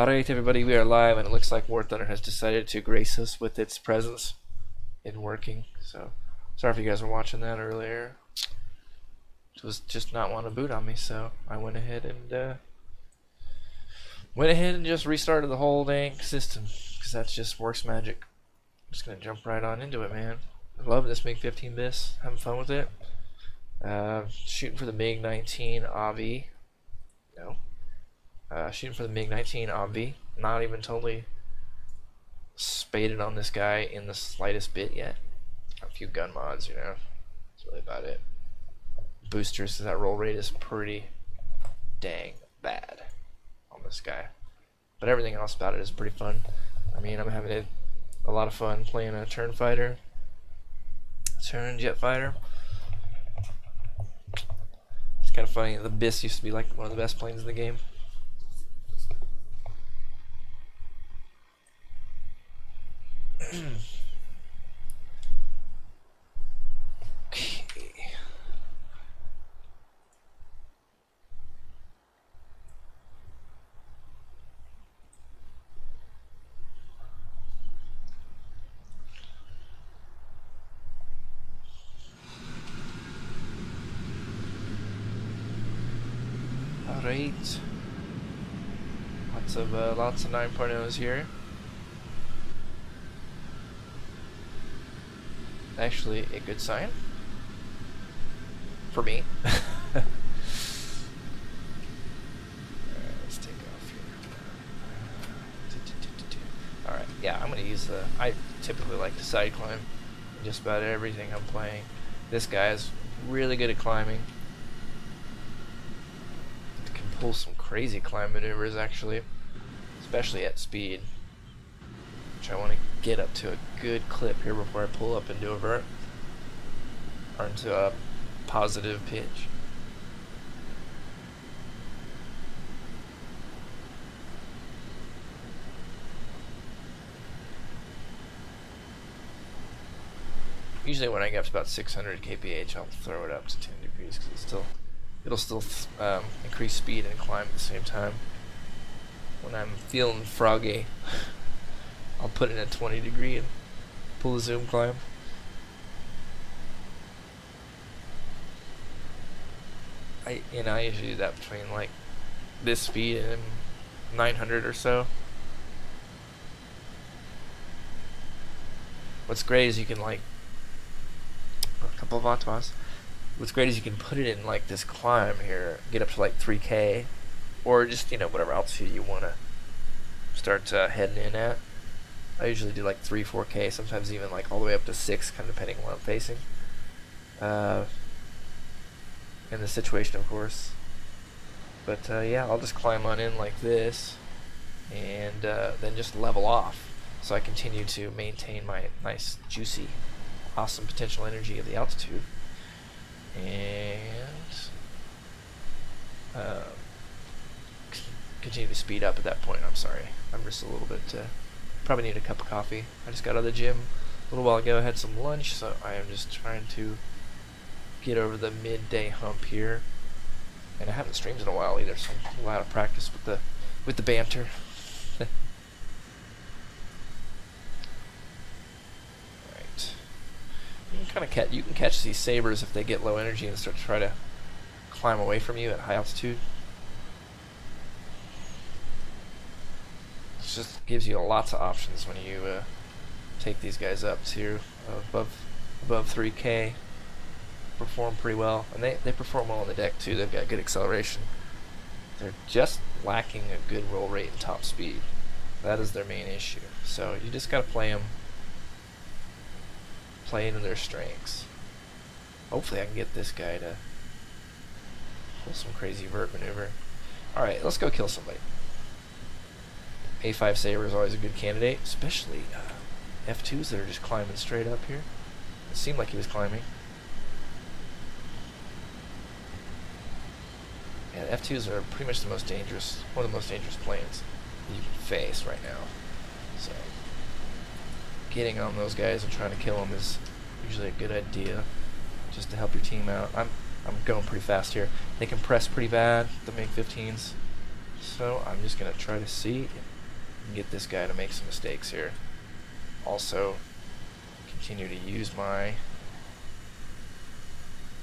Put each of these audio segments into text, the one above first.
Alright, everybody, we are live, and it looks like War Thunder has decided to grace us with its presence in working. So, sorry if you guys were watching that earlier. It was just not want to boot on me, so I went ahead and uh, went ahead and just restarted the whole dang system because that's just works magic. I'm just gonna jump right on into it, man. I love this MiG 15 bis, having fun with it. Uh, shooting for the MiG 19 Avi. No, uh, shooting for the MiG-19 Obvi. Not even totally spaded on this guy in the slightest bit yet. A few gun mods, you know. That's really about it. Boosters, so that roll rate is pretty dang bad on this guy. But everything else about it is pretty fun. I mean, I'm having a, lot of fun playing a turn fighter, turn jet fighter. It's kind of funny. The BIS used to be like one of the best planes in the game. Okay. All right. Lots of uh, lots of 9.0s here. Actually a good sign for me. Alright, let's take off here. Alright, yeah, I'm gonna use the. I typically like to side climb in just about everything I'm playing. This guy is really good at climbing. Can pull some crazy climb maneuvers actually, especially at speed which I want to get up to a good clip here before I pull up into a vert or into a positive pitch. Usually when I get up to about 600 kph, I'll throw it up to 10 degrees because it's still, it'll still um, increase speed and climb at the same time. When I'm feeling froggy. I'll put it at 20 degree and pull the zoom climb. I you know I usually do that between like this speed and 900 or so. What's great is you can like a couple of autobots. What's great is you can put it in like this climb here, get up to like 3k, or just you know whatever altitude you want to start uh, heading in at. I usually do like 3, 4K, sometimes even like all the way up to 6, kind of depending on what I'm facing. Uh, in the situation, of course. But uh, yeah, I'll just climb on in like this, and uh, then just level off. So I continue to maintain my nice, juicy, awesome potential energy of the altitude. And uh, continue to speed up at that point. I'm sorry. I'm just a little bit uh, Probably need a cup of coffee. I just got out of the gym a little while ago. I had some lunch, so I am just trying to get over the midday hump here. And I haven't streamed in a while either, so I'm a lot of practice with the with the banter. right. You can kind of catch you can catch these sabers if they get low energy and start to try to climb away from you at high altitude. Just gives you lots of options when you uh, take these guys up to above above 3k perform pretty well. And they, they perform well on the deck too. They've got good acceleration. They're just lacking a good roll rate and top speed. That is their main issue. So you just got to play them play into their strengths. Hopefully I can get this guy to pull some crazy vert maneuver. Alright let's go kill somebody a5 Saber is always a good candidate, especially uh, F2s that are just climbing straight up here. It seemed like he was climbing. Yeah, F2s are pretty much the most dangerous, one of the most dangerous planes you can face right now. So, getting on those guys and trying to kill them is usually a good idea, just to help your team out. I'm I'm going pretty fast here. They compress pretty bad, the MiG-15s So I'm just going to try to see and get this guy to make some mistakes here. Also, continue to use my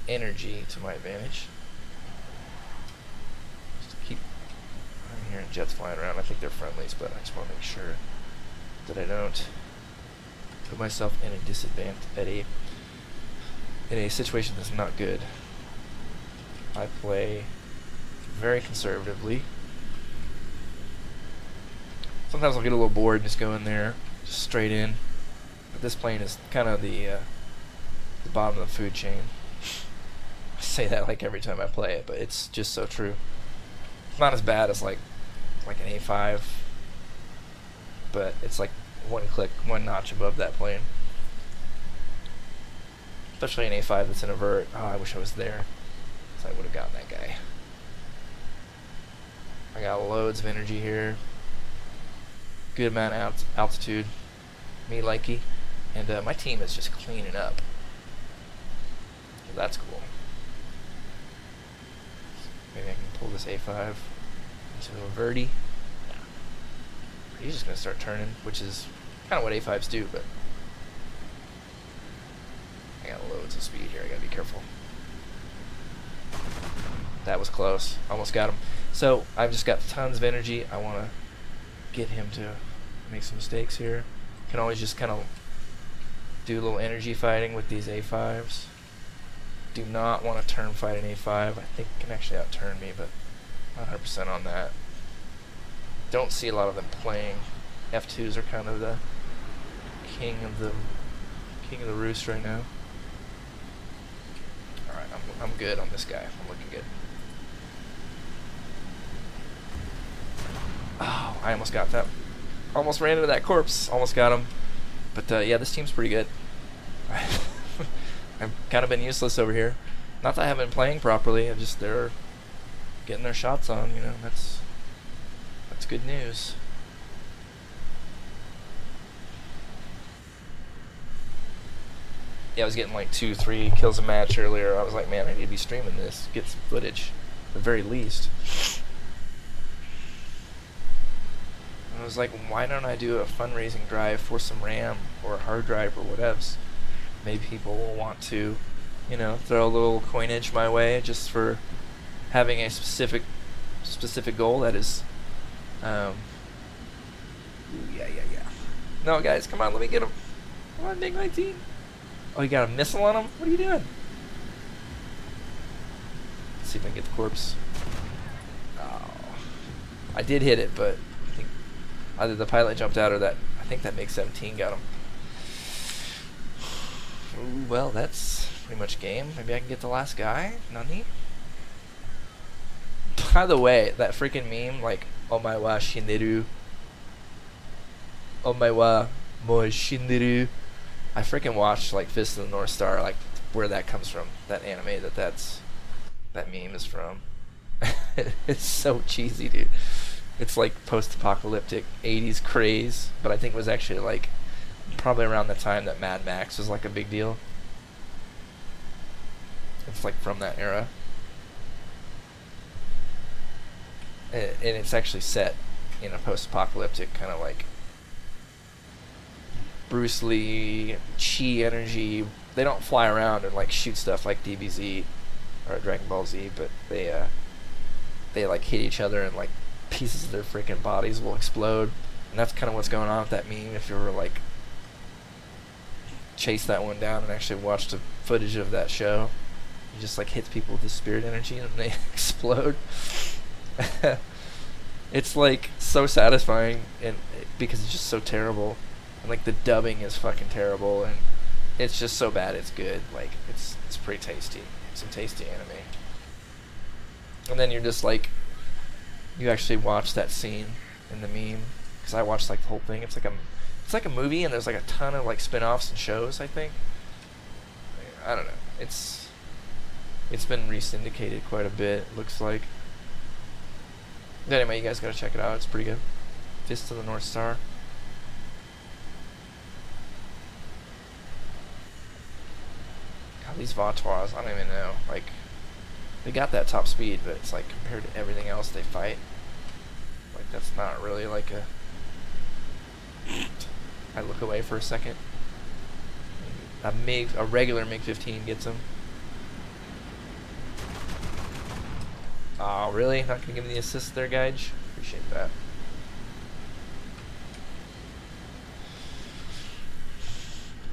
energy to my advantage. Just keep I'm hearing jets flying around. I think they're friendlies, but I just want to make sure that I don't put myself in a disadvantage at a in a situation that's not good. I play very conservatively. Sometimes I'll get a little bored and just go in there, just straight in. But this plane is kind of the uh, the bottom of the food chain. I say that like every time I play it, but it's just so true. It's not as bad as like like an A5, but it's like one click, one notch above that plane. Especially an A5 that's in a vert. Oh, I wish I was there. So I would have gotten that guy. I got loads of energy here. Good amount of alt altitude. Me likey. And uh, my team is just cleaning up. So that's cool. Maybe I can pull this A5 into a verti. He's just going to start turning, which is kind of what A5s do, but I got loads of speed here. I got to be careful. That was close. Almost got him. So I've just got tons of energy. I want to get him to make some mistakes here. Can always just kind of do a little energy fighting with these A5s. Do not want to turn fight an A5. I think can actually outturn me, but 100% on that. Don't see a lot of them playing. F2s are kind of the king of the king of the roost right now. Alright, I'm, I'm good on this guy. I'm looking good. Oh, I almost got that. Almost ran into that corpse. Almost got him. But uh, yeah, this team's pretty good. I've kind of been useless over here. Not that I haven't been playing properly. I'm just they're getting their shots on. You know, that's that's good news. Yeah, I was getting like two, three kills a match earlier. I was like, man, I need to be streaming this, get some footage, at the very least. I was like, why don't I do a fundraising drive for some RAM or a hard drive or whatevs? Maybe people will want to, you know, throw a little coinage my way just for having a specific specific goal that is um yeah yeah yeah. No guys come on let me get him come on MiG 19 oh you got a missile on him what are you doing? Let's see if I can get the corpse. Oh I did hit it but either the pilot jumped out or that I think that makes 17 got him Ooh, well that's pretty much game maybe I can get the last guy Nani by the way, that freaking meme, like, oh my wa shinderu. Oh my wa mo shinderu. I freaking watched, like, Fist of the North Star, like, where that comes from. That anime that that's, that meme is from. it's so cheesy, dude. It's like post-apocalyptic 80s craze, but I think it was actually, like, probably around the time that Mad Max was, like, a big deal. It's, like, from that era. and it's actually set in a post-apocalyptic kind of like Bruce Lee, chi energy. They don't fly around and like shoot stuff like DBZ or Dragon Ball Z, but they uh, they like hit each other and like pieces of their freaking bodies will explode. And that's kind of what's going on with that meme. If you were like chase that one down and actually watch the footage of that show, he just like hits people with his spirit energy and they explode. it's like so satisfying and eh, because it's just so terrible and like the dubbing is fucking terrible and it's just so bad it's good like it's it's pretty tasty some tasty anime and then you're just like you actually watch that scene in the meme because I watched like the whole thing it's like a it's like a movie and there's like a ton of like spin-offs and shows I think I don't know it's it's been re-syndicated quite a bit looks like But Anyway, you guys gotta check it out. It's pretty good. Fist of the North Star. God, these Vautours, I don't even know. Like, they got that top speed, but it's like compared to everything else they fight, Like that's not really like a. I look away for a second. A MiG, a regular MiG-15 gets him. Oh, really? Not gonna give me the assist there, Gage? Appreciate that.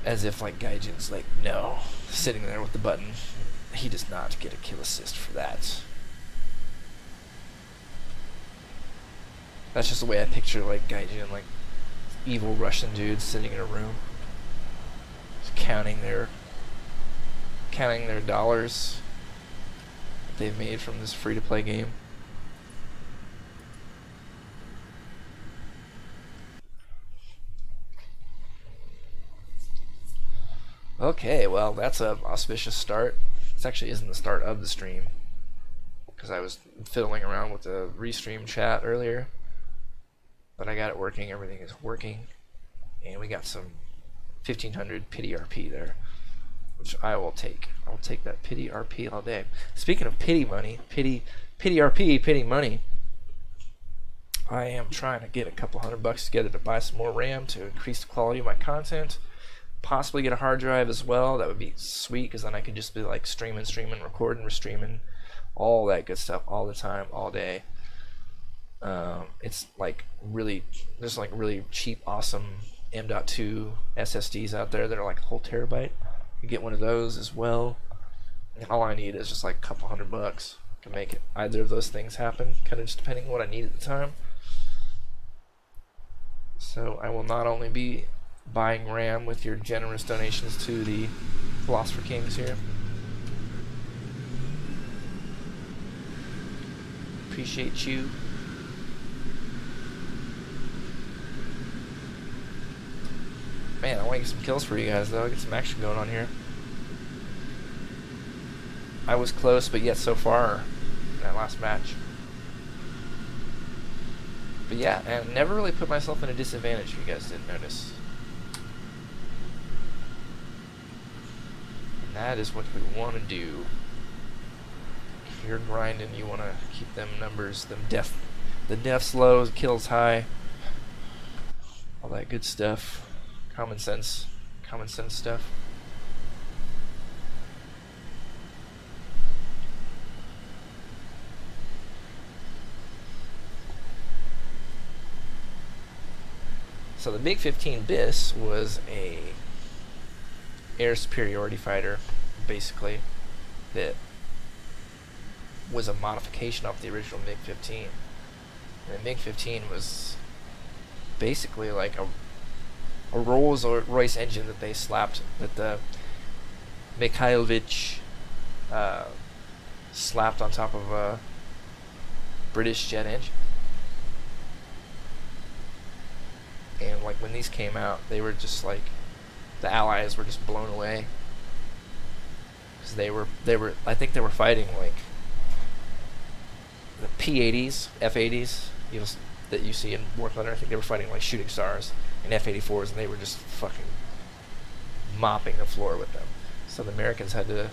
As if like Gaijin's like, no, sitting there with the button. He does not get a kill assist for that. That's just the way I picture like Gaijin, like evil Russian dudes sitting in a room, counting their counting their dollars they've made from this free-to-play game. Okay, well, that's a auspicious start. This actually isn't the start of the stream because I was fiddling around with the restream chat earlier. But I got it working. Everything is working, and we got some 1500 pity RP there which I will take. I will take that pity RP all day. Speaking of pity money, pity pity RP, pity money. I am trying to get a couple hundred bucks together to buy some more RAM to increase the quality of my content. Possibly get a hard drive as well. That would be sweet because then I could just be like streaming, streaming, recording, streaming, all that good stuff all the time, all day. Um, it's like really, there's like really cheap, awesome M.2 SSDs out there that are like a whole terabyte You get one of those as well. And all I need is just like a couple hundred bucks to make it, either of those things happen, kind of just depending on what I need at the time. So I will not only be buying RAM with your generous donations to the Philosopher Kings here. Appreciate you. Man, I want to get some kills for you guys, though. I get some action going on here. I was close, but yet so far in that last match. But yeah, and never really put myself in a disadvantage, if you guys didn't notice. And that is what we want to do. If you're grinding, you want to keep them numbers, them death, the deaths low, kills high, all that good stuff common sense, common sense stuff. So the MiG-15 BIS was a air superiority fighter, basically, that was a modification of the original MiG-15. And the MiG-15 was basically like a a Rolls Royce engine that they slapped that the Mikoyan-Gurevich uh, slapped on top of a British jet engine. And like when these came out, they were just like the Allies were just blown away because they were they were I think they were fighting like the P-80s, F-80s, you know, that you see in War Thunder. I think they were fighting like shooting stars and F-84s, and they were just fucking mopping the floor with them. So the Americans had to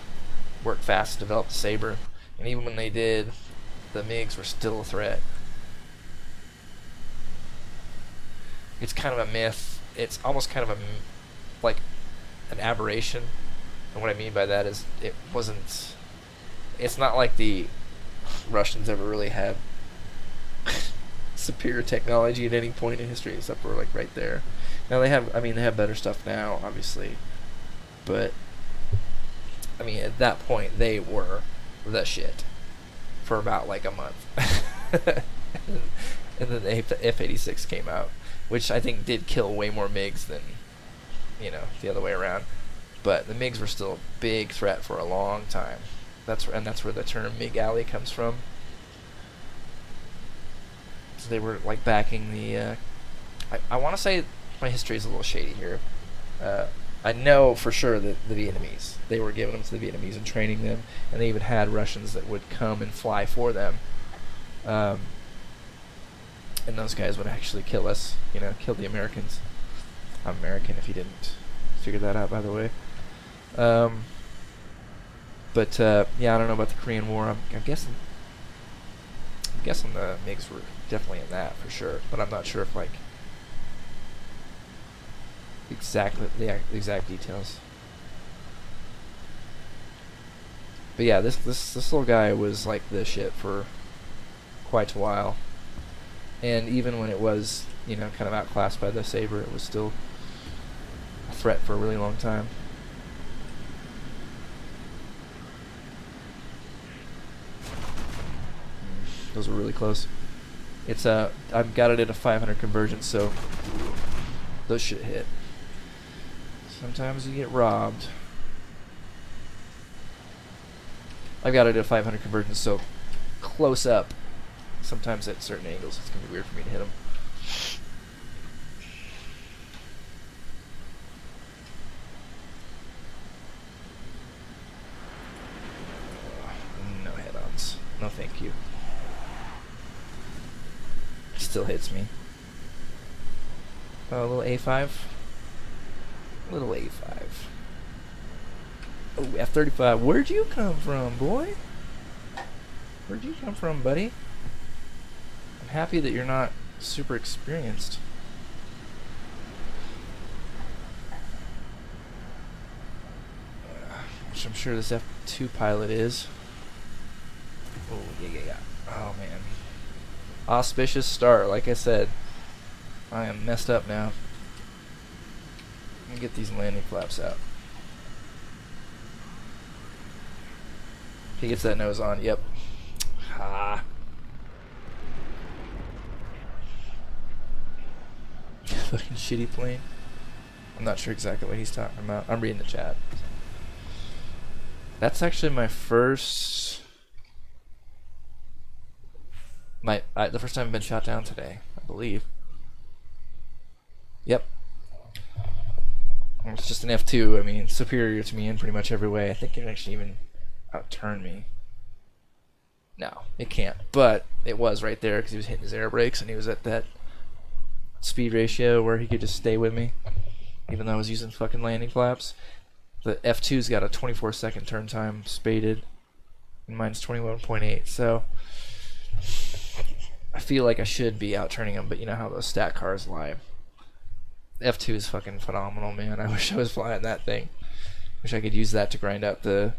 work fast to develop the Sabre, and even when they did, the MiGs were still a threat. It's kind of a myth. It's almost kind of a like an aberration, and what I mean by that is it wasn't. It's not like the Russians ever really had superior technology at any point in history except for like right there. Now they have, I mean, they have better stuff now, obviously, but I mean, at that point they were the shit for about like a month, and then the F-86 came out, which I think did kill way more MiGs than you know the other way around. But the MiGs were still a big threat for a long time. That's and that's where the term MiG alley comes from So they were like backing the. Uh, I, I want to say my history is a little shady here. Uh, I know for sure that the Vietnamese they were giving them to the Vietnamese and training them, and they even had Russians that would come and fly for them. Um, and those guys would actually kill us, you know, kill the Americans. I'm American if you didn't figure that out, by the way. Um, but uh, yeah, I don't know about the Korean War. I'm, I'm guessing guessing the MiGs were definitely in that for sure, but I'm not sure if like exactly the exact details. But yeah, this this this little guy was like the shit for quite a while, and even when it was you know kind of outclassed by the saber, it was still threat for a really long time. Those were really close. It's uh, I've got it at a 500 conversion, so those should hit. Sometimes you get robbed. I've got it at 500 conversion, so close up. Sometimes at certain angles, it's gonna be weird for me to hit them. No head-ons. No, thank you still hits me. Oh, a little A5. Little A5. Oh, F-35. Where'd you come from, boy? Where'd you come from, buddy? I'm happy that you're not super experienced. Which I'm sure this F2 pilot is. Oh, yeah, yeah, yeah. Oh, man auspicious start. Like I said, I am messed up now. Let me get these landing flaps out. He gets that nose on. Yep. Ah. Fucking shitty plane. I'm not sure exactly what he's talking about. I'm reading the chat. That's actually my first my uh, the first time I've been shot down today, I believe. Yep. It's just an F2. I mean, superior to me in pretty much every way. I think it actually even outturn me. No, it can't. But it was right there because he was hitting his air brakes and he was at that speed ratio where he could just stay with me, even though I was using fucking landing flaps. The F2's got a 24 second turn time spaded, and mine's 21.8. So I feel like I should be out turning him, but you know how those stat cars lie. F2 is fucking phenomenal, man. I wish I was flying that thing. Wish I could use that to grind out the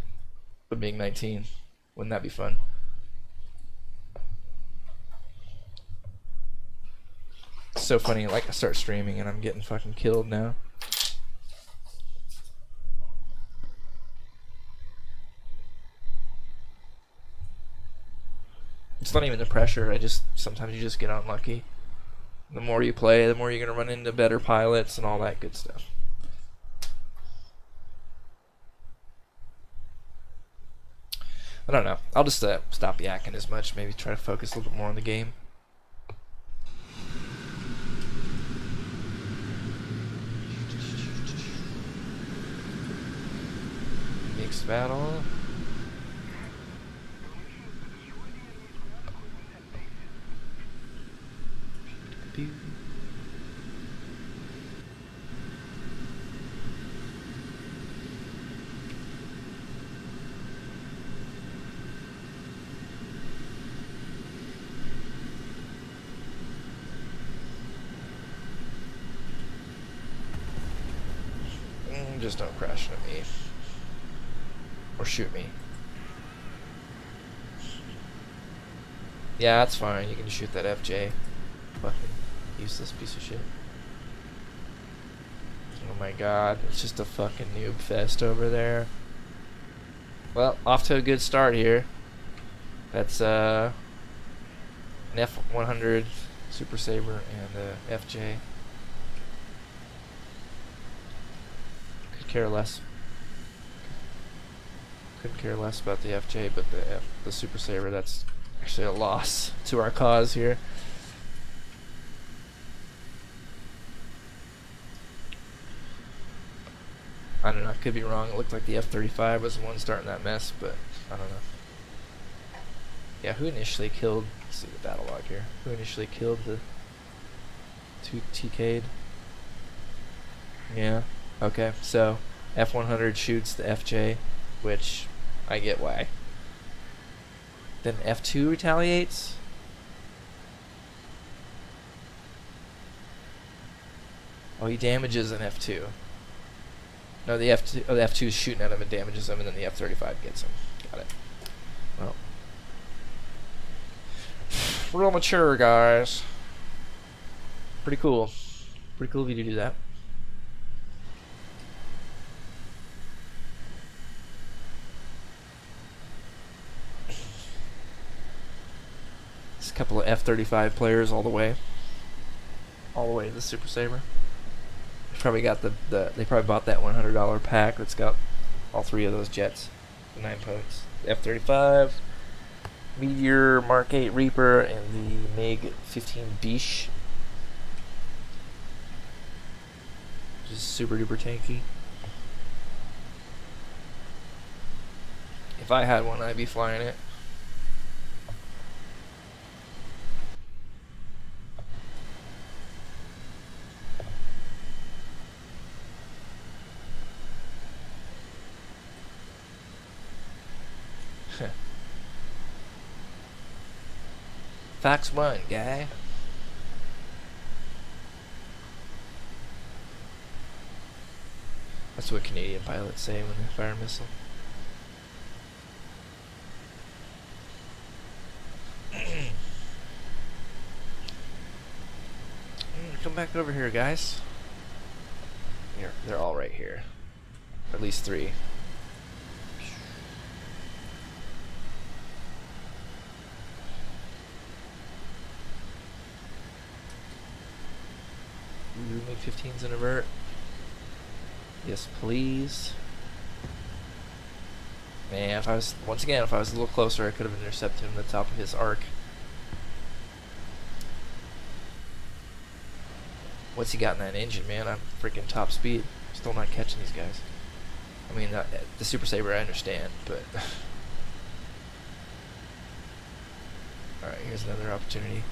the MiG 19. Wouldn't that be fun? So funny, like I start streaming and I'm getting fucking killed now. It's not even the pressure. I just sometimes you just get unlucky. The more you play, the more you're gonna run into better pilots and all that good stuff. I don't know. I'll just uh, stop yakking as much. Maybe try to focus a little bit more on the game. Mixed battle. pew. Mm, just don't crash into me. Or shoot me. Yeah, that's fine. You can shoot that FJ. Fucking useless piece of shit. Oh my god, it's just a fucking noob fest over there. Well, off to a good start here. That's uh, an F100 Super Saber and a FJ. Could care less. Couldn't care less about the FJ, but the F the Super Saber, that's actually a loss to our cause here. I don't know. I could be wrong. It looked like the F-35 was the one starting that mess, but I don't know. Yeah, who initially killed? Let's see the battle log here. Who initially killed the two TK'd? Yeah. Okay, so F100 shoots the FJ, which I get why. Then F2 retaliates. Oh, he damages an F2. No, the F2, oh, the F2 is shooting at him and damages him, and then the F35 gets him. Got it. Well. Real mature, guys. Pretty cool. Pretty cool of you to do that. It's a couple of F-35 players all the way. All the way to the Super Saber. They probably got the, the they probably bought that $100 pack that's got all three of those jets. The nine posts. F-35, Meteor, Mark 8 Reaper, and the MiG-15 Biche. Which is super duper tanky. If I had one, I'd be flying it. Fox 1, guy. That's what Canadian pilots say when they fire a missile. Come back over here, guys. Here, they're all right here. At least three. Ooh, MiG 15's in a vert. Yes, please. Man, if I was, once again, if I was a little closer, I could have intercepted him at the top of his arc. What's he got in that engine, man? I'm freaking top speed. Still not catching these guys. I mean, uh, the Super Saber, I understand, but... Alright, here's another opportunity.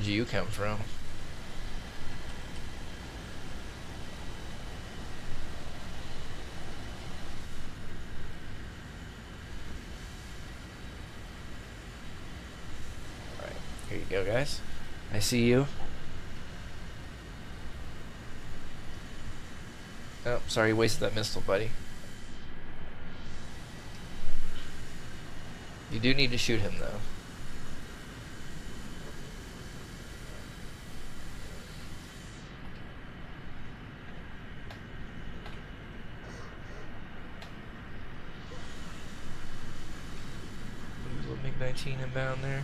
Where'd you come from? Alright, here you go guys. I see you. Oh, sorry, wasted that missile, buddy. You do need to shoot him, though. MiG-19 inbound there.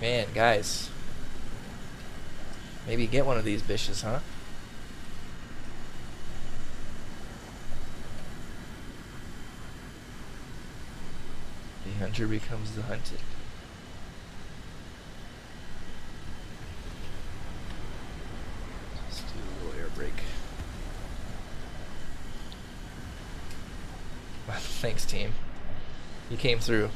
Man, guys. Maybe get one of these bitches, huh? The hunter becomes the hunted. Let's do a little air brake. Thanks, team. Came through.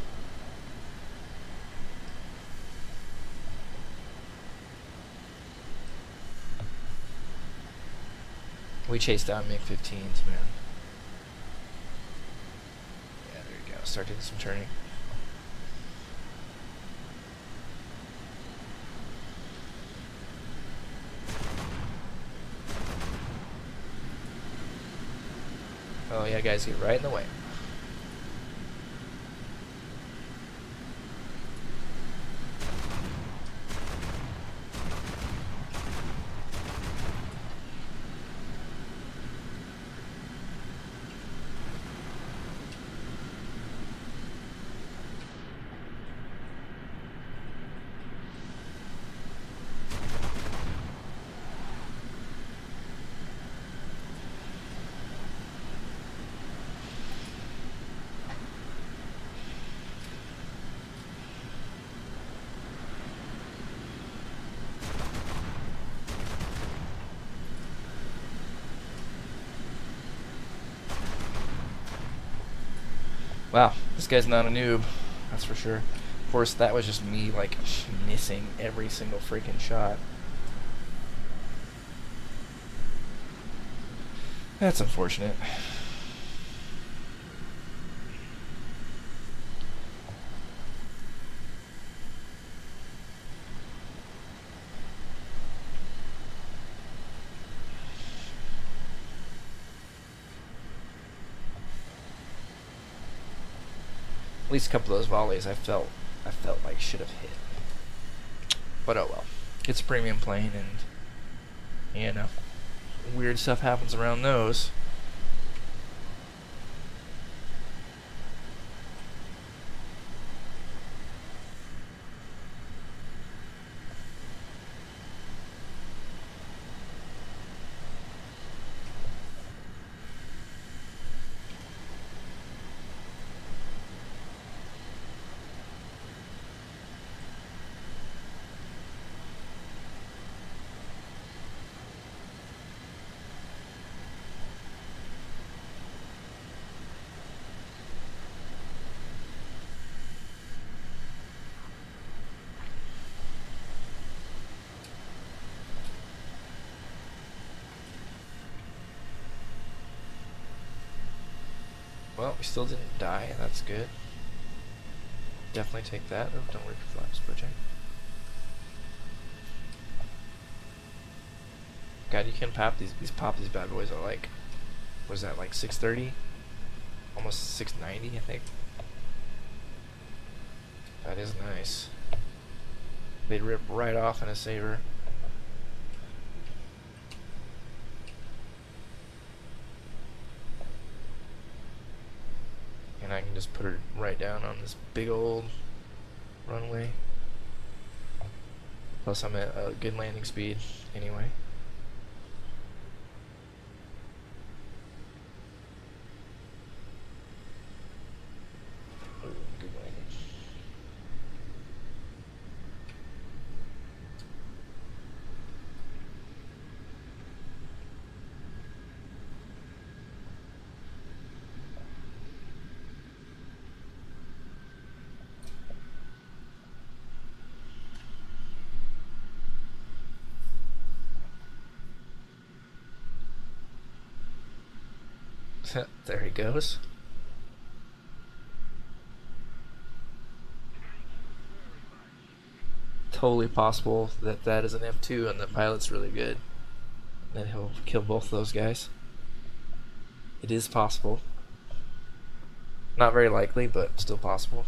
We chased down MiG-15s, man. Yeah, there you go. Start doing some turning. Oh yeah, guys, get right in the way. This guy's not a noob. That's for sure. Of course, that was just me, like, missing every single freaking shot. That's unfortunate. Least a couple of those volleys I felt I felt like should have hit. But oh well. It's a premium plane and you know weird stuff happens around those. Well, we still didn't die, that's good. Definitely take that. Oh, don't worry for flaps, project. God, you can pop these these pop these bad boys are like was that like 630? Almost 690, I think. That is nice. They'd rip right off in a saber. and I can just put it right down on this big old runway. Plus I'm at a good landing speed anyway. He goes. Totally possible that that is an F2 and the pilot's really good. Then he'll kill both those guys. It is possible. Not very likely, but still possible.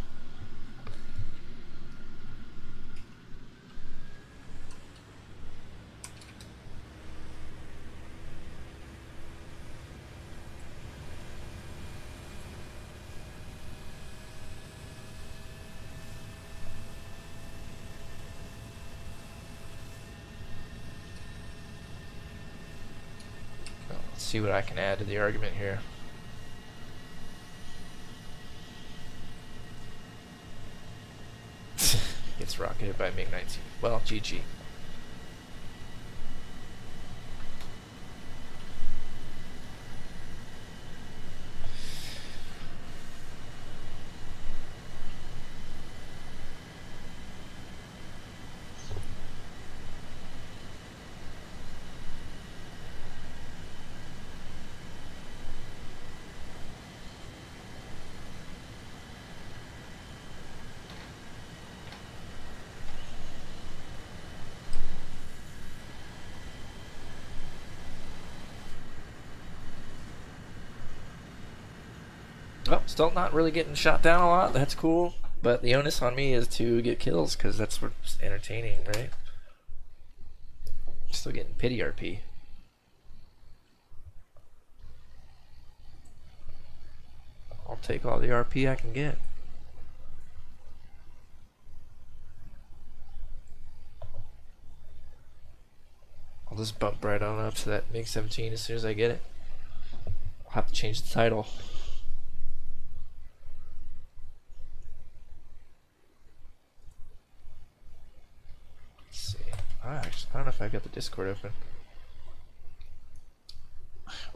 See what I can add to the argument here. Gets rocketed by MiG-19. Well, GG. Well, still not really getting shot down a lot. That's cool. But the onus on me is to get kills because that's what's entertaining, right? Still getting pity RP. I'll take all the RP I can get. I'll just bump right on up to that MiG 17 as soon as I get it. I'll have to change the title. if I got the Discord open.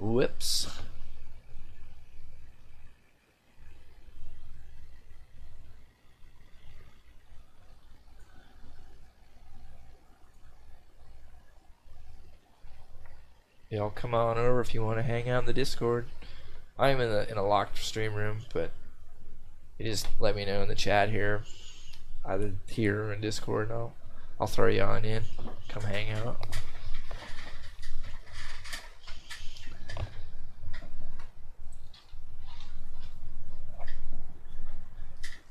Whoops. Y'all come on over if you want to hang out in the Discord. I'm in a, in a locked stream room, but you just let me know in the chat here, either here or in Discord, and I'll I'll throw you on in. Come hang out.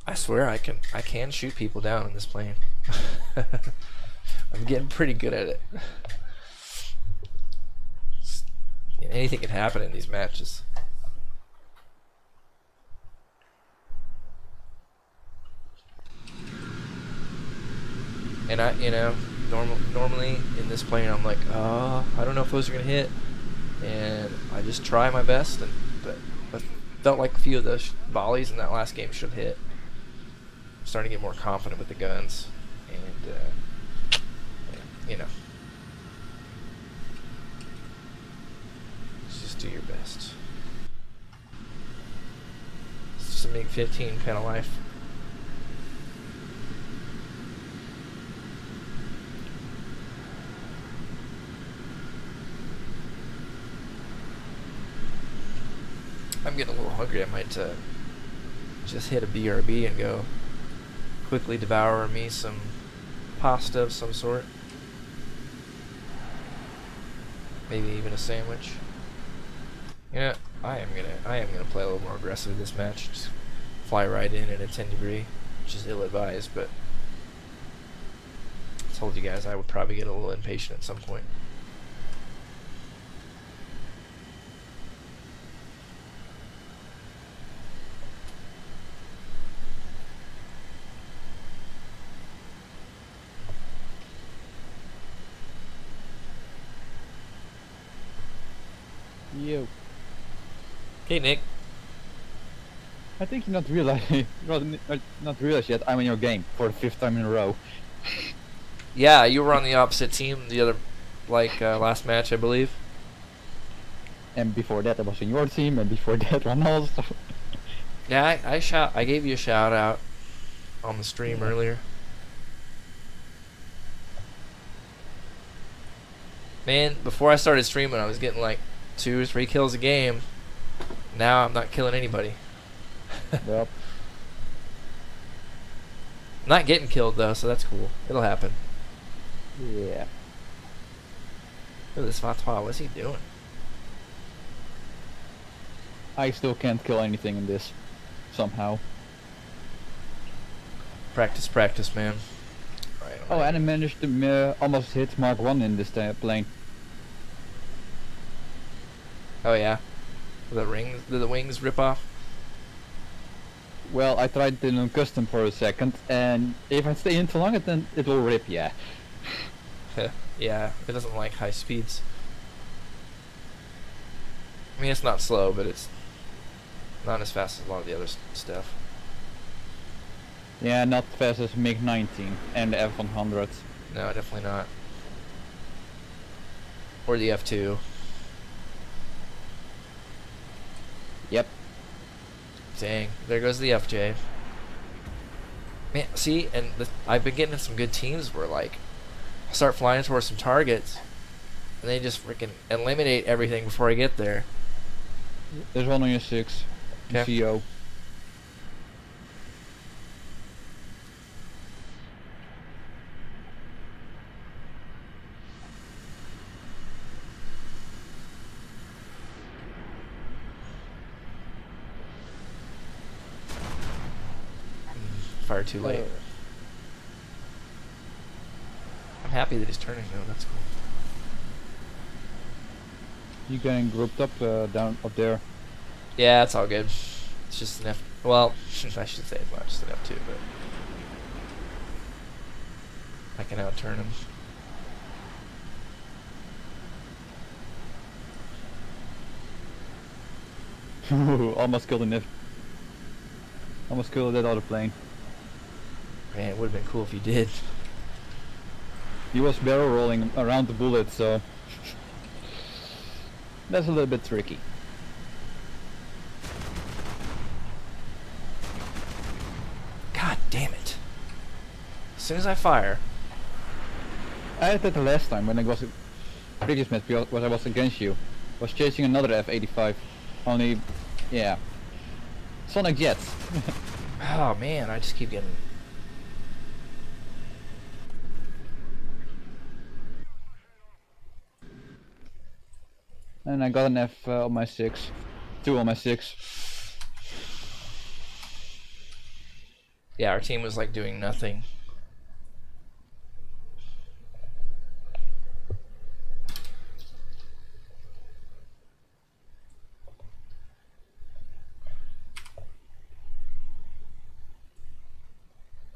I swear I can I can shoot people down in this plane. I'm getting pretty good at it. Anything can happen in these matches. And I, you know, normal, normally in this plane, I'm like, oh, I don't know if those are gonna hit, and I just try my best, and but, I felt like a few of those volleys in that last game should hit. I'm starting to get more confident with the guns, and uh, you know, just do your best. It's just a MiG 15 kind of life. I'm getting a little hungry. I might uh, just hit a BRB and go quickly devour me some pasta of some sort. Maybe even a sandwich. You know, I am gonna I am gonna play a little more aggressive this match. Just fly right in at a 10 degree, which is ill advised, but I told you guys I would probably get a little impatient at some point. You. Hey Nick. I think you not realize, you not, not realize yet. I'm in your game for the fifth time in a row. Yeah, you were on the opposite team the other, like uh, last match, I believe. And before that, I was in your team, and before that one also. Yeah, I, I shout. I gave you a shout out on the stream Yeah. earlier. Man, before I started streaming, I was getting like two or three kills a game. Now I'm not killing anybody. yep. I'm not getting killed though, so that's cool. It'll happen. Yeah. Look at this Fatwa. What's he doing? I still can't kill anything in this, somehow. Practice, practice, man. Right, Oh, and I managed to uh, almost hit Mach 1 in this uh, plane. oh yeah. The rings, the wings rip off? Well, I tried it on custom for a second, and if I stay in too long, then it will rip, yeah. yeah, it doesn't like high speeds. I mean, it's not slow, but it's not as fast as a lot of the other stuff. Yeah, not as fast as MiG-19 and the F-100. No, definitely not. Or the F2. Yep. Dang, there goes the FJ. Man, see, and the, I've been getting in some good teams where, like, I start flying towards some targets, and they just freaking eliminate everything before I get there. There's one on your 6. Okay. CO. Fire too late. I'm happy that he's turning though. That's cool. You getting grouped up uh, down up there? Yeah, it's all good. It's just an F. Well, I should say it's not just an F2, but I can outturn him. Almost killed an F. Almost killed that other plane. Man, it would have been cool if you did. He was barrel rolling around the bullet, so that's a little bit tricky. God damn it! As soon as I fire, I had that the last time when I was previous match because I was against you. Was chasing another F85. Only, yeah. Sonic Jets. Oh man, I just keep getting. And I got an F uh, on my 6. 2 on my 6. Yeah, our team was like doing nothing.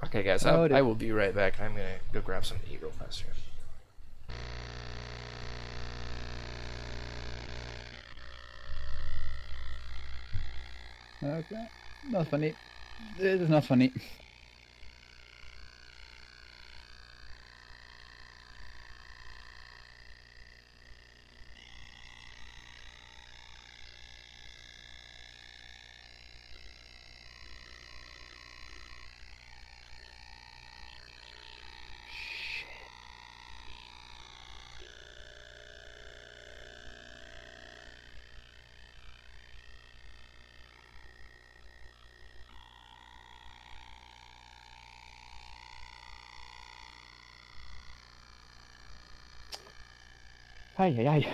Okay, guys, Oh, I, will be right back. I'm gonna go grab some to eat real fast here. Okay. Not funny. It is not funny. Ai, ai, ai.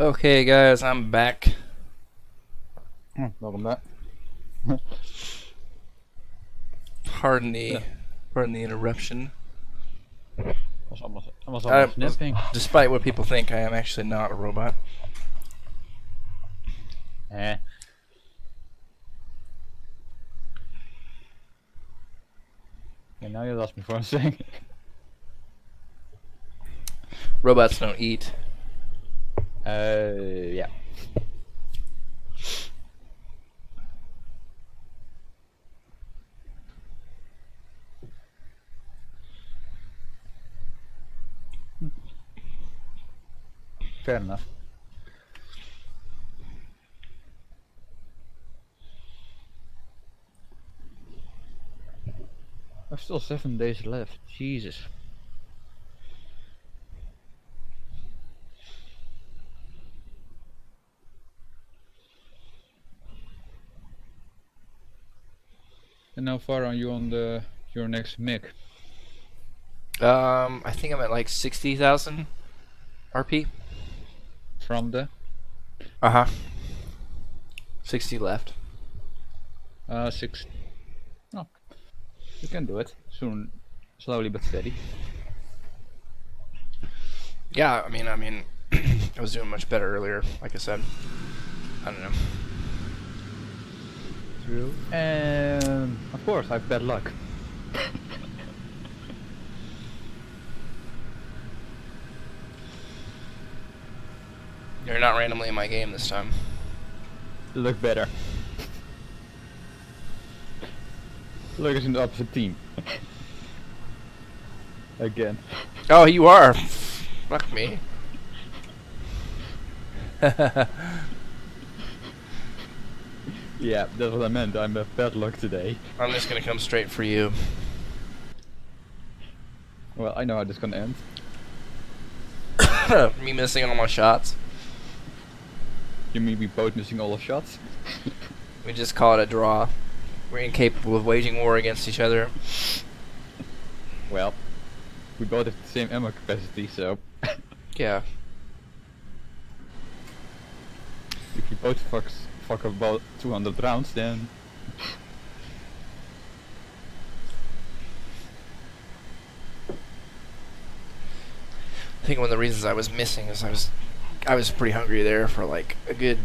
Okay, guys, I'm back. Welcome back. Pardon the, Yeah. pardon the interruption. almost, I was almost napping. Despite what people think, I am actually not a robot. Eh. Yeah, now you lost me for a second. Robots don't eat. Uh, yeah. Fair enough. I've still seven days left. Jesus. And how far are you on the your next MiG? Um, I think I'm at like 60,000 RP. From the Uh huh. 60 left. uh six. Oh, you can do it soon, slowly but steady. Yeah, I mean, I mean, I was doing much better earlier, like I said. I don't know. True. And of course, I have bad luck. You're not randomly in my game this time. Look better. Look is in the opposite team. Again. Oh, you are. Fuck me. Yeah, that's what I meant. I'm a bad luck today. I'm just gonna come straight for you. Well, I know how this is gonna end. me missing all my shots. You mean we both missing all the shots? We just call it a draw. We're incapable of waging war against each other. Well, we both have the same ammo capacity, so Yeah. if you both fuck, fuck about 200 rounds, then I think one of the reasons I was missing is I was I was pretty hungry there for like a good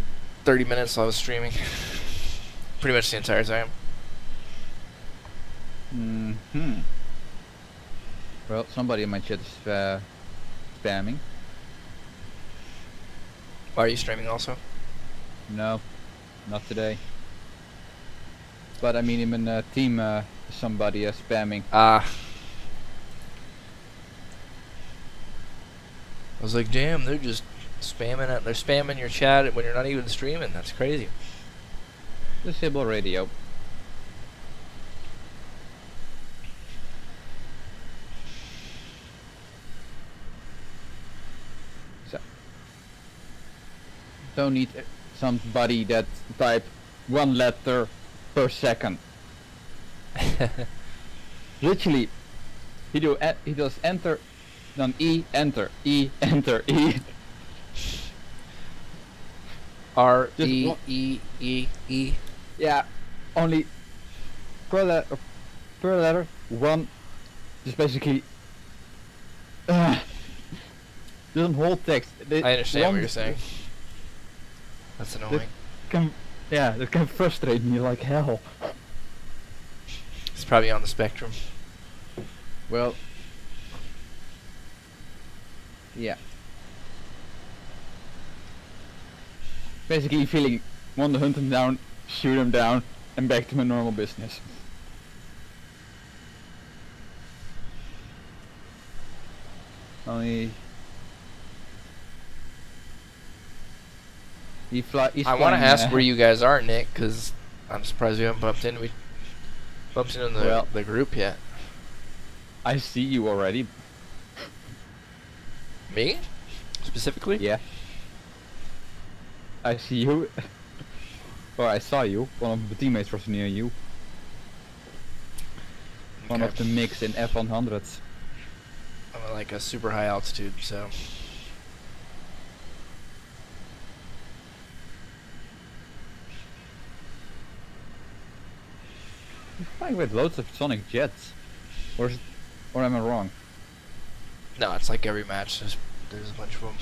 30 minutes while I was streaming. pretty much the entire time. hmm. Well, somebody in my chat is uh, spamming. Why are you streaming also? No, not today. But I mean, in my uh, team, uh, somebody is spamming. Ah. I was like, damn, they're just spamming it. They're spamming your chat when you're not even streaming. That's crazy. Disable radio. So, don't need uh, somebody that type one letter per second. Literally, he do he does enter, then E enter E enter E. R E E E E. Yeah, only per letter, per letter, one, just basically, uh, doesn't hold text. They- I understand what you're saying. That's annoying. Can, yeah, that can frustrate me like hell. It's probably on the spectrum. Well, yeah. Basically feeling, want to hunt him down, shoot him down, and back to my normal business. Only... He fly, he's I want to ask where you guys are, Nick, because I'm surprised we haven't bumped into we bumped into the Well- the group yet. I see you already. Me, specifically. Yeah. I see you. or I saw you. One of the teammates was near you. One of the mix in F100s. I'm at like a super high altitude, so flying with loads of sonic jets. Or, it, or am I wrong? No, it's like every match. There's there's a bunch of them.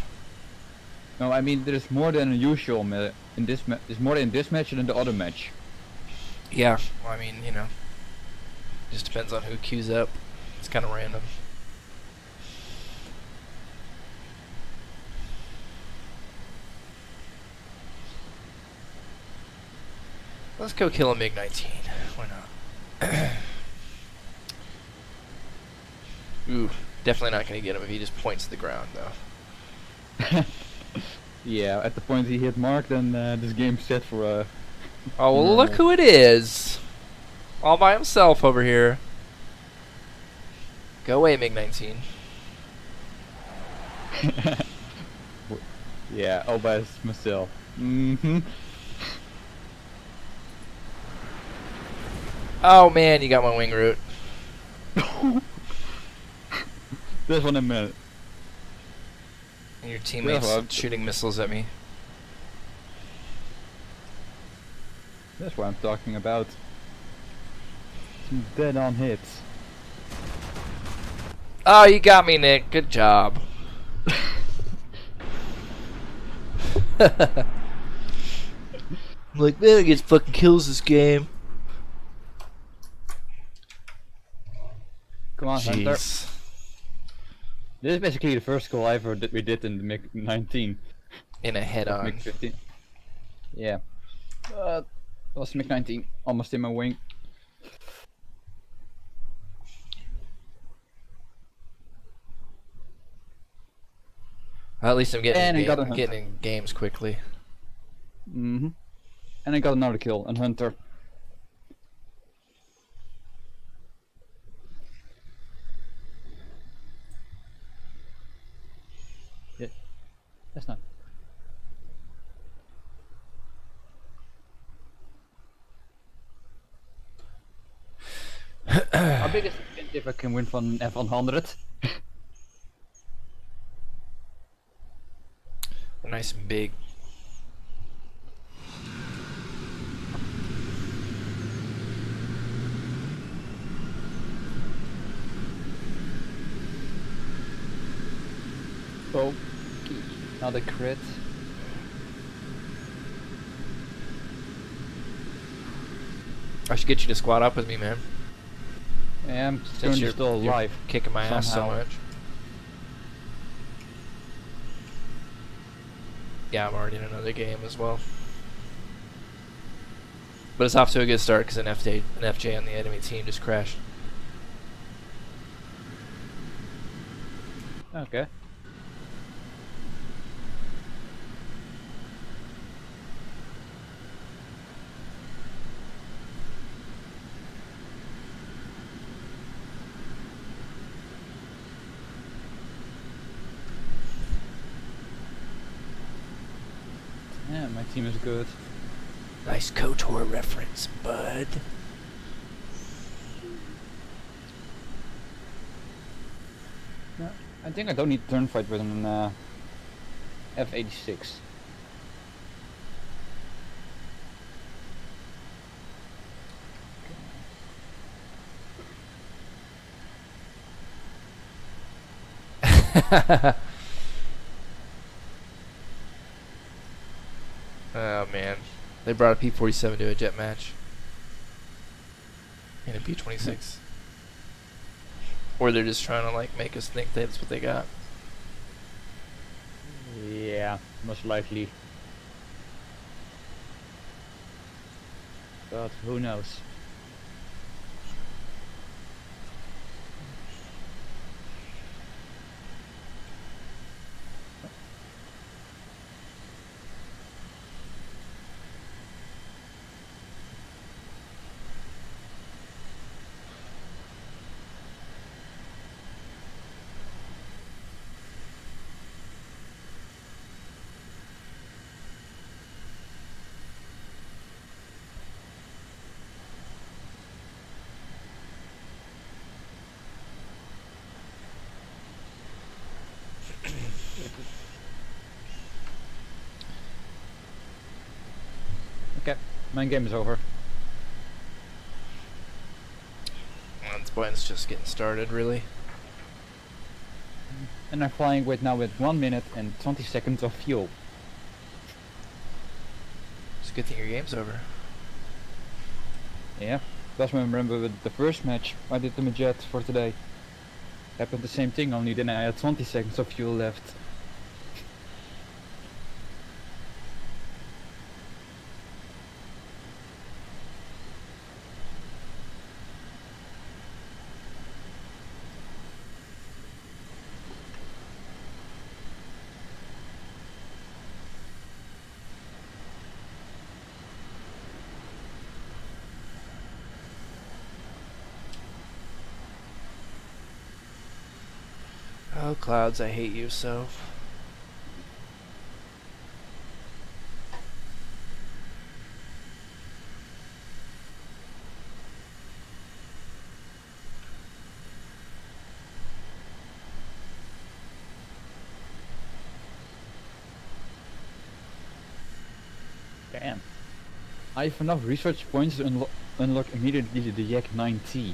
No, I mean there's more than usual in this. Ma- there's more in this match than the other match. Yeah. Well, I mean, you know, just depends on who queues up. It's kind of random. Let's go kill a MiG 19. Why not? Ooh, definitely not gonna get him if he just points to the ground though. Yeah, at the point he hit Mark, then uh, this game's set for a. Oh well, look who it is! All by himself over here. Go away, MiG 19. yeah, all by myself. Mm-hmm. Oh man, you got my wing root. This one a minute. And your teammates well, shooting missiles at me. That's what I'm talking about. Some dead on hits. Oh, you got me, Nick. Good job. I'm like, man, I get fucking kills this game. Come on, Hunter. Jeez. This is basically the first goal I ever that we did in the MiG 19. In a head on. MiG 15. Yeah. Uh, was MiG 19 almost in my wing. At least I'm getting, And I in got ga- getting in games quickly. Mm-hmm. And I got another kill on Hunter. Yeah, that's not. How big is it if I can win from F100? Nice and big. Oh, another crit. I should get you to squat up with me, man. Yeah, I'm Since you're, still you're alive. kicking my ass so much. Yeah, I'm already in another game as well. But it's off to a good start because an FJ, an FJ on the enemy team just crashed. Okay. Yeah, my team is good. Nice KOTOR reference, bud. I think I don't need turn fight with an uh, F86. oh man, they brought a P-47 to a jet match. And a P-26. Or they're just trying to like make us think that's what they got. Yeah, most likely. But who knows? Game is over. point's just getting started, really. And I'm flying with now with 1 minute and 20 seconds of fuel. It's a good thing your game's over. Yeah, that's when I remember with the first match I did the Majet for today. Happened the same thing, only then I had 20 seconds of fuel left. Oh, clouds, I hate you so. Damn. I have enough research points to unlo unlock immediately the Yak 9T.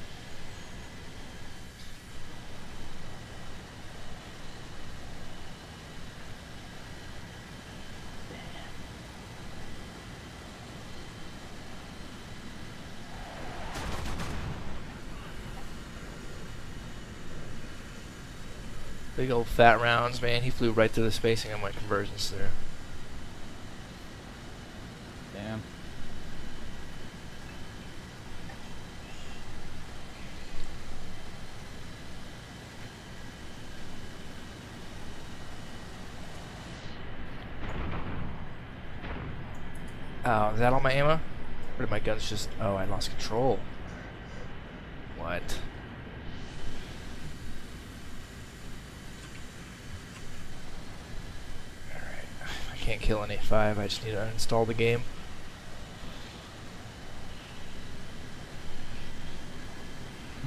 Big old fat rounds, man. He flew right through the spacing on my convergence there. Damn. Oh, is that all my ammo? Or did my guns just... Oh, I lost control. What? Alright. I can't kill an A5. I just need to uninstall the game.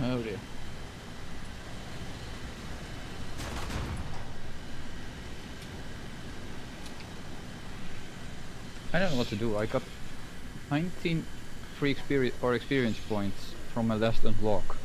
Oh dear. I don't know what to do. I got 19 free experience or experience points from my last unlock.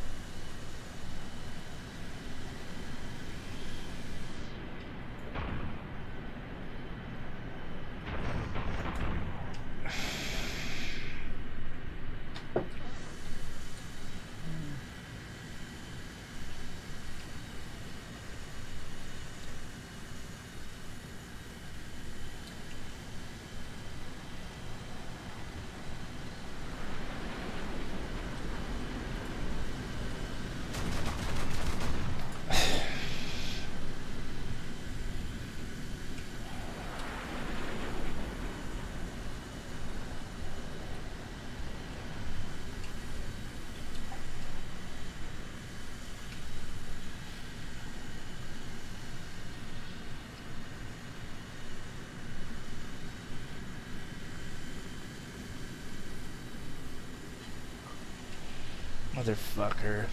Motherfucker.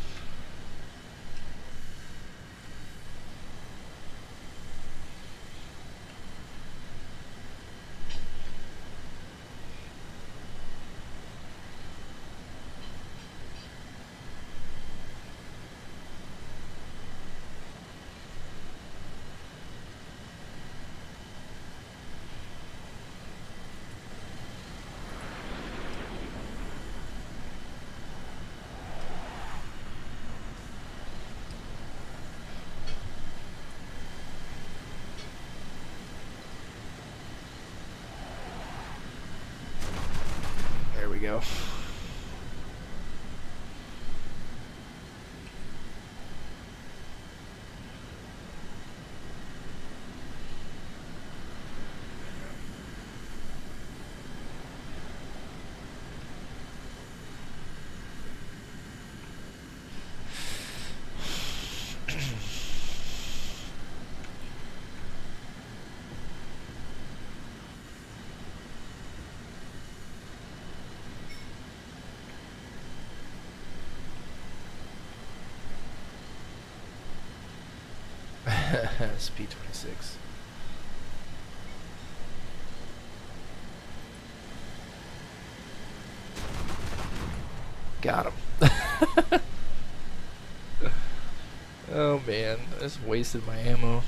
video. SP26. Got him. oh man, I just wasted my ammo.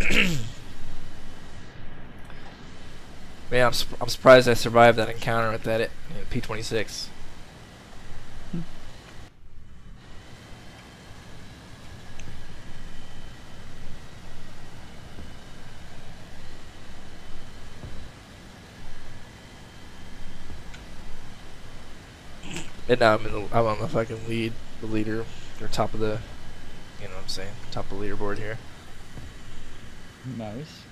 man, I'm, su I'm surprised I survived that encounter with that eh, P26. And now I'm in the, I'm on the fucking lead, the leader, or top of the, you know what I'm saying, top of the leaderboard here. Nice.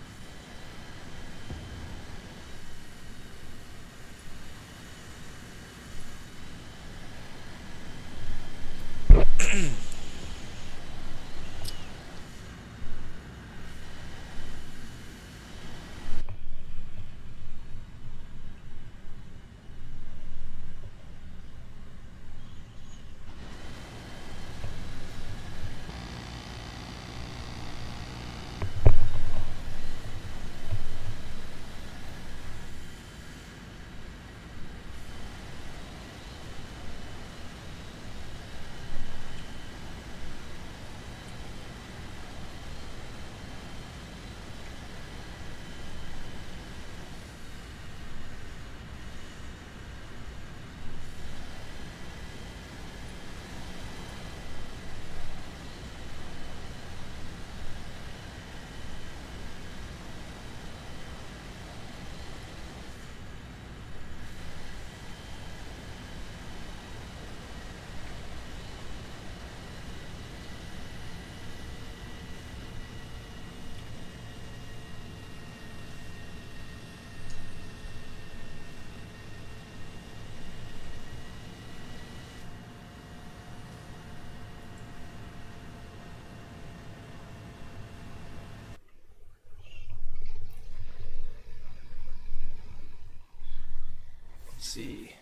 Let's see.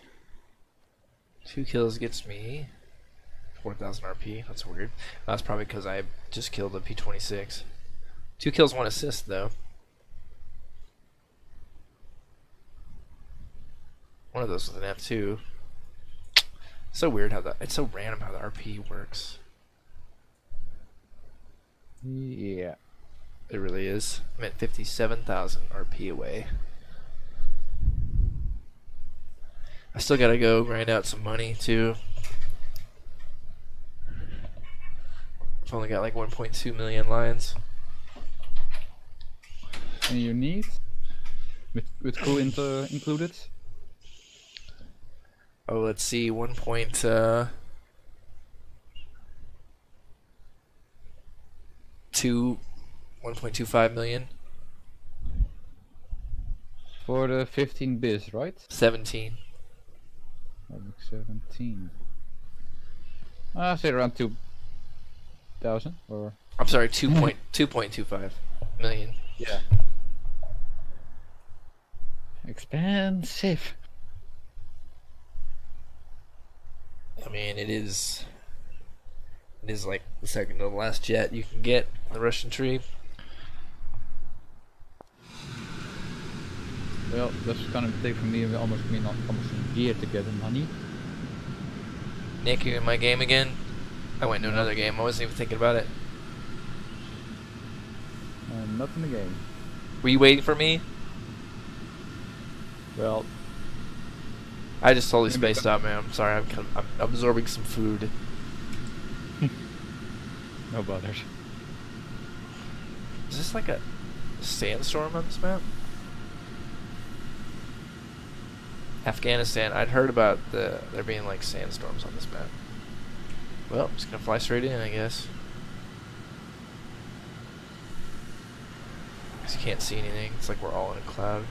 Two kills gets me 4,000 RP. That's weird. That's probably because I just killed a P26. Two kills, one assist, though. One of those with an F2. So weird how that. It's so random how the RP works. Yeah. It really is. I'm at 57,000 RP away. Still gotta go grind out some money too. I've only got like 1.2 million lions. And you need with with cool inter included. Oh, let's see, 1. Point, uh, two, 1.25 million, For the 15 bis, right? 17. Public 17. Ah, say around 2,000 or. I'm sorry, 2. Point, 2.25 million. Yeah. Expensive. I mean, it is. It is like the second to the last jet you can get the Russian tree. Well, that's gonna take for me almost me not almost a year to get the money. Nick, you in my game again? I went to another game. I wasn't even thinking about it. Uh, not in the game. Were you waiting for me? Well, I just totally spaced out, man. I'm sorry. I'm, kind of, I'm absorbing some food. no bothers. Is this like a sandstorm on this map? Afghanistan. I'd heard about the there being like sandstorms on this map. Well, I'm just gonna fly straight in, I guess. 'Cause you can't see anything. It's like we're all in a cloud.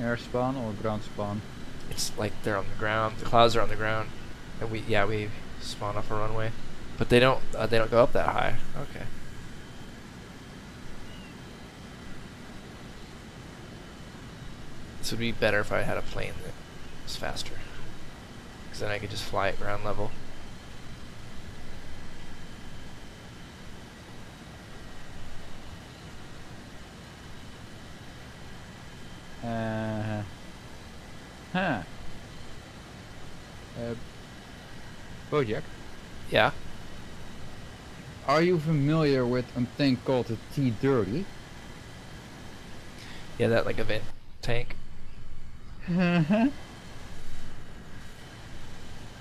Air spawn or ground spawn? It's like they're on the ground. The clouds are on the ground, and we yeah we spawn off a runway, but they don't uh, they don't go up that high. Okay. This would be better if I had a plane that was faster. Because then I could just fly at ground level. Uh, huh. Uh, Bojack? Yeah? Are you familiar with a thing called a T-30? Yeah, that like a vent tank. Mm-hmm.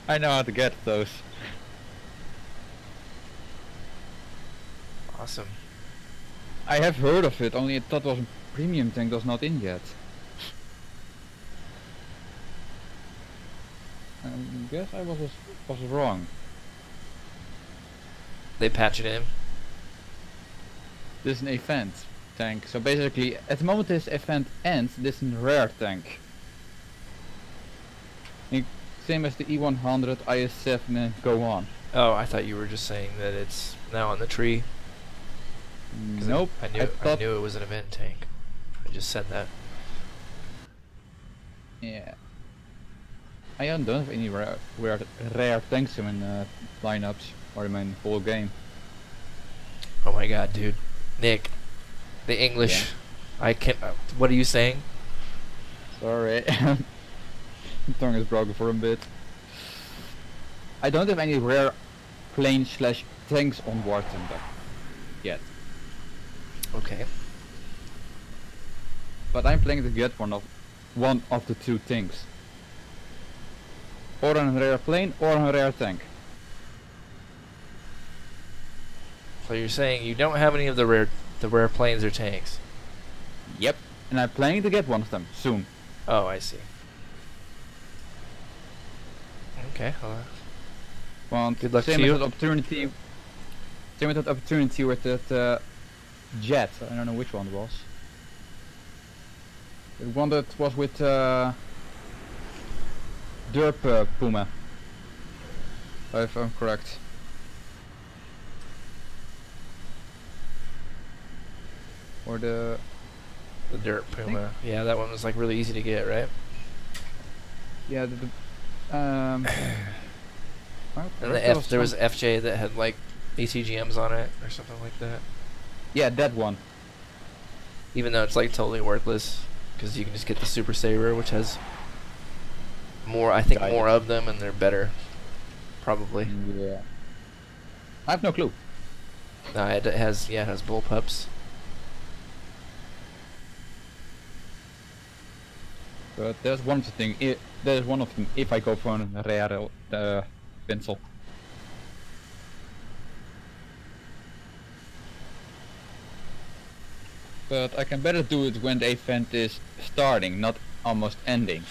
I know how to get those. Awesome. I have heard of it, only that was a premium tank that's not in yet. Um, I guess I was was wrong. They patch it in. This is an event tank. So basically, at the moment this event ends, this is a rare tank. I- Same as the E E100, IS-7 and go on. Oh, I thought you were just saying that it's now on the tree. Nope. I, knew. I, thought, knew it was an event tank. I just said that. Yeah. I don't have any rare, rare, rare tanks in uh, lineups or in my whole game. Oh my god, dude. Nick, the English. I can't. Uh, what are you saying? Sorry. Tongue is broken for a bit. I don't have any rare plane slash tanks on War Thunder yet. Okay. But I'm planning to get one of one of the two things. Or a rare plane or a rare tank. So you're saying you don't have any of the rare, the rare planes or tanks? Yep. And I'm planning to get one of them soon. Oh, I see. Okay. Well, Want Good luck same to with you. that opportunity same with that opportunity with that uh, jet. I don't know which one it was. The one that was with uh, Derp uh, Puma. If I'm correct. Or the the dirt puma. Yeah, that one was like really easy to get, right? yeah the, the um well, And the F, there was some- FJ that had like ATGMs on it or something like that. yeah dead one. Even though it's like totally worthless, because you can just get the Super Saber, which has more, I think, Guide. more of them, and they're better, probably. Yeah. I have no clue. No, it has yeah, it has bullpups. But there's one thing. the thing. I, there's one of them. If I go for a rare uh, pencil. But I can better do it when the event is starting, not almost ending.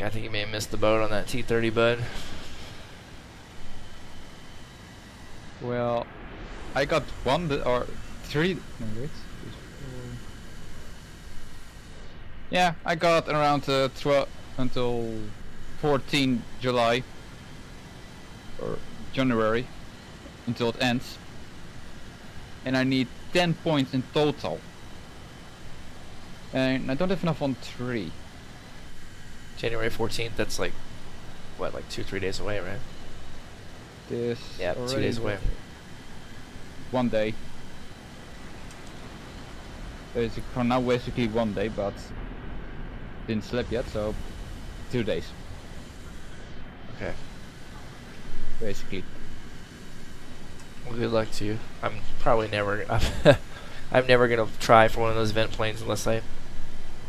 I think you may have missed the boat on that T30, bud. Well, I got one or three. No, wait. there's four. Yeah, I got around uh, 12 until 14 July or January until it ends, and I need 10 points in total. And I don't have enough on three. January 14th. That's like what, like two, three days away, right? This Yeah, two days away. One day. For now basically one day, but didn't sleep yet, so two days Okay. basically. Well, good luck to you. I'm probably never. I'm never gonna try for one of those event planes unless I.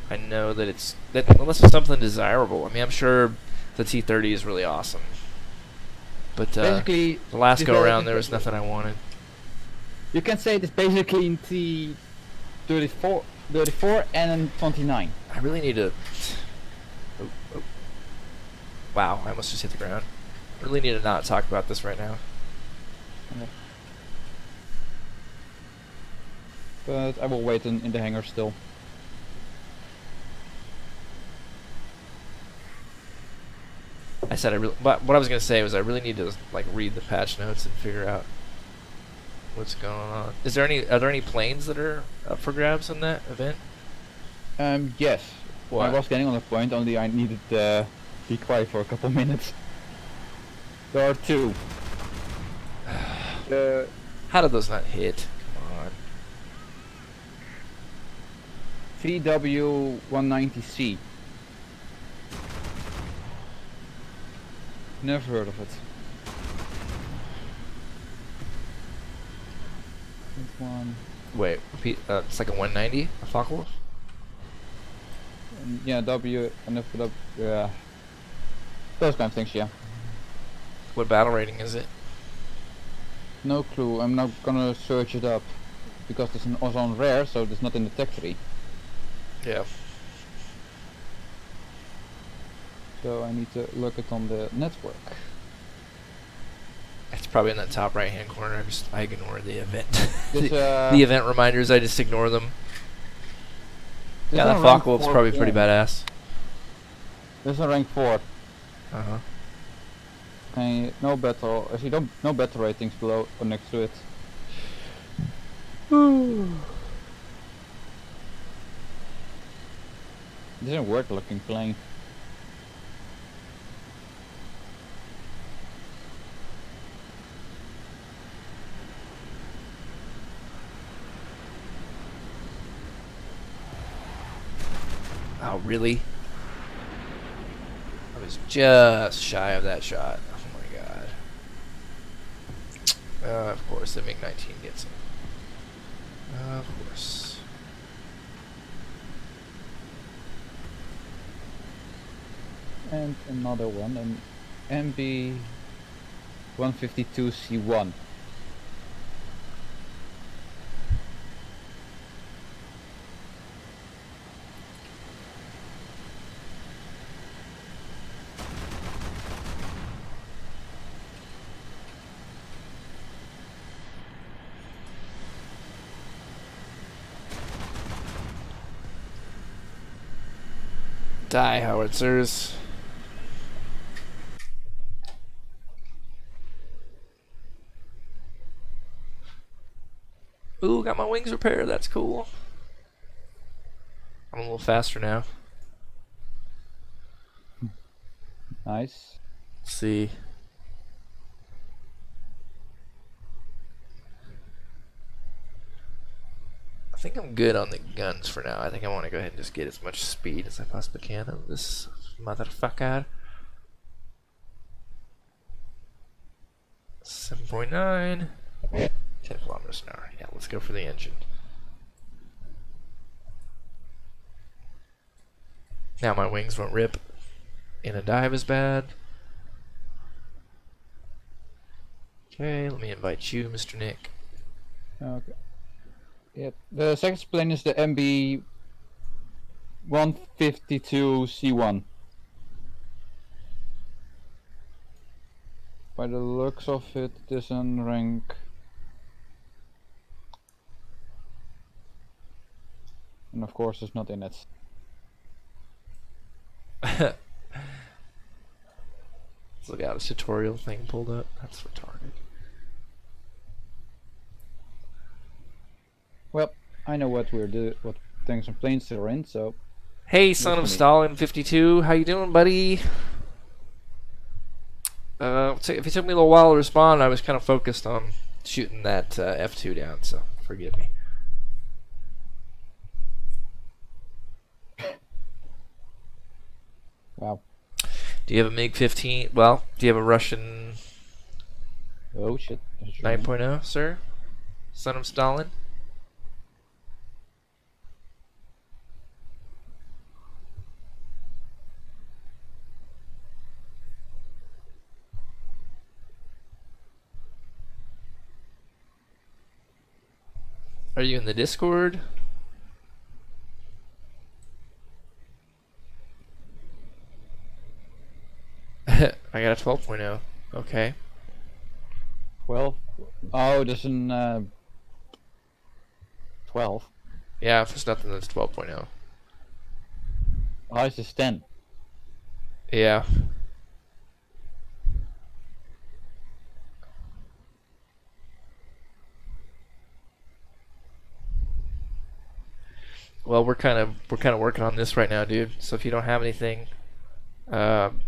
I know that it's that unless it's something desirable. I mean, I'm sure the T30 is really awesome. But uh, basically, the last go around, there was nothing I wanted. you can say it's basically in T 34, 34 and 29. I really need to. Oh, oh. Wow, I almost just hit the ground. I really need to not talk about this right now. But I will wait in, in the hangar still. I said I really. But what I was gonna say was I really need to like read the patch notes and figure out what's going on. Is there any? Are there any planes that are up for grabs in that event? Um, yes. What? I was getting on the point, only I needed to be quiet for a couple minutes. There are two. The How did those not hit? Come on. 3W190C. Never heard of it. Which one? Wait, repeat. Uh, it's like a 190, a Focke-Wulf? Yeah, W and F W. Yeah. Those kind of things, yeah. What battle rating is it? No clue. I'm not gonna search it up because it's an on rare, so it's not in the tech tree. Yeah. So I need to look it on the network. It's probably in that top right hand corner. I just I ignore the event. This, uh, the event reminders, I just ignore them. This yeah, is that on rank Focke-Wulf's 4 probably pretty PM. badass. This is on rank four. Uh huh. And no battle. I see no no battle ratings below or next to it. This isn't worth looking playing. Oh, really? I was just shy of that shot. Oh my god. Uh, of course, the MiG-19 gets it. Uh, of course. And another one, an MB-152C1. anti howitzers. Ooh, got my wings repaired. That's cool. I'm a little faster now. Nice. Let's see. Think I'm good on the guns for now. I think I want to go ahead and just get as much speed as I possibly can of this motherfucker. 7.9. 10 kilometers an hour. Yeah, let's go for the engine. Now my wings won't rip in a dive as bad. Okay, let me invite you, Mr. Nick. Okay. Yep. The second plane is the MB 152C1. By the looks of it, it is in rank. And of course, it's not in it. Let's look out, a tutorial thing pulled up. That's retarded. Well, I know what we're doing, what tanks and planes are in, so Hey, son of Stalin 52, how you doing, buddy? Uh, if it took me a little while to respond, I was kind of focused on shooting that uh, F2 down, so forgive me. wow. Do you have a MiG 15? Well, do you have a Russian Oh shit. That's right. 9.0, sir? Son of Stalin? Are you in the Discord? I got a 12.0. Okay. 12. Oh, there's an uh, 12. Yeah, if it's nothing, that's 12.0. Oh, it's is 10. Yeah. Well, we're kind of we're kind of working on this right now, dude. So if you don't have anything, um,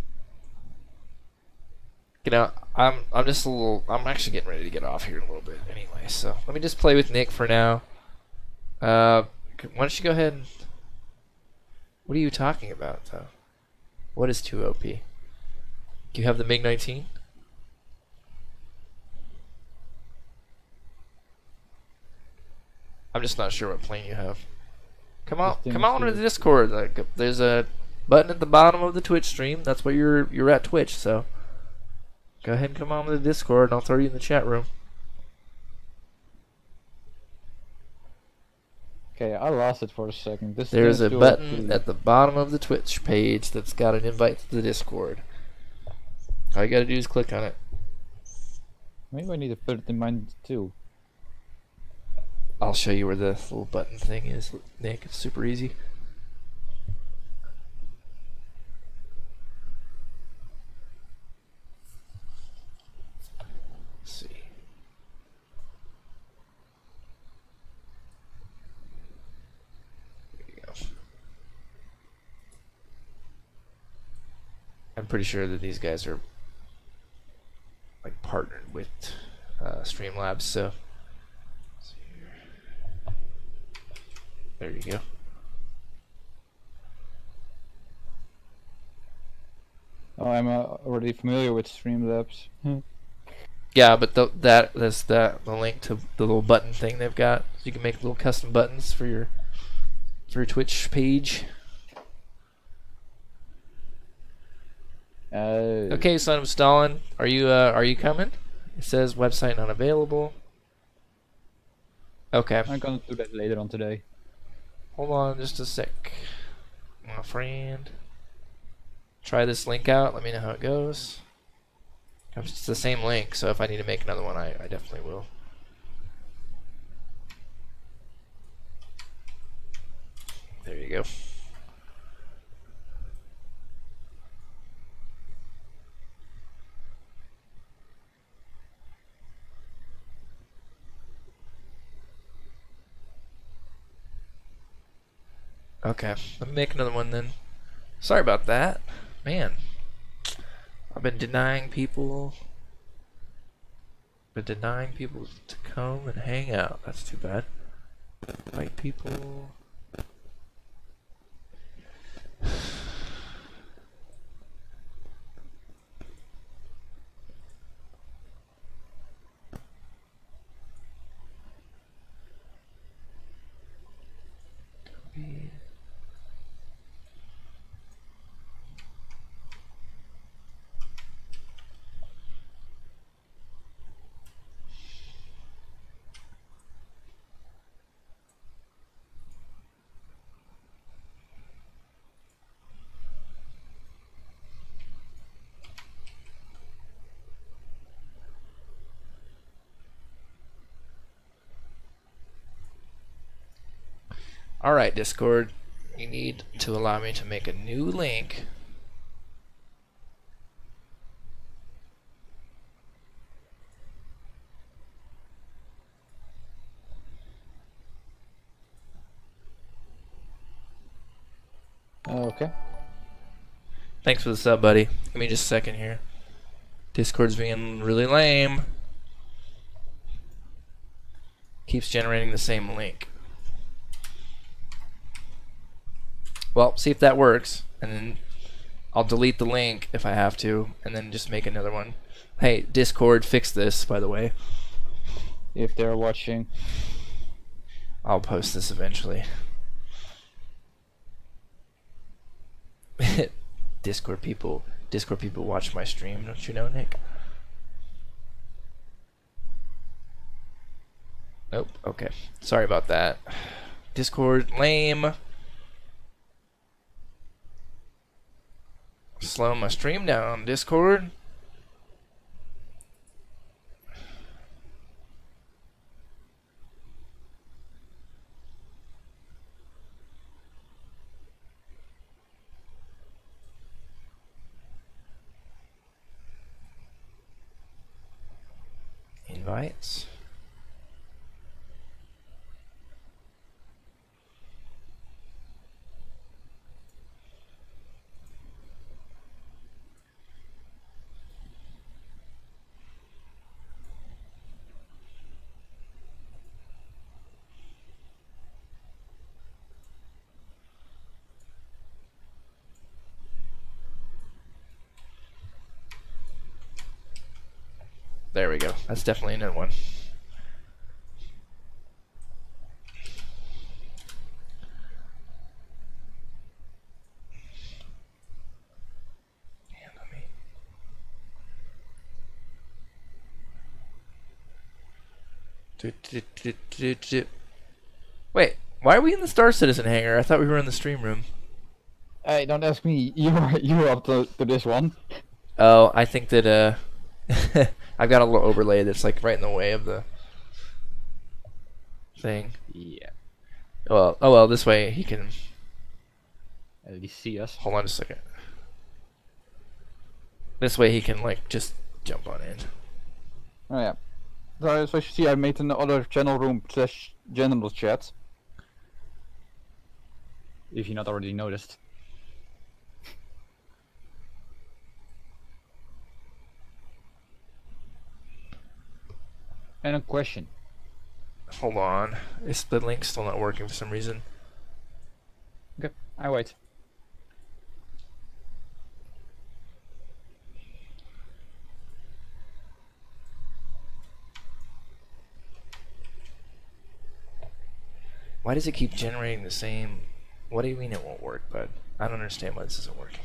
you know, I'm I'm just a little. I'm actually getting ready to get off here in a little bit, anyway. So let me just play with Nick for now. Uh, why don't you go ahead and? What are you talking about, though? What is 2 OP? Do you have the MiG 19? I'm just not sure what plane you have. Come on, come on to the Discord. Like, there's a button at the bottom of the Twitch stream. That's where you're you're at Twitch. So go ahead and come on to the Discord, and I'll throw you in the chat room. Okay, I lost it for a second. This There's a button at the bottom of the Twitch page that's got an invite to the Discord. All you gotta do is click on it. Maybe I need to put it in mine too. I'll show you where the little button thing is, Nick. It's super easy. See. There you go. I'm pretty sure that these guys are like partnered with uh, Streamlabs, so. let's see here. There you go. Oh, I'm uh, already familiar with Streamlabs. Yeah, but the, that that's that the link to the little button thing they've got. So you can make little custom buttons for your for your Twitch page. Uh, Okay, son of Stalin, are you uh, are you coming? It says website not available. Okay, I'm gonna do that later on today. Hold on just a sec, my friend. Try this link out. Let me know how it goes. It's the same link, so if I need to make another one, I, I definitely will. There you go. Okay, let me make another one then. Sorry about that. Man, I've been denying people. Been denying people to come and hang out. That's too bad. White people. Copy. Alright, Discord. You need to allow me to make a new link. Okay. Thanks for the sub, buddy. Give me just a second here. Discord's being really lame. Keeps generating the same link. Well, see if that works, and then I'll delete the link if I have to, and then just make another one. Hey, Discord, fix this, by the way. If they're watching. I'll post this eventually. Discord people, Discord people watch my stream, don't you know, Nick? Nope. Okay. Sorry about that. Discord lame. Slow my stream down, Discord. Invites. There we go. That's definitely a new one. Wait, why are we in the Star Citizen hangar? I thought we were in the stream room. Hey, don't ask me. You were you were up to, to this one. Oh, I think that uh, I've got a little overlay that's like right in the way of the thing. Yeah. Well, oh well, this way he can. At least see us. Hold on a second. This way he can like just jump on in. Oh yeah. So as you see, I made another channel room slash general chat. If you not already noticed. And a question. Hold on, is the link still not working for some reason? Okay, I wait. Why does it keep generating the same? What do you mean it won't work, bud? I don't understand why this isn't working.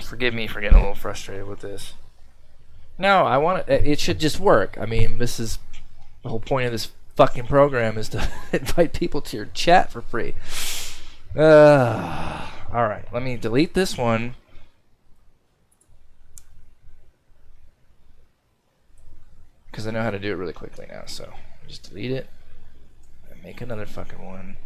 Forgive me for getting a little frustrated with this. No, I want it. It should just work. I mean, this is the whole point of this fucking program is to invite people to your chat for free. Uh, all right, let me delete this one. Because I know how to do it really quickly now, so just delete it and make another fucking one.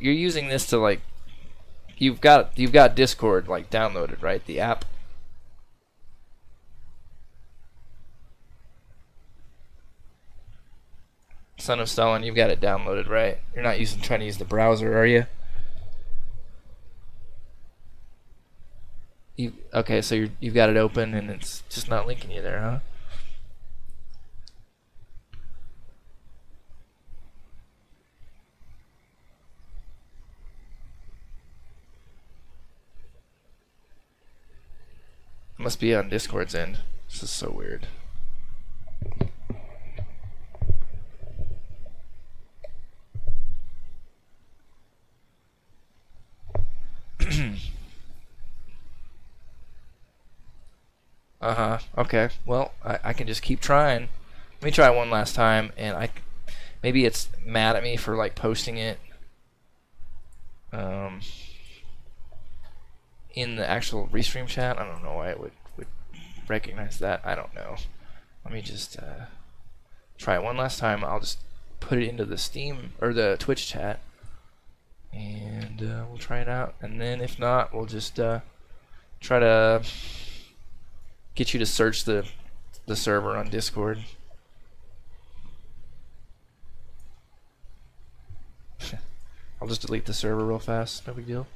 You're using this to like you've got you've got Discord like downloaded, right? The app. Son of Stalin, you've got it downloaded, right? You're not using trying to use the browser, are you? You okay? So you you've got it open and it's just not linking you there, huh? Must be on Discord's end. This is so weird. uh huh. Okay. Well, I, I can just keep trying. Let me try one last time, and I maybe it's mad at me for like posting it. Um, in the actual restream chat. I don't know why it would, would recognize that. I don't know. Let me just uh, try it one last time. I'll just put it into the Steam or the Twitch chat, and uh, we'll try it out. And then if not, we'll just uh, try to get you to search the the server on Discord. I'll just delete the server real fast. No big deal.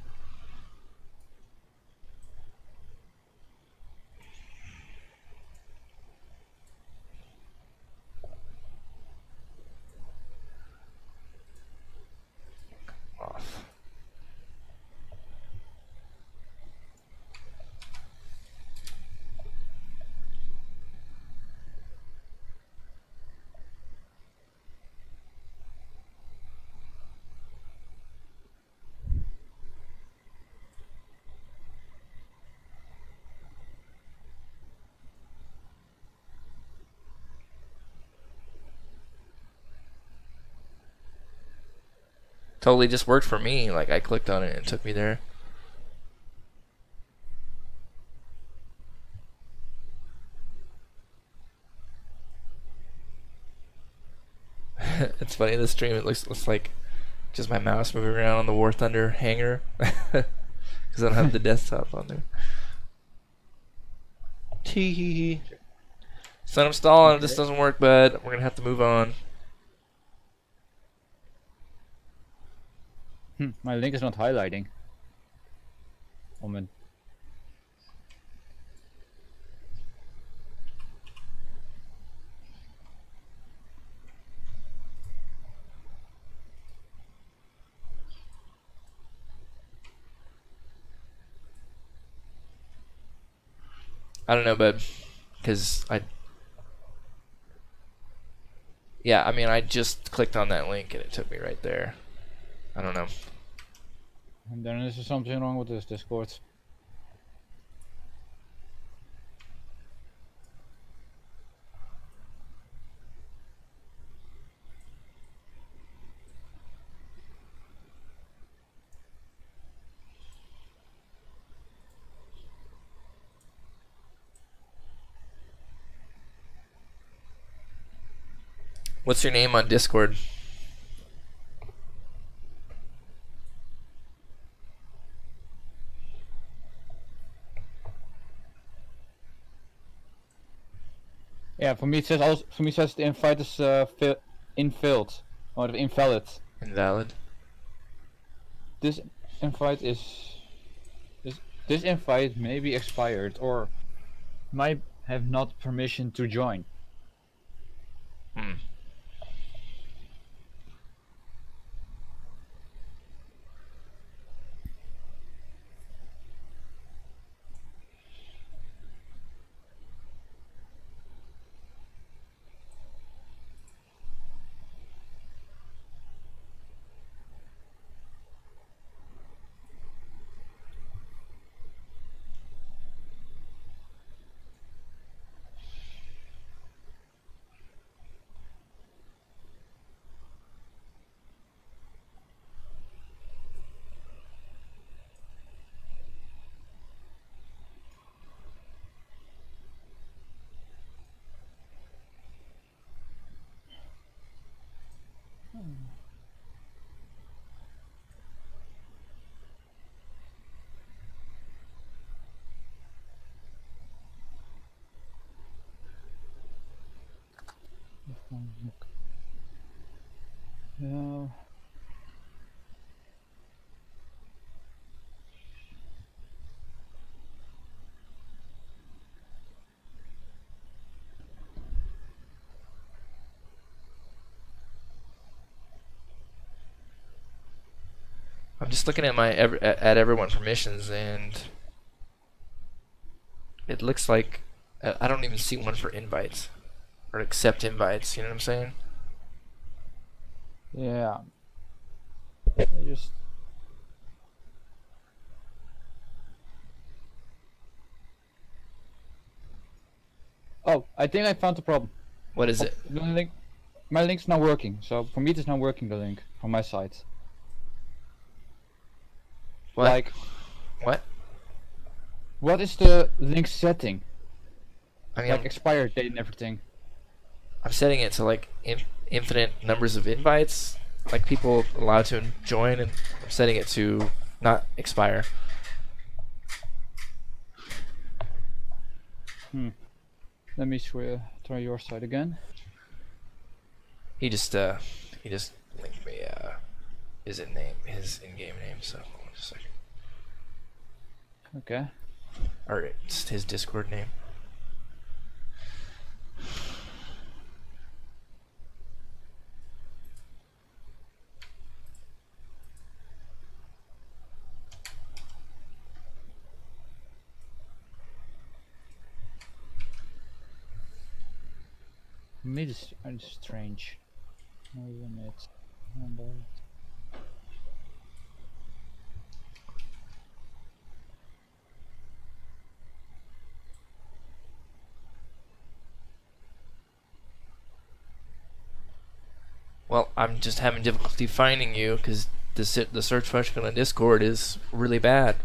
totally just worked for me. Like I clicked on it and it took me there. it's funny in the stream. It looks looks like just my mouse moving around on the War Thunder hangar, because I don't have the desktop on there. Tee hee hee. So I'm stalling. This doesn't work, bud. We're gonna have to move on. Hmm, my link is not highlighting. Moment. I don't know, bud, because I. Yeah, I mean, I just clicked on that link and it took me right there. I don't know. And then is something wrong with this Discord? What's your name on Discord? Yeah, for me it says also for me it says the invite is uh, fi- infilled or invalid. Invalid. This invite is this this invite may be expired or might have not permission to join. Hmm. Yeah. I'm just looking at my at at everyone permissions and it looks like uh, I don't even see one for invites or accept invites. You know what I'm saying? Yeah. I just Oh, I think I found the problem. What is it? The link my link's not working, so for me it's not working the link from my side. What? Like what? what is the link setting? I mean, Like I'm, expired date and everything. I'm setting it to like in, infinite numbers of invites, like people allowed to join, and I'm setting it to not expire. Hmm. Let me try your side again. He just uh he just linked me uh his in name his in game name, so hold on just a second. Okay. All right, it's his Discord name. Me this is strange. No unit. Number. Well, I'm just having difficulty finding you because the the search function on Discord is really bad.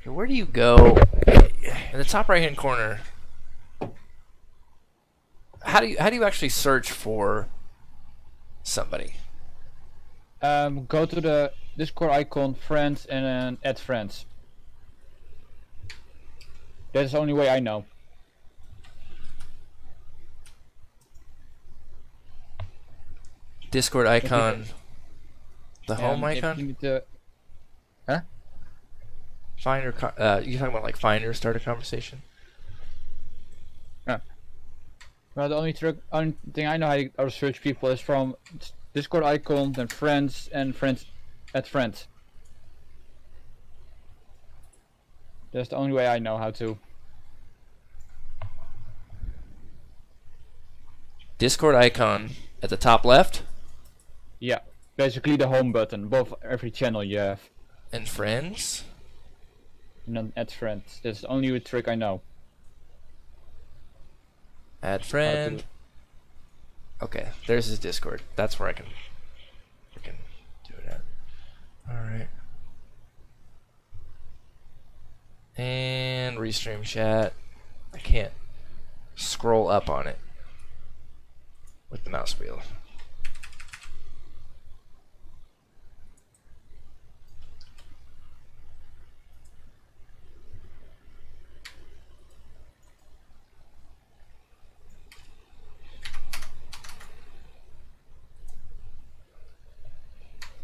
Okay, where do you go? In the top right hand corner. How do you how do you actually search for somebody? Um, go to the Discord icon, friends, and then add friends. That's the only way I know. Discord icon. The home if icon. You need to, huh? Find or co- uh, you talking about like find or start a conversation? Yeah. Well, the only trick, only thing I know how to how to search people is from Discord icon, then friends, and friends, at friends. That's the only way I know how to. Discord icon at the top left Yeah, basically the home button above every channel you have, and friends. Then add friends. That's the only trick I know. Add friend. Okay, there's his Discord. That's where I can, I can do it at. All right. And restream chat. I can't scroll up on it with the mouse wheel.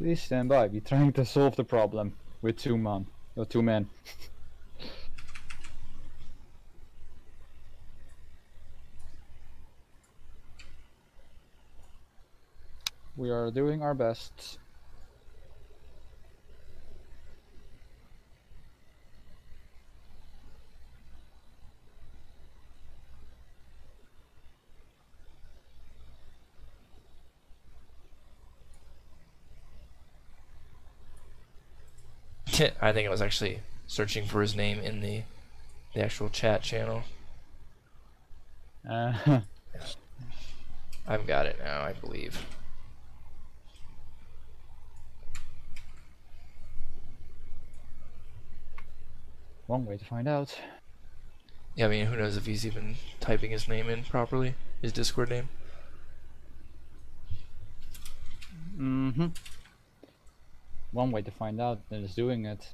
Please stand by. We're trying to solve the problem with two man or two men. we are doing our best. I think I was actually searching for his name in the the actual chat channel. Uh, I've got it now, I believe. one way to find out. Yeah, I mean, who knows if he's even typing his name in properly, his Discord name. Mm-hmm. One way to find out that it's doing it.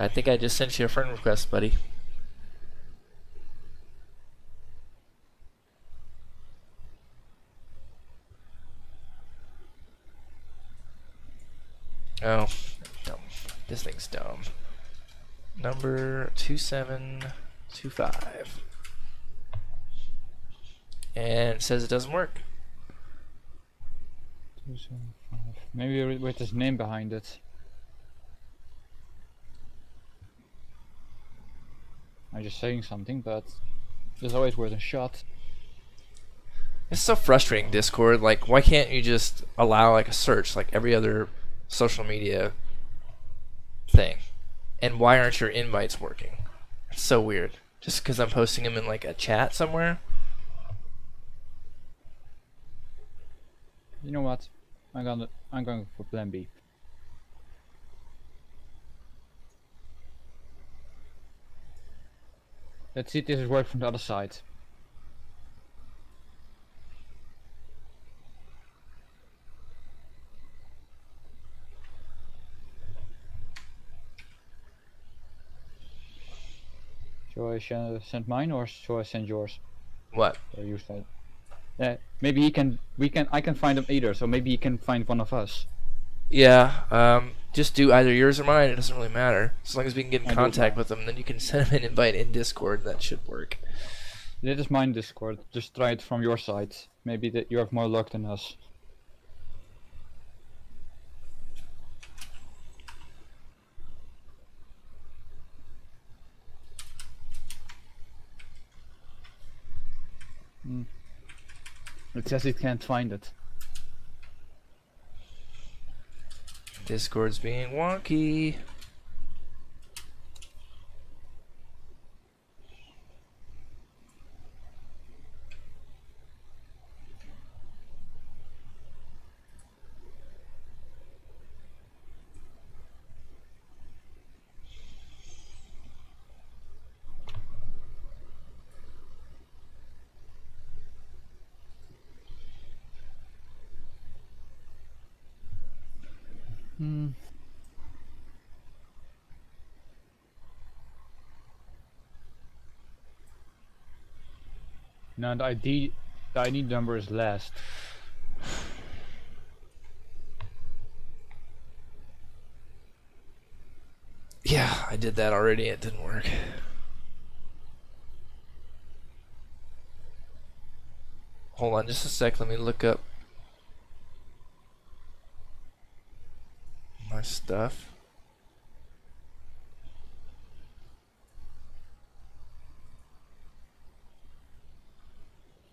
I think I just sent you a friend request, buddy. Oh, dumb. This thing's dumb. Number 2725. And it says it doesn't work. Two, seven, five. Maybe with- with his name behind it. I'm just saying something, but there's always worth a shot. It's so frustrating, Discord. Like, why can't you just allow like a search like every other social media thing? And why aren't your invites working? It's so weird. Just because I'm posting them in like a chat somewhere? You know what? I'm gonna I'm going for plan B. Let's see if this is work from the other side. I send mine or should I send yours? What? Or you said. Yeah, maybe he can. We can. I can find them either. So maybe he can find one of us. Yeah, um, just do either yours or mine. It doesn't really matter. As long as we can get in I contact with them, then you can send them an invite in Discord. That should work. Dit is mine Discord. Just try it from your side. Maybe that you have more luck than us. Hmm. It says it can't find it. Discord's being wonky. No, the ID, the ID number is last. Yeah, I did that already. It didn't work. Hold on just a sec. Let me look up my stuff.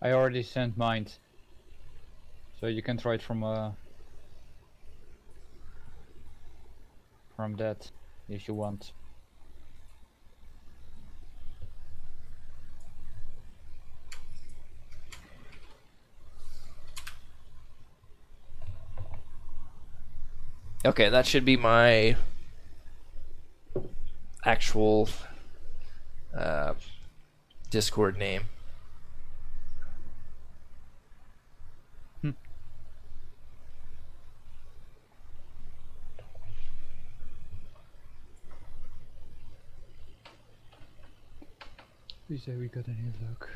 I already sent mine. So you can try it from uh from that if you want. Okay, that should be my actual uh, Discord name. Please say we got any luck.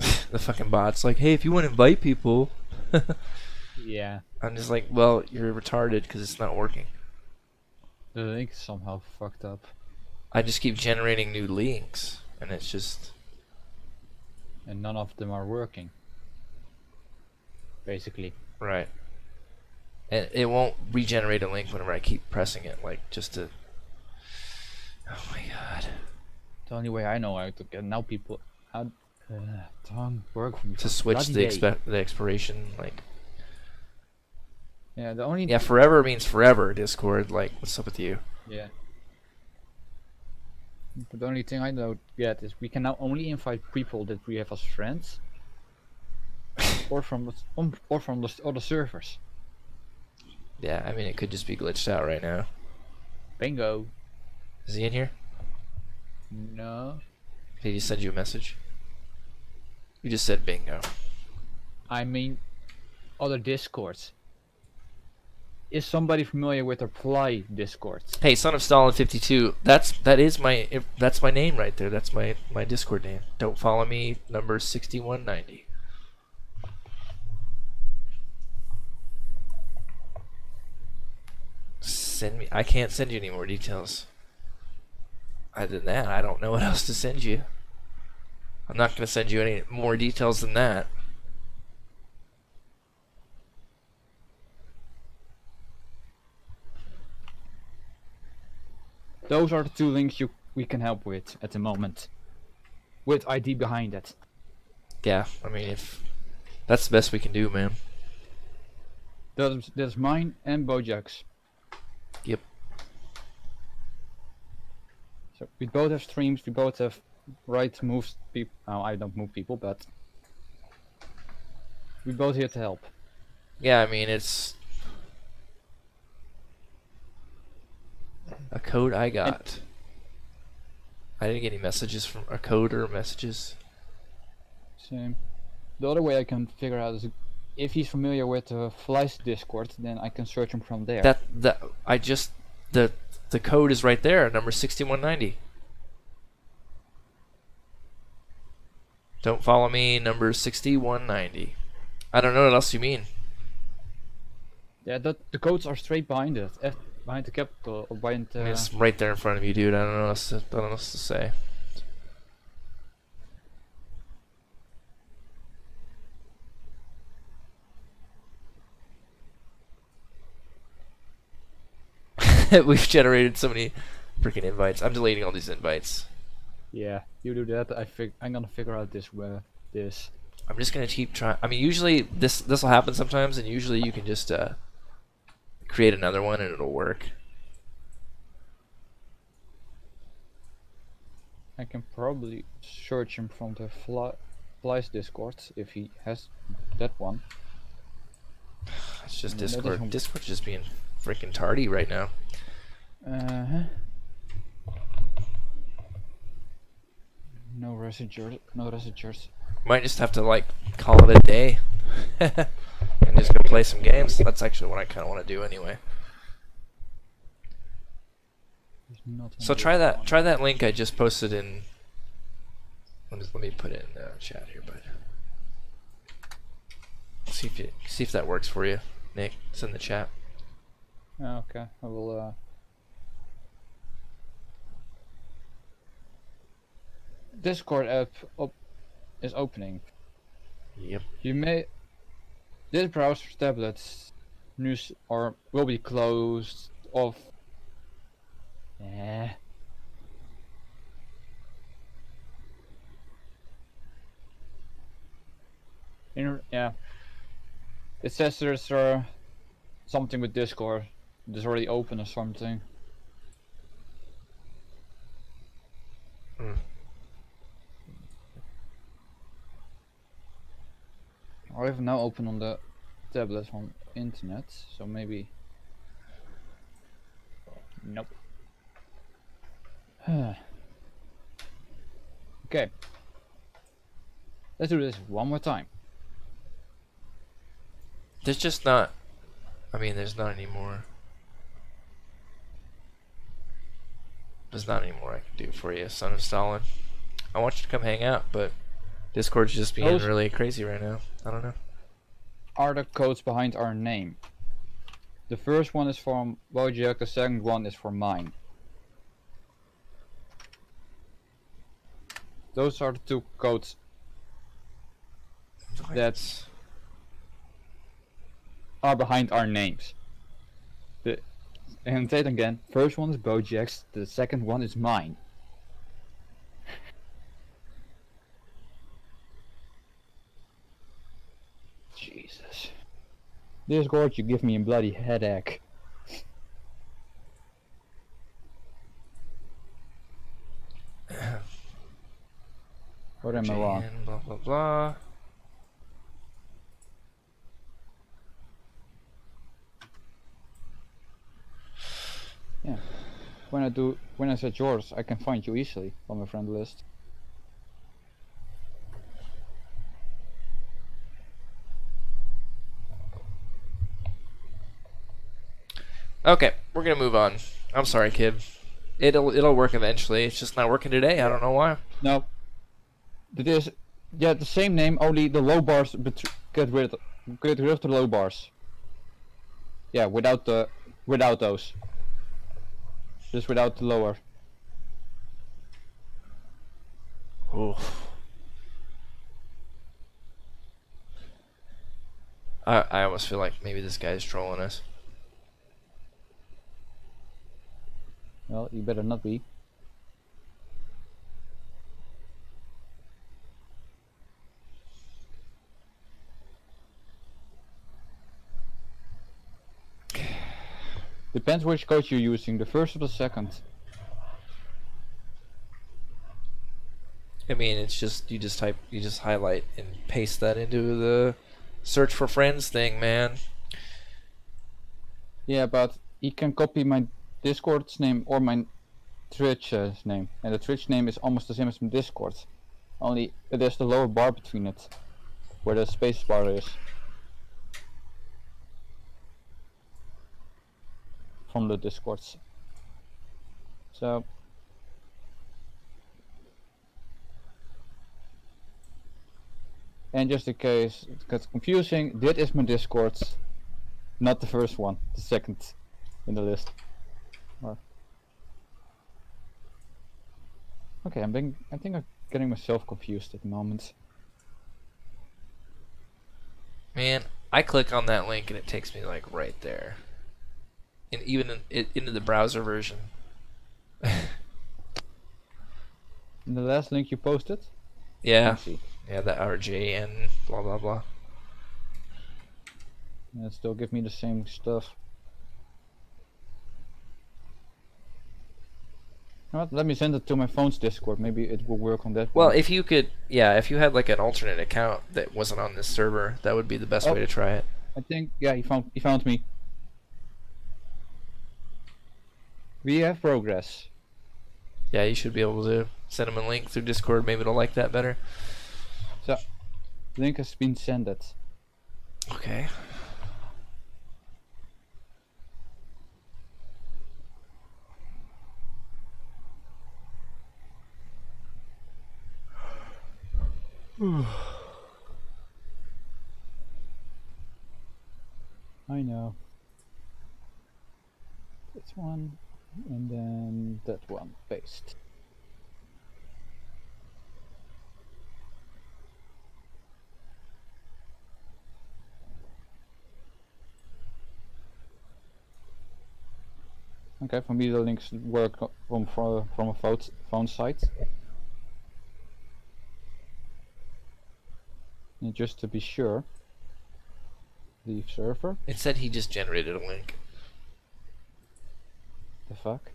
the fucking bot's like, hey, if you want to invite people, Yeah. I'm just like, well, you're retarded because it's not working. The link is somehow fucked up. I just keep generating new links, and it's just And none of them are working. Basically. right. And it won't regenerate a link whenever I keep pressing it, like just to. Oh my god. The only way I know how to get now people how uh, work for me. To switch the expe- the expiration, like Yeah, the only yeah, forever means forever. Discord, like, what's up with you? Yeah. But the only thing I don't get is we can now only invite people that we have as friends, or from the um, or from the other servers. Yeah, I mean, it could just be glitched out right now. Bingo. Is he in here? No, Did he send you a message? You just said bingo. I mean other discords. Is somebody familiar with Reply discords? Hey, son of Stalin fifty two. That's that is my that's my name right there. That's my my Discord name. Don't follow me. Number sixty one ninety. Send me. I can't send you any more details. Other than that, I don't know what else to send you. I'm not going to send you any more details than that. Those are the two links you we can help with at the moment, with ID behind it. Yeah, I mean, if that's the best we can do, man. That's that's mine and Bojack's. Yep. So we both have streams. We both have right to move people. Oh, I don't move people, but we both here to help. Yeah, I mean it's a code I got. I didn't get any messages from a code or messages. Same. The other way I can figure out is if he's familiar with the Flies Discord, then I can search him from there. That that I just the the code is right there, number sixty one ninety. Don't follow me, number sixty one ninety. I don't know what else you mean. yeah, that the codes are straight behind it, behind the capital or behind. I Uh, mean, it's right there in front of you, dude. I don't know what else to, I don't know what else to say. We've generated so many freaking invites. I'm deleting all these invites. yeah, you do that. I fig- I'm gonna figure out this where this. I'm just gonna keep trying. I mean, usually this this will happen sometimes, and usually you can just uh, create another one and it'll work. I can probably search him from the Fly, Flies Discord if he has that one. It's just Discord. Discord's just being freaking tardy right now. Uh huh. No researchers. No researchers. Might just have to like call it a day and just go play some games. That's actually what I kind of want to do anyway. So try that. Try that link I just posted in. Let me, let me put it in the chat here, but See if you see if that works for you, Nick. It's in the chat. Yeah, okay, I will. Uh... Discord app op- is opening. Yep. You may. This browser's tablets news or will be closed off. Yeah. In, yeah. It says there's uh, something with Discord. It's already open or something. Hmm. I have now open on the tablet on internet, so maybe. Nope. okay. Let's do this one more time. There's just not. I mean, there's not any There's not any more I can do for you, son of Stalin. I want you to come hang out, but Discord's just being Those- really crazy right now. I don't know. Are the codes behind our name? The first one is from Bojack, the second one is for mine. Those are the two codes That's- are behind our names. And say it again. First one is Bojack's. The second one is mine. Jesus. Discord, you give me a bloody headache. What am I wrong? Blah blah blah. When I do, when I set yours, I can find you easily on my friend list. Okay, we're gonna move on. I'm sorry, kid. It'll it'll work eventually. It's just not working today. I don't know why. No. It is, yeah, the same name, only the low bars, get rid, get rid of the low bars. Yeah, without the, without those. Just without the lower. Ooh. I I almost feel like maybe this guy's trolling us. Well, you better not be. Depends which code you're using, the first or the second. I mean, it's just you just type you just highlight and paste that into the search for friends thing, man. Yeah, but he can copy my Discord's name or my Twitch's name, and the Twitch name is almost the same as my Discord. Only there's the lower bar between it, where the space bar is. From the Discords. So. And just in case it gets confusing, this is my Discord. Not the first one, the second in the list. Or- Okay, I'm being, I think I'm getting myself confused at the moment. Man, I click on that link and it takes me like right there, and even in, it, into the browser version. In the last link you posted? yeah, yeah, the RJ and blah blah blah. And it still give me the same stuff. You know what, Let me send it to my phone's Discord. Maybe it will work on that. Well, one. if you could, yeah, if you had like an alternate account that wasn't on this server, that would be the best Oh. way to try it. I think yeah, he found he found me. We have progress. Yeah, you should be able to send them a link through Discord. Maybe they'll like that better. So, link has been sent. Okay. I know. It's one and then that one, paste. Okay, for me the links work from fro- from a phone phone site. And just to be sure, leave server. It said he just generated a link. The fuck?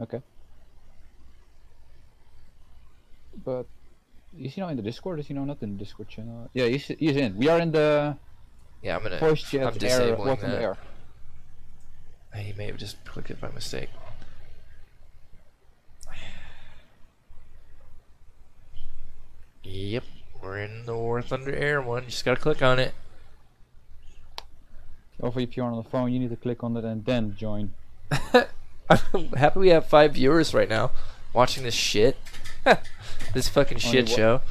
Okay. But is he not in the Discord? Is he not in the Discord channel? Yeah, he's he's in. We are in the Yeah, I'm gonna. voice I'm chat air. disabling Welcome that. air. Uh, he may have just clicked it by mistake. Yep, we're in the War Thunder Air one. Just gotta click on it. Or if you're on the phone, you need to click on it and then join. I'm happy we have five viewers right now watching this shit. this fucking shit show.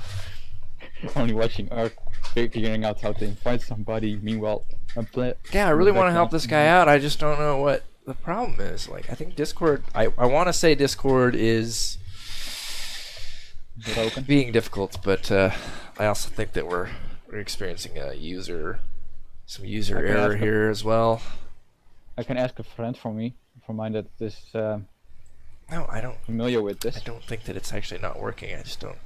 Only watching our figuring out how to invite somebody. Meanwhile, I'm playing. Yeah, I really want to help this guy out. I just don't know what the problem is. Like, I think Discord. I I want to say Discord is Broken. being difficult, but uh, I also think that we're we're experiencing a user some user error here as well. I can ask a friend for me, for mine that is uh, No, I don't. familiar with this. I don't think that it's actually not working. I just don't.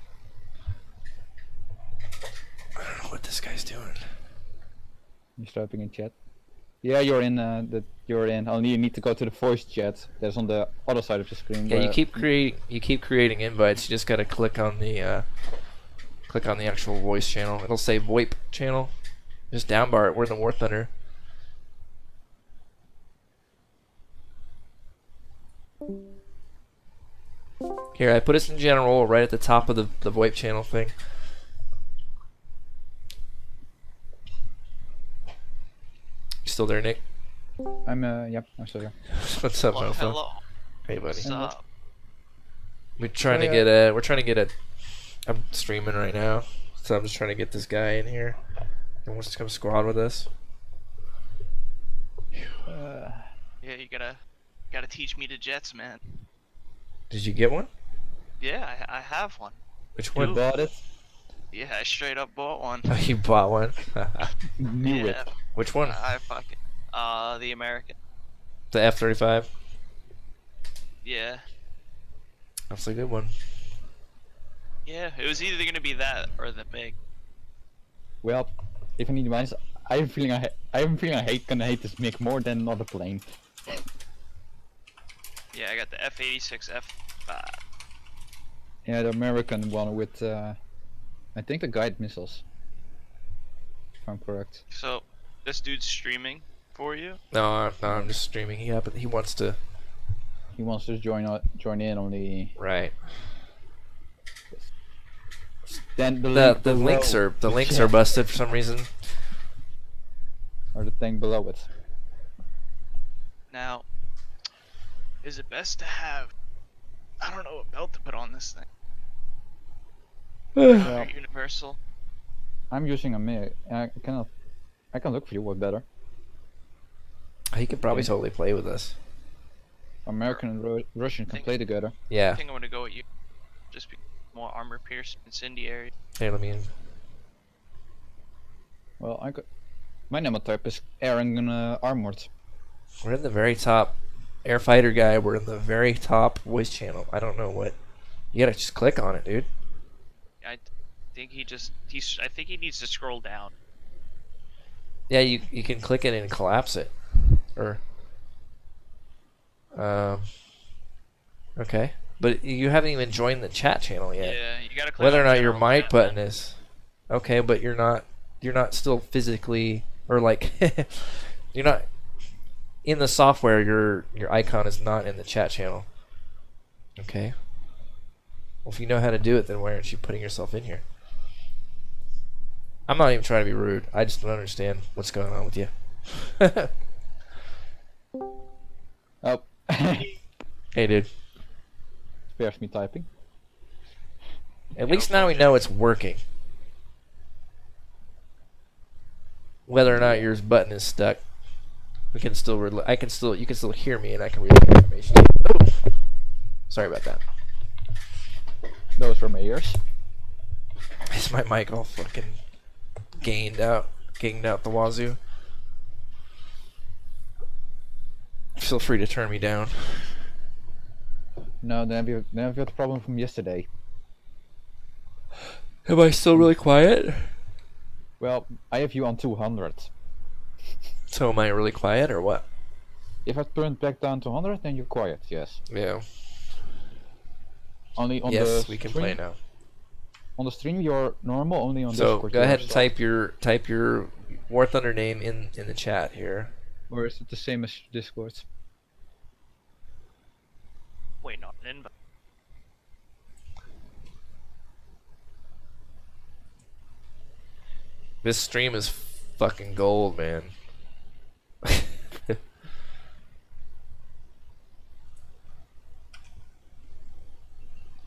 I don't know what this guy's doing. You're typing in chat. Yeah, you're in. Uh, that you're in. Only you need to go to the voice chat. That's on the other side of the screen. Yeah, you keep create you keep creating invites. You just gotta click on the uh, click on the actual voice channel. It'll say VoIP channel. Just down bar it. We're in the War Thunder. Here, I put us in general right at the top of the, the VoIP channel thing. You still there, Nick? I'm. Uh, yep. I'm still here. What's up, Well, Mofo? hello. Hey, buddy. What's up? We're trying to yeah. get a. We're trying to get a. I'm streaming right now, so I'm just trying to get this guy in here. He wants to come squad with us. Uh, Yeah, you gotta gotta teach me the jets, man. Did you get one? Yeah, I, I have one. Which you one? bought it. Yeah, I straight up bought one. Oh, you bought one. Knew yeah, it. Which one? I fucking uh the American. The F-35. Yeah, That's a good one. yeah. It was either gonna be that or the big. Well, if I need to be I have a feeling I, ha- I have a feeling I hate gonna hate this MiG more than another plane. Yeah, I got the F86 F5. Yeah, the American one with, uh, I think the guided missiles. If I'm correct. So this dude's streaming for you. No, no, I'm just streaming. He happen. He wants to. He wants to join o- join in on the. Right. Then the, The link the links are the links chat, are busted for some reason. Or the thing below it. Now, is it best to have? I don't know what belt to put on this thing. Well, Universal. I'm using a MiG. I cannot. I can look for you what better. He could probably Okay. totally play with us. American and Ru- Russian can Think- play together. Yeah. I think I'm gonna go with you. Just be more armor piercing, incendiary. Hey, let me in. Well, I got. My name type is Aaron uh, Armored. We're in the very top. Air fighter guy. We're in the very top voice channel. I don't know what. You gotta just click on it, dude. I think he just he's. I think he needs to scroll down. Yeah, you you can click it and collapse it, or um. Okay, but you haven't even joined the chat channel yet. Yeah, you gotta. Click Whether or not your general mic chat, button is okay, but you're not you're not still physically or like you're not in the software. Your your icon is not in the chat channel. Okay. Well, if you know how to do it, then why aren't you putting yourself in here? I'm not even trying to be rude. I just don't understand what's going on with you. Oh, hey, dude. Spares me typing. At least now we know it's working. Whether or not your button is stuck, we can still. Rel- I can still. You can still hear me, and I can relay information. Sorry about that. Those were my ears. Is my mic all fucking gained out, gained out the wazoo? Feel free to turn me down. No, then we then we've got the problem from yesterday. Am I still really quiet? Well, I have you on 200. So am I really quiet or what? If I turn back down to 100, then you're quiet. Yes. Yeah. Only on yes, the we can stream, play now. On the stream, you're normal. Only on So Discord. go ahead and type your type your War Thunder name in in the chat here. Or is it the same as Discord? Wait, not an invite. This stream is fucking gold, man.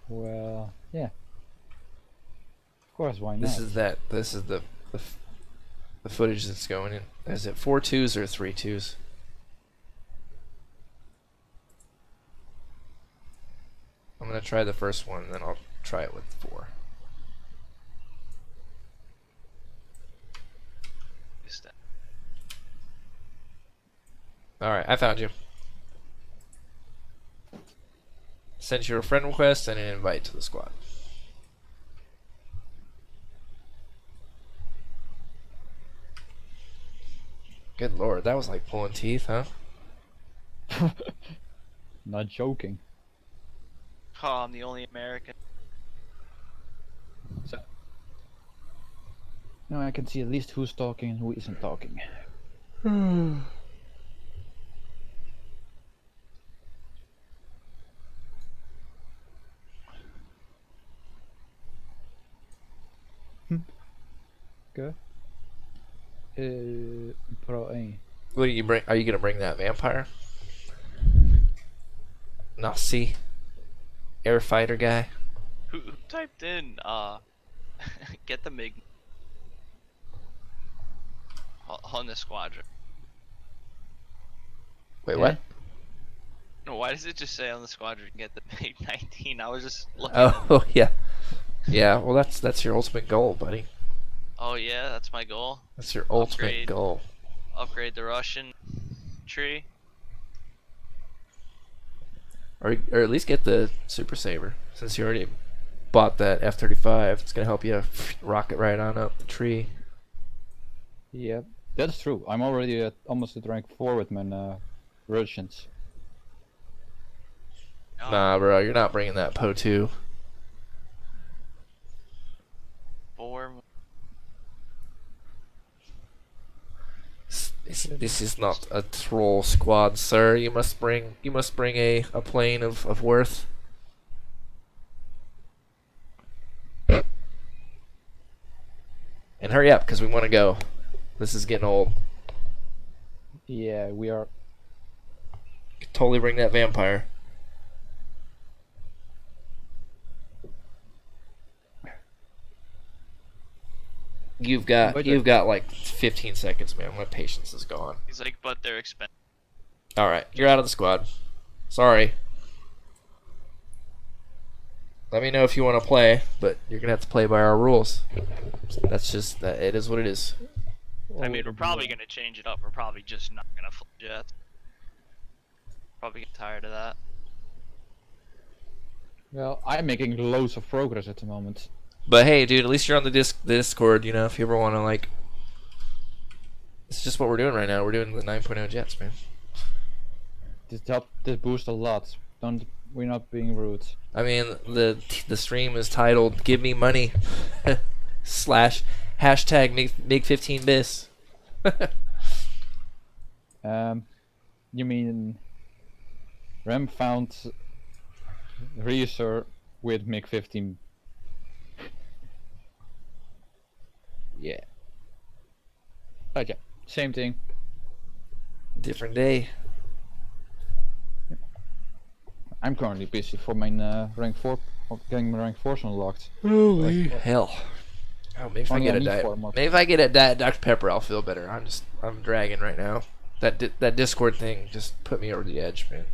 Well, yeah. Of course, why not? this is that. This is the the, the footage that's going in. Is it four twos or three twos? I'm gonna try the first one, then I'll try it with four. All right, I found you. Sent you a friend request and an invite to the squad. Good lord, that was like pulling teeth, huh? Not joking. Oh, I'm the only American. So. Now I can see at least who's talking and who isn't talking. Oké. Eh, Pro 1. What are you bring? Are you gonna bring that vampire? Nasi, air fighter guy. Who, who typed in, uh, get the MiG on the squadron? Wait, Yeah. what? No, why does it just say on the squadron get the MiG 19? I was just looking. Oh yeah, yeah. Well, that's that's your ultimate goal, buddy. Oh yeah, that's my goal. That's your ultimate Upgrade. goal. Upgrade the Russian tree. Or, or at least get the Super Saber, since you already bought that F-35. It's gonna help you rocket right on up the tree. Yep. That's true. I'm already at almost at rank 4 with my uh, Russians. Oh, Nah, bro, you're not bringing that Po 2. Four. This, this is not a troll squad, sir. You must bring you must bring a, a plane of, of worth. And hurry up, because we want to go. This is getting old. Yeah, we are. Totally bring that vampire. You've got Wait, you've got like 15 seconds, man. My patience is gone. He's like, but they're expensive. All right, you're out of the squad. Sorry. Let me know if you want to play, but you're gonna have to play by our rules. That's just that. It is what it is. Oh, I mean, we're probably gonna change it up. We're probably just not gonna fly jets. Probably get tired of that. Well, I'm making loads of progress at the moment. But hey, dude, at least you're on the disc Discord. You know, if you ever want to like, it's just what we're doing right now. We're doing the 9.0 jets, man. This help. This boost a lot. Don't. We're not being rude. I mean, the the stream is titled "Give Me Money" slash hashtag Mig, Mig 15 bis. Um, you mean Rem found Reeser with MiG 15? Yeah. Okay, same thing. Different day. I'm currently busy for my uh, rank four, getting my rank fours unlocked. Holy hell! Oh, maybe if I get a diet, maybe if I get a diet Dr Pepper, I'll feel better. I'm just, I'm dragging right now. That di- that Discord thing just put me over the edge, man.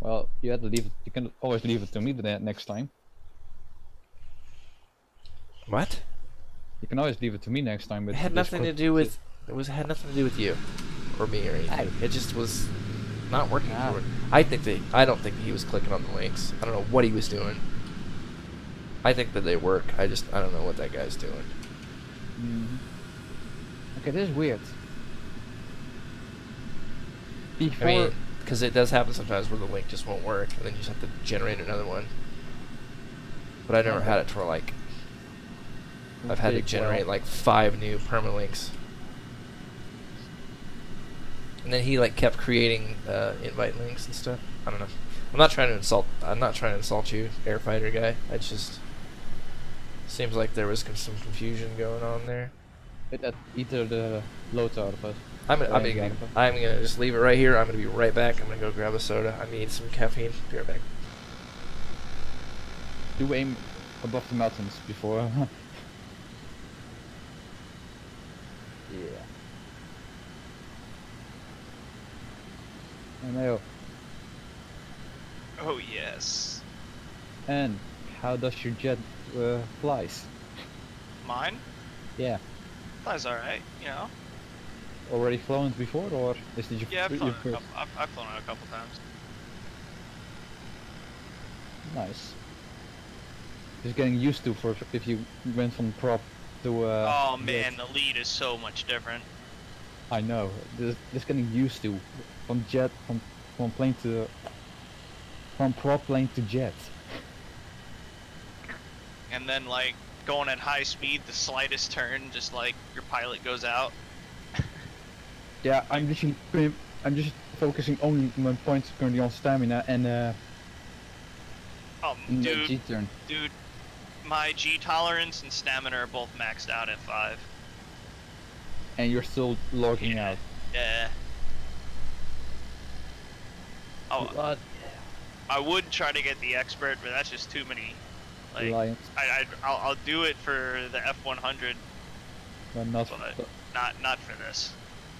Well, you had to leave it. You can always leave it to me the ne- next time. What? You can always leave it to me next time. But It had nothing to do with. It was had nothing to do with you, or me, or anything. It just was not working Ah. for it. I think that I don't think he was clicking on the links. I don't know what he was doing. I think that they work. I just I don't know what that guy's doing. Mhm. Okay, this is weird. Before, I mean, because it does happen sometimes where the link just won't work, and then you just have to generate another one. But I never Okay. had it for like I've had to generate well, like five new permalinks. And then he like kept creating uh, invite links and stuff. I don't know. I'm not trying to insult. I'm not trying to insult you, airfighter guy. I just seems like there was some confusion going on there. it at either the of us. I'm gonna, I'm, gonna. I'm gonna just leave it right here. I'm gonna be right back. I'm gonna go grab a soda. I need some caffeine. Be right back. Do aim above the mountains before. yeah. I know. Oh yes. And how does your jet uh, flies? Mine Yeah. flies all right. You know. Already flown before, or is this your, Yeah, I've flown, a first? couple, I've, I've flown it a couple times. Nice. Just getting used to for if you went from prop to. Uh, oh man, the lead is so much different. I know. Just, just getting used to from jet from from plane to from prop plane to jet. And then like going at high speed, the slightest turn, just like your pilot goes out. Yeah, I'm just I'm just focusing only my points currently on stamina and uh Um, the dude, G turn. dude, my G tolerance and stamina are both maxed out at five. And you're still logging Yeah. out. Yeah. Oh, But I would try to get the expert, but that's just too many. Like, Reliance, I, I, I'll, I'll do it for the F100, but not. but- but not, not for this.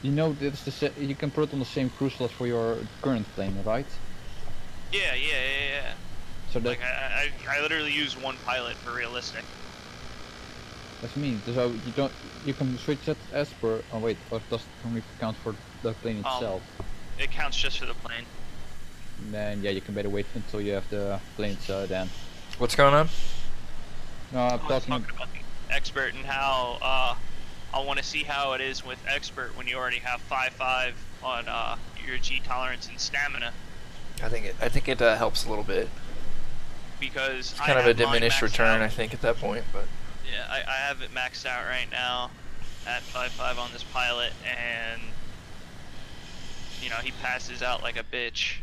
you know, it's the sa- you can put it on the same cruise slot for your current plane, right? Yeah, yeah, yeah, yeah. So Like, I, I, I literally use one pilot for realistic. that's me. So you don't you can switch that as per. Oh wait, or does it only count for the plane Um, itself? It counts just for the plane. then yeah, you can better wait until you have the planes uh, then. What's going on? No, I'm I talking. talking about the expert and how uh, I want to see how it is with expert when you already have five five on uh, your G tolerance and stamina I think it. I think it uh, helps a little bit. Because It's kind of a diminished return, out. I think, at that point. But Yeah, I, I have it maxed out right now at five five on this pilot, and you know he passes out like a bitch.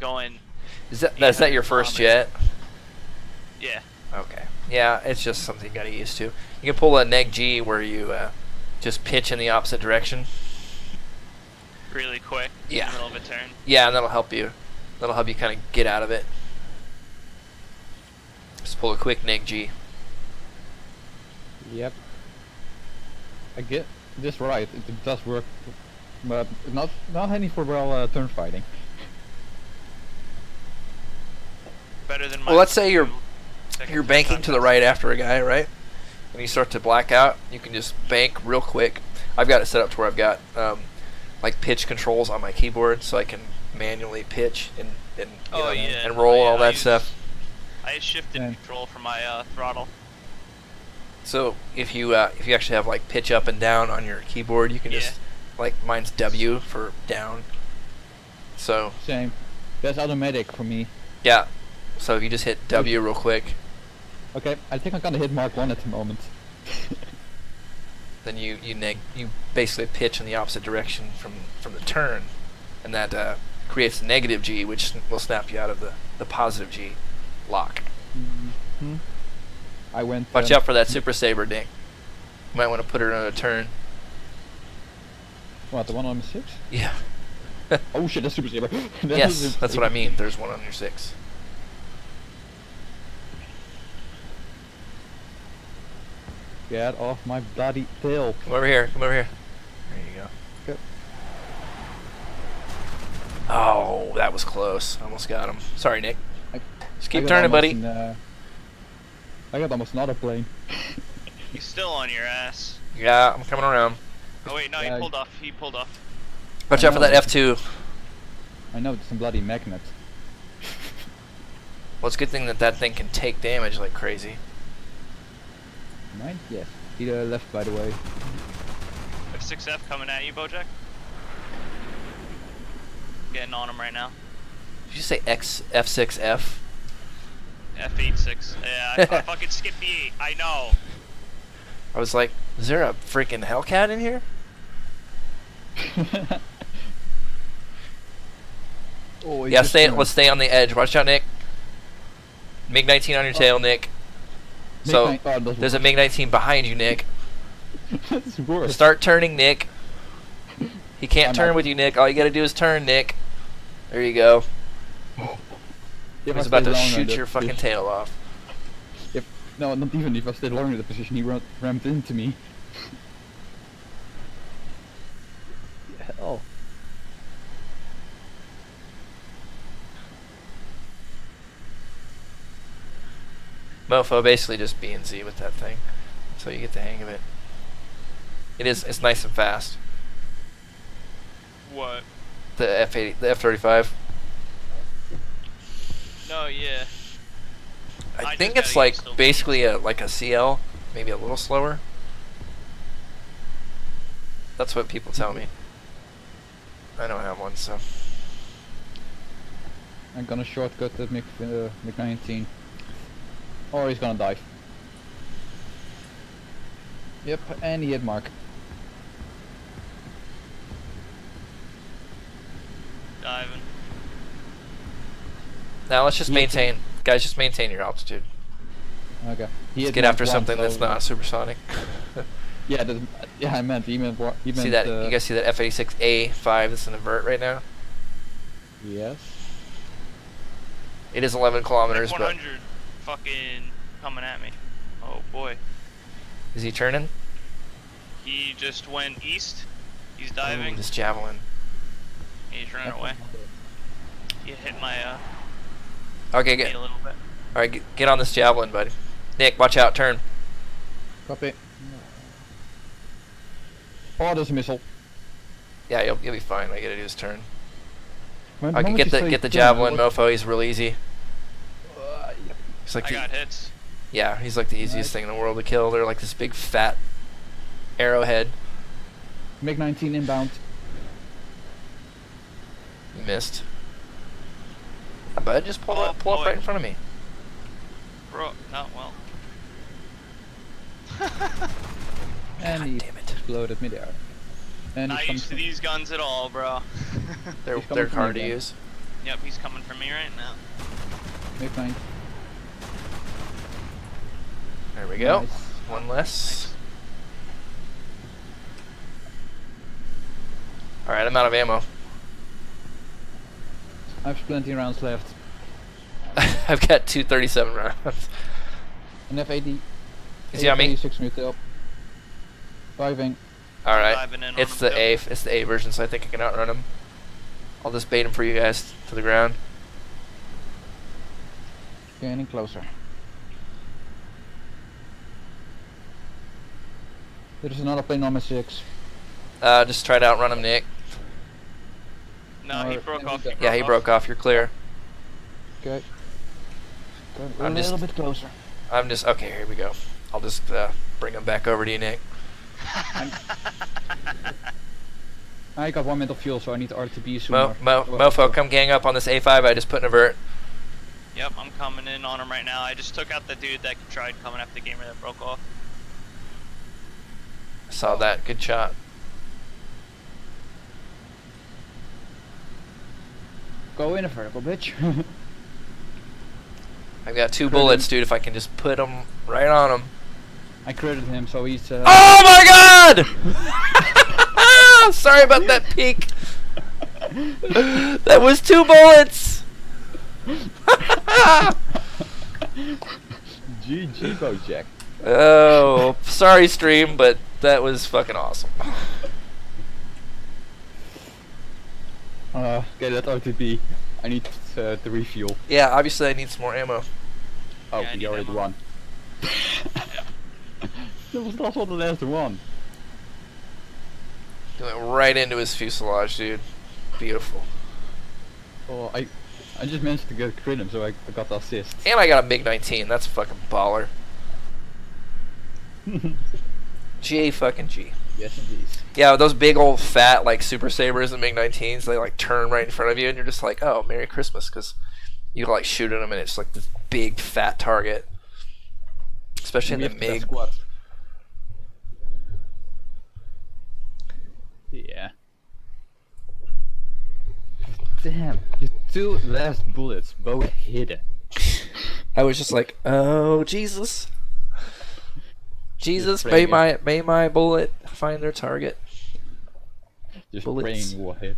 Going, is that that's that your first jet? yeah, Okay. Yeah, it's just something you gotta get used to. You can pull a neg G where you uh, just pitch in the opposite direction. really quick Yeah. in the middle of a turn. Yeah, and that'll help you. That'll help you kind of get out of it. Just pull a quick neg G. Yep. I get this right. It, it does work, but not not any for well uh, turn fighting. Better than my. Well, let's say you're you're banking to the right after a guy, right? When you start to black out, you can just bank real quick. I've got it set up to where I've got um, like pitch controls on my keyboard, so I can manually pitch and and, you Oh, know, yeah. and roll Oh, and all yeah, I that use- stuff. I shifted Yeah. control for my uh, throttle. So if you uh, if you actually have like pitch up and down on your keyboard, you can Yeah. just like mine's W for down. So Same. That's automatic for me. yeah, so if you just hit W real quick, Okay, I think I'm gonna hit Mark One at the moment. then you you neg you basically pitch in the opposite direction from from the turn, and that uh, creates a negative G, which will snap you out of the the positive G lock. hmm I went. Watch um, out for that super saber, Dick. You might want to put it on a turn. What the one on the six? Yeah. Oh shit, that's Super Saber. That yes, that's what I mean. There's one on your six. Get off my bloody tail. Come over here. Come over here. There you go. Okay. Oh, that was close. Almost got him. Sorry, Nick. I- Just keep turning, buddy. an, uh, I got almost another plane. He's still on your ass. Yeah, I'm coming around. Oh wait, no, Yeah, he pulled off. He pulled off. Watch out for that F2. I know it's some bloody magnet. Well, it's a good thing that that thing can take damage like crazy. Mine? Yes. He uh, left, by the way. F6F coming at you, Bojack. Getting on him right now. Did you say X F6F? F86. Yeah, I, I fucking skipped the 8. I know. I was like, is there a freaking Hellcat in here? oh, he Yeah, just stay. turned. Let's stay on the edge. Watch out, Nick. MiG 19 on your oh. tail, Nick. Make So oh, that's there's a worse. MiG 19 behind you, Nick. That's worse. Start turning, Nick. He can't I'm turn out. with you, Nick. All you gotta do is turn, Nick. There you go. If He's I about to shoot your fucking position- tail off. If no, not even if I stayed longer in the position, he ram- rammed into me. Hell. Mofo basically just B and Z with that thing, so you get the hang of it. It is. It's nice and fast. What? The F80, the F35. No, yeah. I, I think it's like used to it. basically a like a CL, maybe a little slower. That's what people tell me. I don't have one, so I'm gonna shortcut the MiG, uh, MiG 19. Or he's gonna dive. Yep, and he hit Mark. Diving. Now let's just maintain, guys. Just maintain your altitude. Okay. He Let's get after something that's so- not supersonic. Yeah, that, yeah, I meant he meant wa- he meant. see that? Uh, you guys see that F86A5 that's in invert right now? Yes. It is 11 kilometers, but F100 fucking coming at me. Oh boy. is he turning? He just went east. He's Ooh, diving. this javelin. He's running away. He hit my uh Okay, me get a little bit. right. Get, get on this javelin, buddy. Nick, watch out. Turn. Copy. Oh, there's a missile. Yeah, you'll, you'll be fine. All you gotta do is turn. When- I can get the say get the javelin What- mofo. He's real easy. Uh, yep. He's like I the, got hits. yeah, he's like the easiest Nice. thing in the world to kill. They're like this big fat arrowhead. MiG 19 inbound. Missed. Yeah, bud, just pull Oh, up, pull up right in front of me. Bro, not well. And God he damn it. exploded midair. And not used to these guns at all, bro. They're He's they're hard to use. yep, he's coming for me right now. from MiG 19. There we go. Nice. One less. All right, I'm out of ammo. I have plenty rounds left. I've got 237 rounds. An F80. Is he on me? 86 meter up. Diving. All right. Diving in on It's the too. A. It's the A version, so I think I can outrun him. I'll just bait him for you guys to the ground. Getting closer. There's another plane on my 6. Uh, just try to outrun him, Nick. No, he broke off. that- He Yeah, he broke off. You're clear. Okay. Go a I'm little just- bit closer. I'm just okay. Here we go. I'll just uh, bring him back over to you, Nick. I got one minute of fuel, so I need the RTB sooner. Mo, Mo, Well, Mofo, come gang up on this A5. I just put in a vert. Yep, I'm coming in on him right now. I just took out the dude that tried coming after the gamer that broke off. Saw that. Good shot. Go in a vertical, bitch. I've got two Could've bullets, been- dude. If I can just put them right on him. I critted him, so he's. Uh, Oh my God! Sorry about that peek. that was two bullets. GG, Bojack. oh, sorry, stream, but that was fucking awesome. Uh, okay, that OTP. I need uh, to refuel. Yeah, obviously I need some more ammo. Oh, Yeah, I we need already ammo. won. that was also the last one. He went right into his fuselage, dude. Beautiful. Oh, I, I just managed to get crit him, so I, I got the assist. And I got a MiG 19. That's fucking baller. G fucking G. yes, indeed. Yeah, those big old fat like Super Sabers and MiG 19s, they like turn right in front of you, and you're just like, oh, Merry Christmas, because you like shoot at them, and it's like this big fat target. Especially in We the have the MiG. squad. Yeah. Damn, your two last bullets both hit it. I was just like, oh Jesus, Jesus, may my may my bullet find their target. Just Bullets. praying will hit.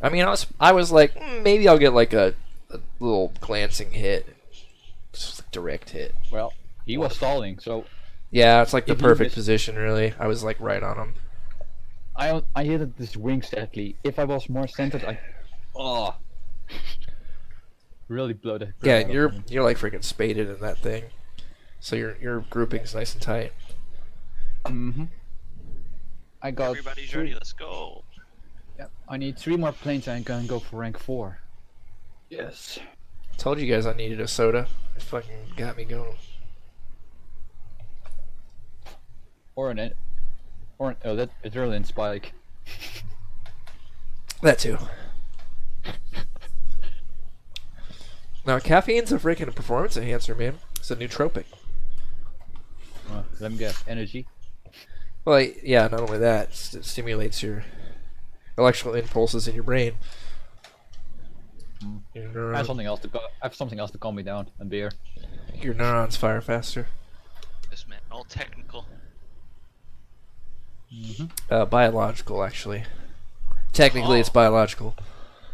I mean, I was I was like, mm, maybe I'll get like a, a little glancing hit, just like direct hit. Well, he was stalling, so Yeah, it's like the perfect miss- position. Really, I was like right on him. I I hit it this wing sadly. If I was more centered, I oh really blow the. Yeah, you're you're like freaking spaded in that thing, so your your grouping's nice and tight. Mhm. I got. Everybody's three- ready. Let's go. Yep, I need three more planes and I can go for rank four. Yes. Told you guys I needed a soda. It fucking got me going. Or an, or an, oh that adrenaline spike. That too. Now caffeine's a freaking performance enhancer, man. It's a nootropic. Uh, let me guess, energy. Well, yeah, not only that, it stimulates your electrical impulses in your brain. Mm. Your, I have something else to go. I have something else to calm me down. And beer. your neurons fire faster. This man, all technical. Mm-hmm. Uh, biological, actually. Technically, it's Oh. biological.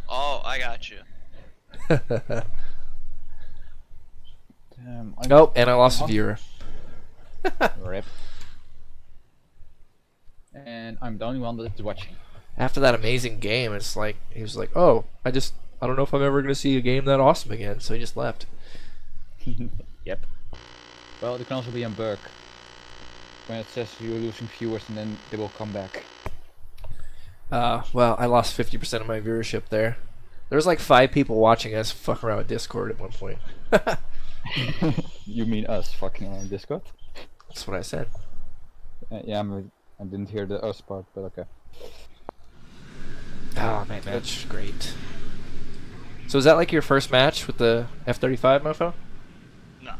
Oh, I got you. I'm nope, and I lost a Huh? viewer. Rip. And I'm the only one that's watching. After that amazing game, it's like he was like, "Oh, I just I don't know if I'm ever gonna see a game that awesome again," so he just left. yep. Well, it can also be on Burke. When it says you're losing viewers and then they will come back. Uh, well, I lost 50% of my viewership there. There was like five people watching us fuck around with Discord at one point. you mean us fucking around Discord? That's what I said. Uh, yeah, I'm, I didn't hear the us part, but okay. Oh man, that's great. So is that like your first match with the F-35 mofo? No.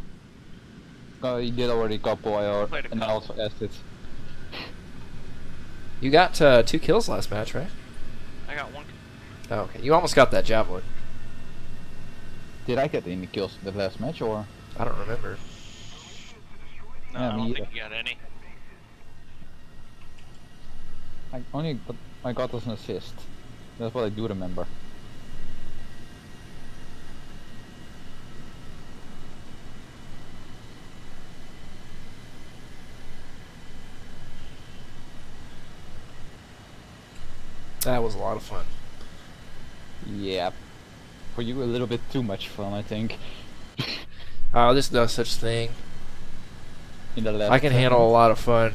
Oh, you did already a couple, I al- Played a and I also asked it. You got uh, two kills last match, right? I got one. Oh, okay. You almost got that javelin. Did I get any kills in the last match, or? I don't remember. No, Yeah, I don't think either. you got any. I only got, I got as an assist. That's what I do remember. That was a lot of fun. Yeah. For you, a little bit too much fun, I think. Oh, there's no such thing. In the last. I can handle a lot of fun.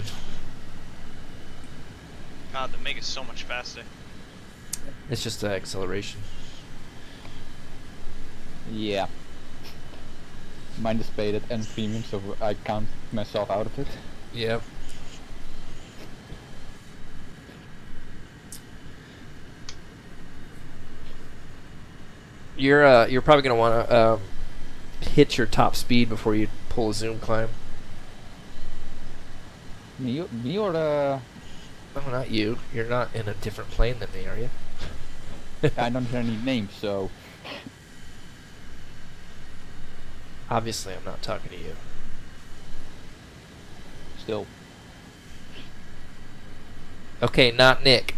God, the MiG is so much faster. It's just the acceleration. Yeah. Mine is paid and premium, so I can't myself out of it. Yep. You're uh, you're probably gonna want to um, hit your top speed before you pull a zoom climb. Me, me or uh, No, not you. You're not in a different plane than me, are you? I don't hear any names, so Obviously, I'm not talking to you. still. Okay, not Nick.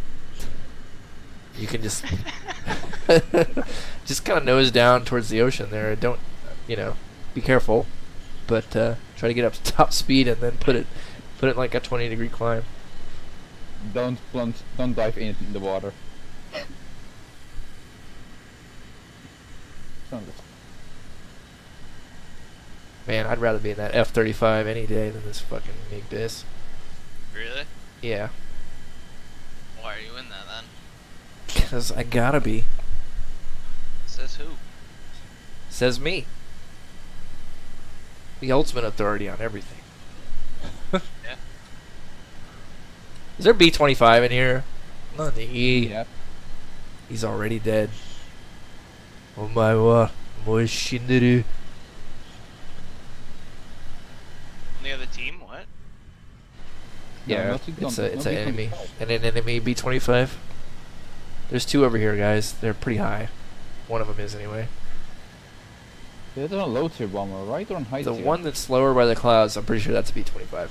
You can just just kind of nose down towards the ocean there. Don't, you know, be careful, but uh, try to get up to top speed and then put it put it in like a 20 degree climb. Don't plunge, don't dive in the water. Man, I'd rather be in that F-35 any day than this fucking MiG bis. Really? Yeah, Why are you in that then? because I gotta be. Says who? Says me. The ultimate authority on everything. Yeah. Is there B-25 in here? Not the E. Yeah. He's already dead. Oh my uh, wa, moi shinderu. On the other team? What? Yeah, not to- it's don't- a it's don't an be enemy, and an enemy B-25. There's two over here, guys. They're pretty high. One of them is anyway. It's on a low tier bomber, right? Or on high The tier? one that's lower by the clouds, I'm pretty sure that's a B-25.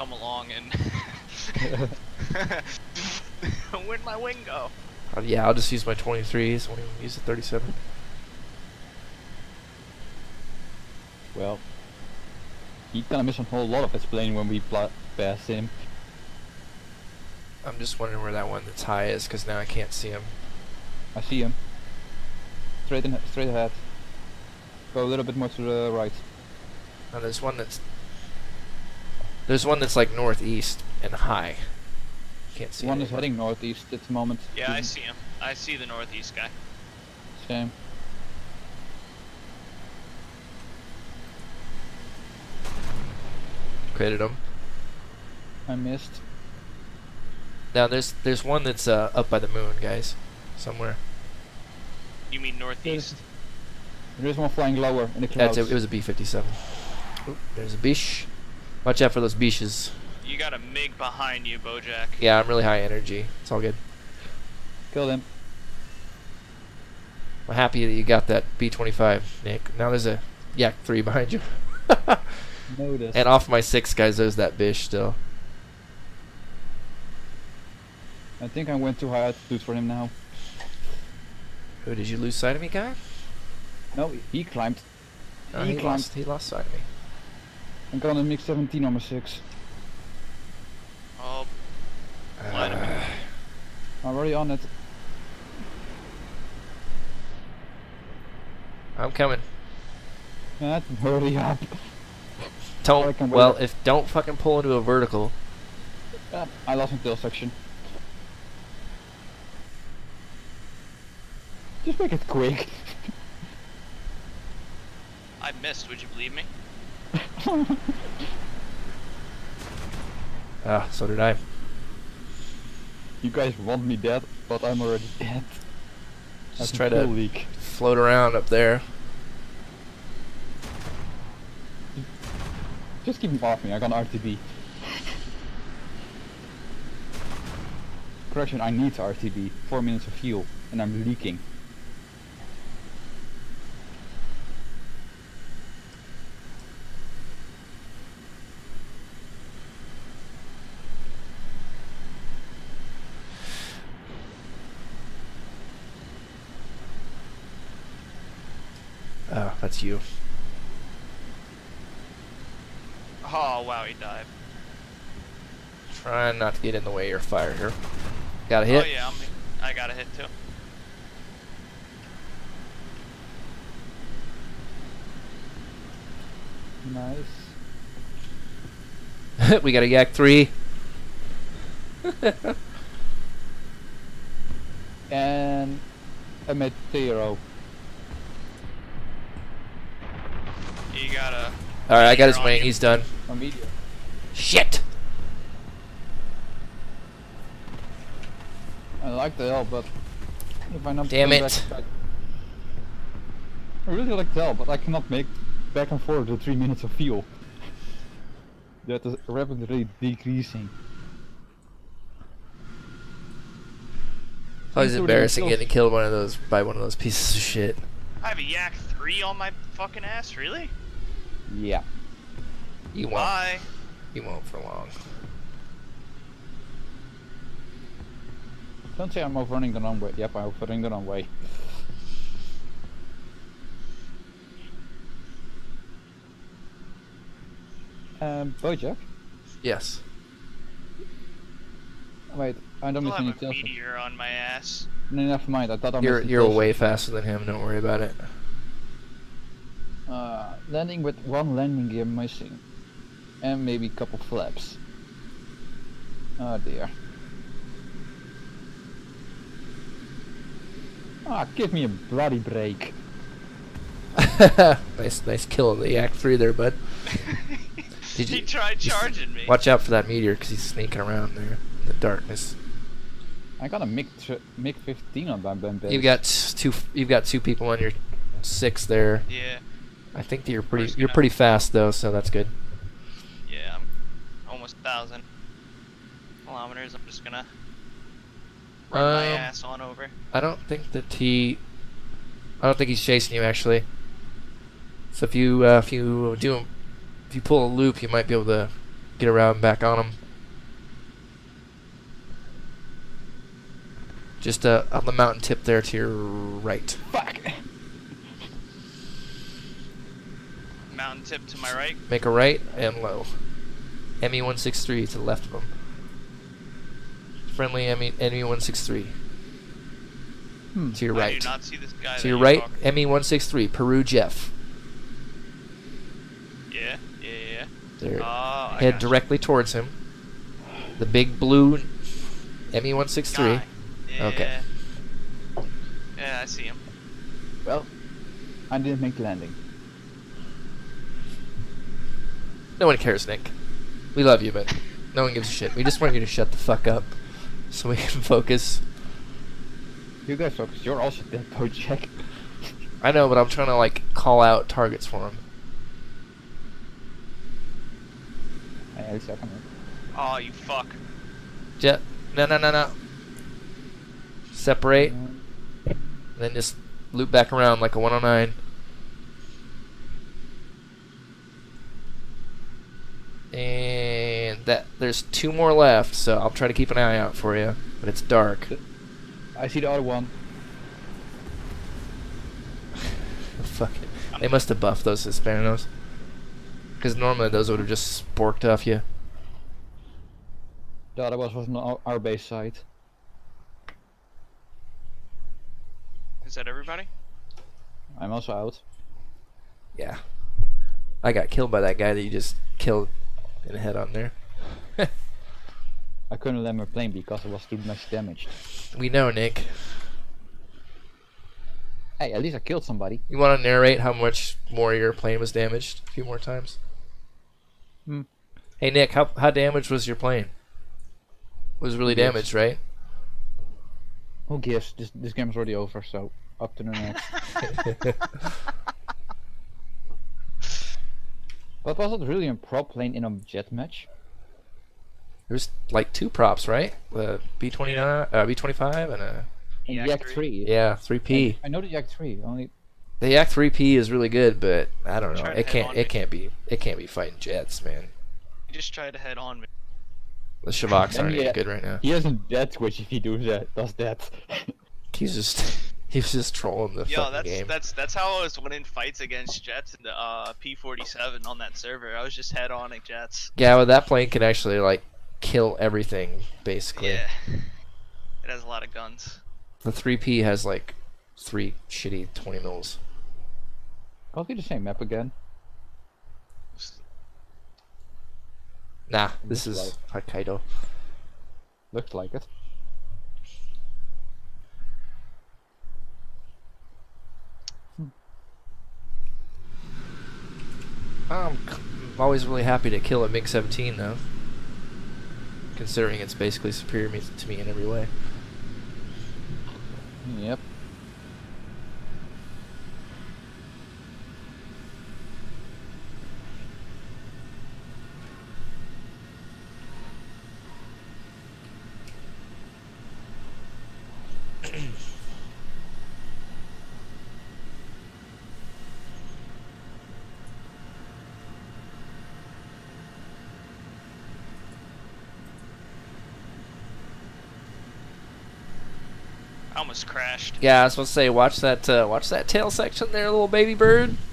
Come along and where'd my wing go? Uh, yeah, I'll just use my 23s. Won't even use the 37. Well, he's gonna miss a whole lot of explaining when we pla- pass him. I'm just wondering where that one that's high is, because now I can't see him. I see him. Straight in, straight ahead. Go a little bit more to the right. Now there's one that's there's one that's like northeast and high. Can't see. one it is heading northeast at the moment. Yeah, I see him. I see the northeast guy. Same. Credit him. I missed. Now there's there's one that's uh, up by the moon, guys, somewhere. You mean northeast? There is one flying lower in the clouds. That's it. It was a B-57. Oop, there's a biche. Watch out for those biches. You got a MiG behind you, Bojack. Yeah, I'm really high energy. It's all good. Killed him. I'm happy that you got that B-25, Nick. Now there's a Yak 3 behind you. Notice. and off my six guys, there's that bish still. I think I went too high altitude for him now. Oh, did you lose sight of me, guy? No, he climbed. No, He he, climbed. lost. He lost sight of me. I'm gonna mix 17 number 6. Oh, Line him. I'm already on it. I'm coming. Matt, hurry up. Don't. I can wait well, if don't fucking pull into a vertical. Ah, I lost my tail section. Just make it quick. I missed. Would you believe me? Ah, so did I. you guys want me dead, but I'm already dead. Just a try to leak. float around up there. Just keep him off me, I got an RTB. Correction, I need RTB. 4 minutes of fuel, and I'm leaking. Oh, that's you. Oh wow, he died. Trying not to get in the way of your fire here. Got a oh, hit. Oh yeah, I'm, I got a hit too. Nice. we got a Yak 3. And a Meteoro. You gotta. Alright, I got his wing. you. He's done. Shit! I like the L, but if I not Damn it. back- I really like the L, but I cannot make back and forth the three minutes of fuel. that is rapidly decreasing. Always He's already embarrassing getting killed one of those by one of those pieces of shit. I have a Yak 3 on my fucking ass, really? Yeah. You won't. Bye. You won't for long. Don't say I'm overrunning the wrong way. Yep, I'm overrunning the wrong way. Um, Bojack? Yes. Wait, I don't miss you. Meteor on my ass. No, never mind. I thought I You're, you're way faster than him. Don't worry about it. Landing with one landing gear missing. And maybe a couple flaps. Oh dear. Ah, give me a bloody break. nice nice kill in the Yak Three there, bud. Did he you- tried charging me. Watch out for that meteor because he's sneaking around there in the darkness. I got a MiG tr- MiG 15 on my bum base. You've got two. You've got two people on your six there. Yeah, I think that you're just pretty. You're pretty fast though, so that's good. yeah, I'm almost a thousand kilometers. I'm just gonna run my Um, ass on over. I don't think that he. I don't think he's chasing you actually. So if you uh, if you do if you pull a loop, you might be able to get around back on him. Just uh, on the mountain tip there to your right. Fuck! Mountain tip to my right. Make a right and low. ME one six three to the left of him. Friendly E, ME ME one six three Hmm. to your I right. do not see this guy. To your you're right, ME one six three Peru Jeff. Yeah, yeah, yeah. There. Oh, head gotcha. directly towards him. The big blue ME one six three. Yeah. Okay. Yeah, I see him. Well, I didn't make landing. No one cares, Nick. We love you, but no one gives a shit. We just want you to shut the fuck up, so we can focus. You guys focus. You're also dead, Bojack. I know, but I'm trying to like call out targets for him. Hey, at least I can. Oh, you fuck. Jet, no, no, no, no. Separate, Um, then just loop back around like a 109. And that there's two more left, so I'll try to keep an eye out for you. But it's dark. I see the other one. Fuck it. They must have buffed those Hispanos. Because normally those would have just sporked off you. The other was was on our, our base side. Is that everybody? I'm also out. Yeah. I got killed by that guy that you just killed the head on there. I couldn't land my plane because it was too much damage. we know, Nick. Hey, at least I killed somebody. You want to narrate how much more your plane was damaged a few more times? Hmm. Hey, Nick, how, how damaged was your plane? Was really Yes. damaged, right? Who gives? This this game's already over, so up to the next. but was it really a prop plane in a jet match? There's like two props, right? The B29, uh, B25, and a In Yak Yak 3? 3. yeah 3P. I know the Yak 3, only The Yak 3P is really good, but I don't know. It can't. It me. can't be. It can't be fighting jets, man. He just tried to head on me. The ShVAKs aren't yeah. good right now. he doesn't dead switch if he does that. Does that? He's just. He's just trolling the Yo, fucking that's game. that's that's how I was winning fights against jets in the uh, P47 on that server. I was just head on at jets. Yeah, well, that plane can actually like kill everything basically. Yeah. It has a lot of guns. The 3P has like three shitty 20 mils. Can't be the same map again. Nah, this Looks is Hokkaido. Looks like it. I'm always really happy to kill a MiG 17 though, considering it's basically superior to me in every way. Yep. Almost crashed. Yeah, I was supposed to say, watch that, uh, watch that tail section there, little baby bird.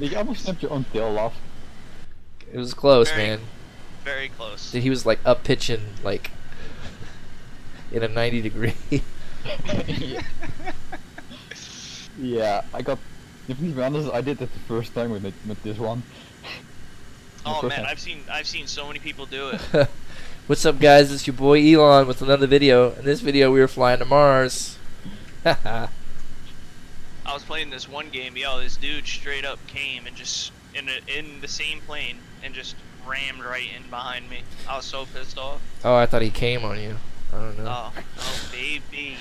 You almost snap your own tail off? It was close, Very- man. Very close. He was like up pitching, like in a 90 degree. yeah. yeah, I got. If to be honest, I did it the first time with it, with this one. oh man, time. I've seen I've seen so many people do it. What's up, guys? It's your boy Elon with another video. In this video, we were flying to Mars. I was playing this one game, yo, this dude straight up came and just in a, in the same plane and just rammed right in behind me. I was so pissed off. oh, I thought he came on you. I don't know. Oh, oh baby.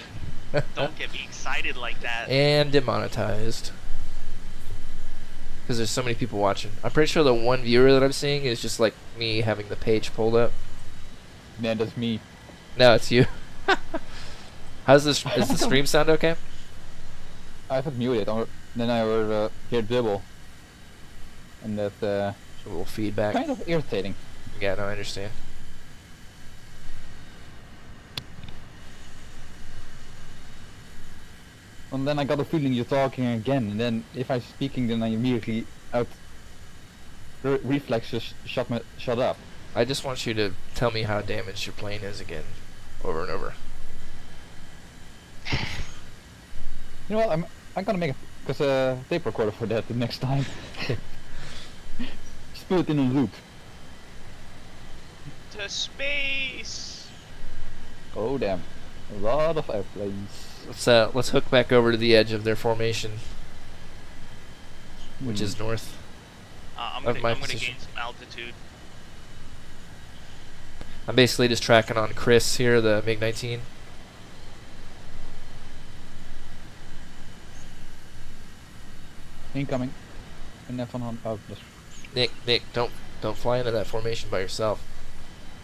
Don't get me excited like that. and demonetized. Because there's so many people watching. I'm pretty sure the one viewer that I'm seeing is just like me having the page pulled up. Man, that's me. No, it's you. How's this? Is the stream sound okay? I have it muted, or then I will uh, hear double. And that, uh, A little feedback. kind of irritating. Yeah, no, I understand. And then I got a feeling you're talking again, and then if I'm speaking, then I immediately out re- reflexes shut me shut up. I just want you to tell me how damaged your plane is again, over and over. You know what? I'm I'm gonna make a cause a tape recorder for that the next time. Just put it in a loop. To space. Oh damn, a lot of airplanes. Let's uh, let's hook back over to the edge of their formation, which Hmm. is north. Uh, I'm Of gonna, my I'm gonna position. gain some altitude. I'm basically just tracking on Chris here, the MiG 19. incoming. And then on oh, that's- Nick, Nick, don't don't fly into that formation by yourself.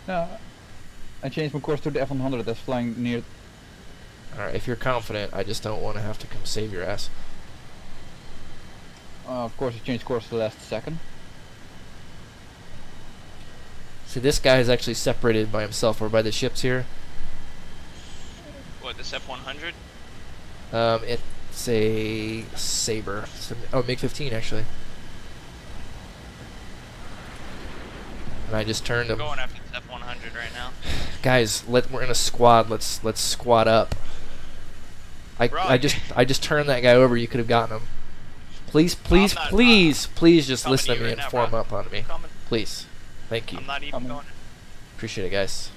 no. I changed my course to the F100 that's flying near. All right, if you're confident, I just don't want to have to come save your ass. Uh, of course, I changed course to the last second. See, this guy is actually separated by himself or by the ships here. What, this F100? Um, it's a. It's a- oh, MiG 15 actually. And I just turned him. going after this F100 right now. Guys, let we're in a squad. Let's let's squad up. I Bro, I just I just turned that guy over. You could have gotten him. Please, please, not- please, please just listen to to me right and now, form bro. up on me. Please, thank you. I'm not even Coming. going. Appreciate it, guys.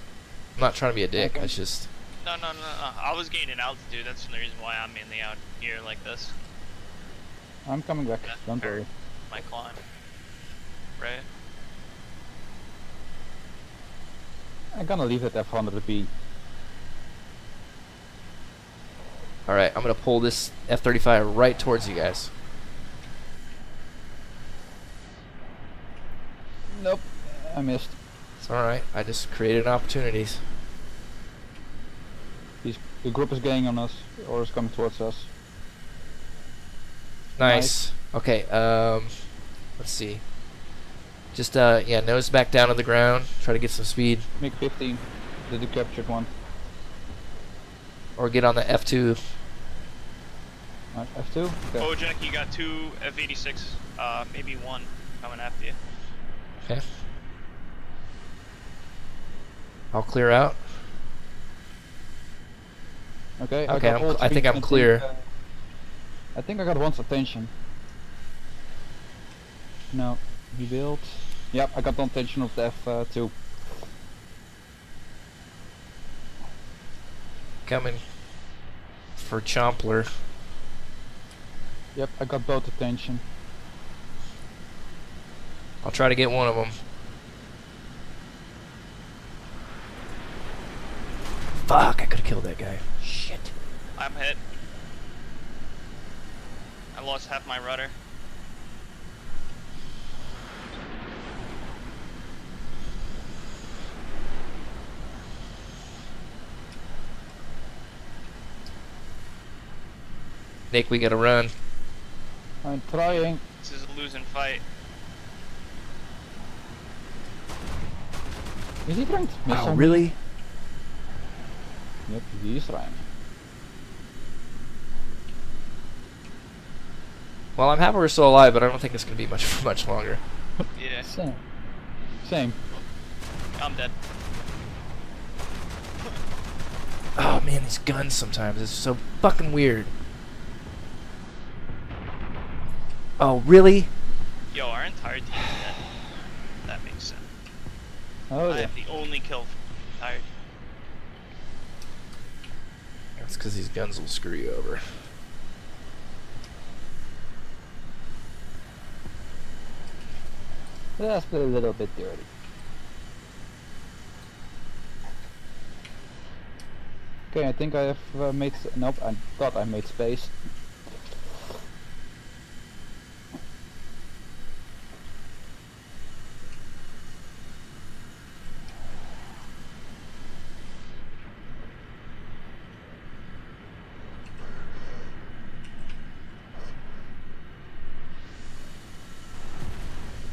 I'm not trying to be a dick. Okay. It's just No, no, no, no. I was gaining altitude. That's the reason why I'm mainly out here like this. I'm coming back. That's Don't worry. My climb. Right? I'm gonna leave that F100 be. all right. I'm gonna pull this F-35 right towards you guys. Nope, I missed. It's all right. I just created opportunities. He's, the group is getting on us, or is coming towards us. Nice. Okay. Um, let's see. Just uh, yeah, nose back down to the ground. Try to get some speed, MiG 15, the decaptured one. or get on the F2. Uh, F2? Okay. Bojack, you got two F86, uh, maybe one coming after you. Okay. I'll clear out. Okay, Okay, cl- I think I'm clear. uh, I think I got one's attention. No, he built. Yep, I got the attention of the F2. Coming for Chompler. Yep, I got both attention. I'll try to get one of them. Fuck! I could have killed that guy. Shit. I'm hit. I lost half my rudder. Nick, we gotta run. I'm trying. This is a losing fight. Is he trying to miss Wow, something? really? Yep, die is ruim. Well, I'm happy we're still alive, but I don't think it's gonna be much for much longer. Yeah, Same. Same. I'm dead. Oh man, these guns sometimes it's so fucking weird. Oh really? Yo, our entire team is dead. That makes sense. Oh yeah. I yeah. have the only kill for the entire That's because these guns will screw you over. That's a little bit dirty. Okay, I think I have uh, made. Nope, I thought I made space.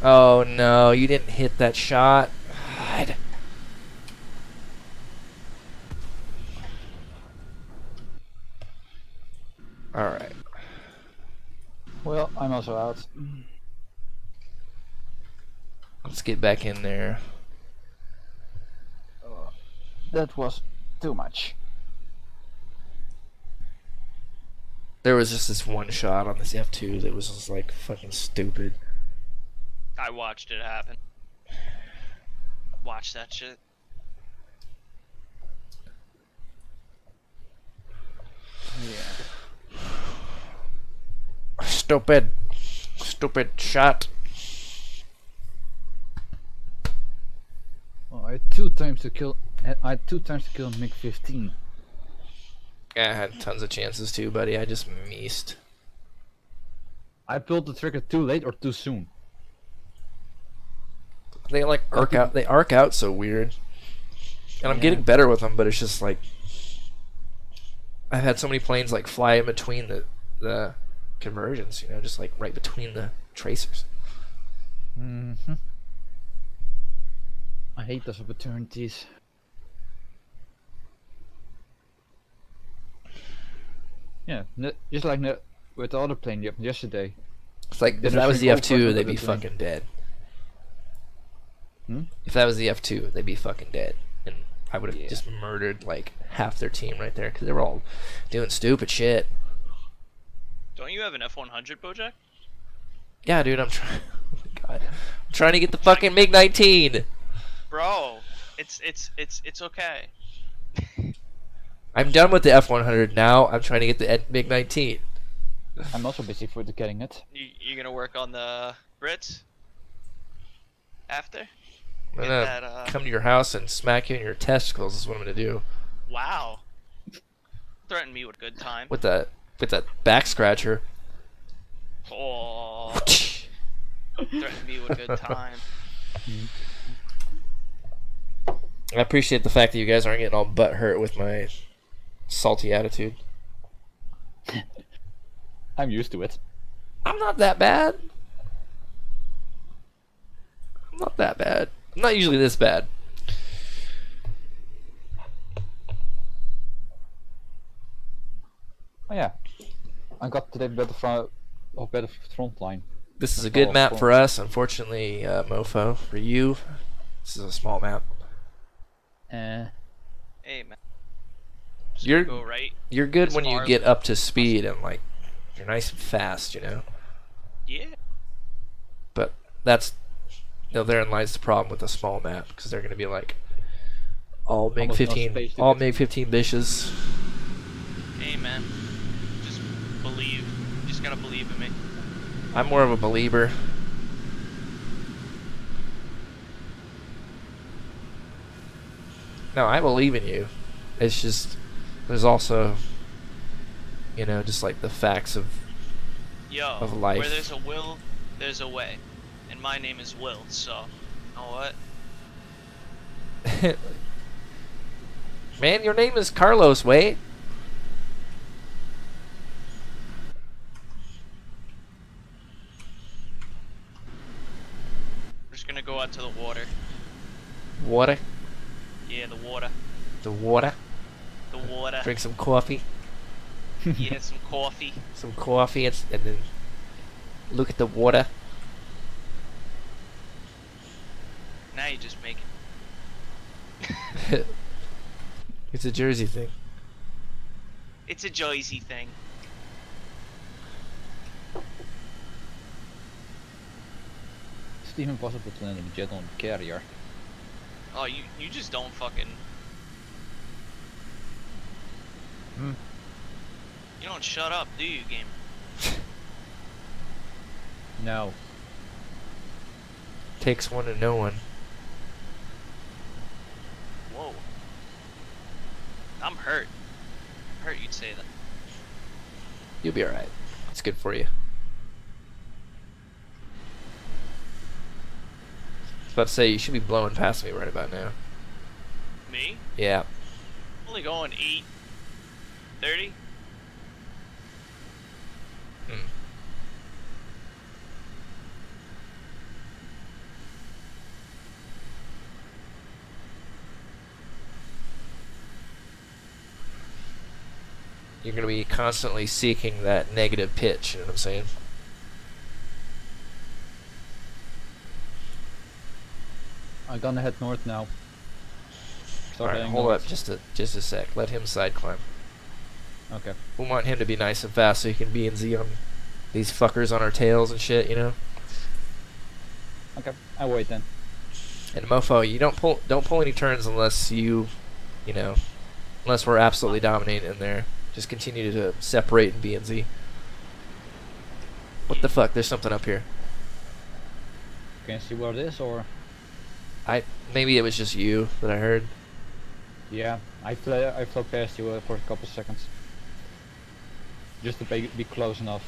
Oh no, you didn't hit that shot. God. Alright. Well, I'm also out. Let's get back in there. That was too much. There was just this one shot on this F2 that was just like fucking stupid. I watched it happen. Watch that shit. Yeah. Stupid. Stupid shot. Well, I had two times to kill. I had two times to kill MiG 15. Yeah, I had tons of chances too, buddy. I just missed. I pulled the trigger too late or too soon. They like arc out. They arc out so weird. And I'm Yeah. getting better with them, but it's just like I've had so many planes like fly in between the the convergence. You know, just like right between the tracers. Mm-hmm. I hate those opportunities. Yeah, ne- just like ne- with the other plane yesterday. It's like if that was the F2, they'd be fucking dead. Hmm? If that was the F2, they'd be fucking dead, and I would have Yeah. just murdered like half their team right there because they were all doing stupid shit. Don't you have an F100, Bojack? Yeah, dude, I'm trying. Oh god, I'm trying to get the fucking MiG 19. Bro, it's it's it's it's okay. I'm done with the F100 now. I'm trying to get the MiG 19. I'm also busy for the getting it. You you gonna work on the Brits after? I'm gonna that, uh, come to your house and smack you in your testicles. Is what I'm gonna do Wow. Threaten me with good time. with that with that back scratcher. Oh, threaten me with good time. I appreciate the fact that you guys aren't getting all butt hurt with my salty attitude. I'm used to it. I'm not that bad. I'm not that bad. I'm not usually this bad. Oh yeah, I got today better front, or better front line. This is a good Oh, map cool. for us. Unfortunately, uh, Mofo, for you, this is a small map. Uh, Hey man. Just You're- go right. You're good It's when you get up to speed and like you're nice and fast, you know. Yeah. But that's you know, therein lies the problem with a small map because they're going to be like all make Almost 15, space to all get- MiG 15 bishes. Hey man. Just believe. You just gotta believe in me. I'm more of a believer. No, I believe in you. It's just there's also you know just like the facts of Yo, Of life. where there's a will, there's a way. And my name is Will, so you know what? Man, your name is Carlos, wait. We're just gonna go out to the water. Water, Yeah, the water. the water. the water. Drink some coffee. Yeah, some coffee. Some coffee and, and then look at the water. Now you just make it. it's a Jersey thing. it's a Jersey thing. Is it even possible to land a jet on carrier? Oh, you you just don't fucking. Hmm. You don't shut up, do you, game? No. Takes one to know one. Whoa. I'm hurt. I'm hurt you'd say that. You'll be alright. It's good for you. I was about to say, you should be blowing past me right about now. Me? Yeah. Only going eight thirty. Hmm. You're going to be constantly seeking that negative pitch, you know what I'm saying? I'm gonna head north now. Start Alright, hold north. up just a, just a sec. Let him side climb. Okay. We want him to be nice and fast so he can B and Z on these fuckers on our tails and shit, you know? Okay. I'll wait then. And mofo, you don't pull don't pull any turns unless you, you know, unless we're absolutely dominating in there. Just continue to separate in B and Z. What the fuck? There's something up here. Can you see what it is or? I maybe it was just you that I heard. Yeah. I flew I flew past you uh, for a couple seconds. Just to be, be close enough.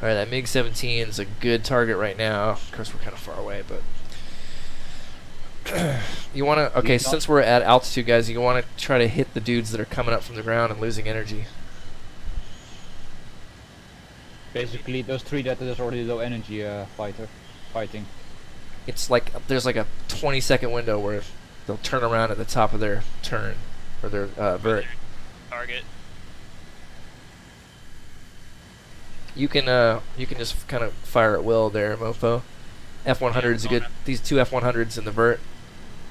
All right, that MiG 17 is a good target right now. Of course, we're kind of far away, but you want to. Okay, since we're at altitude, guys, you want to try to hit the dudes that are coming up from the ground and losing energy. Basically, those three that is already low energy uh, fighter fighting. It's like there's like a 20 second window where they'll turn around at the top of their turn or their uh, vert. Target. You can uh you can just kind of fire at will there, mofo. F100 is a good. These two F100s in the vert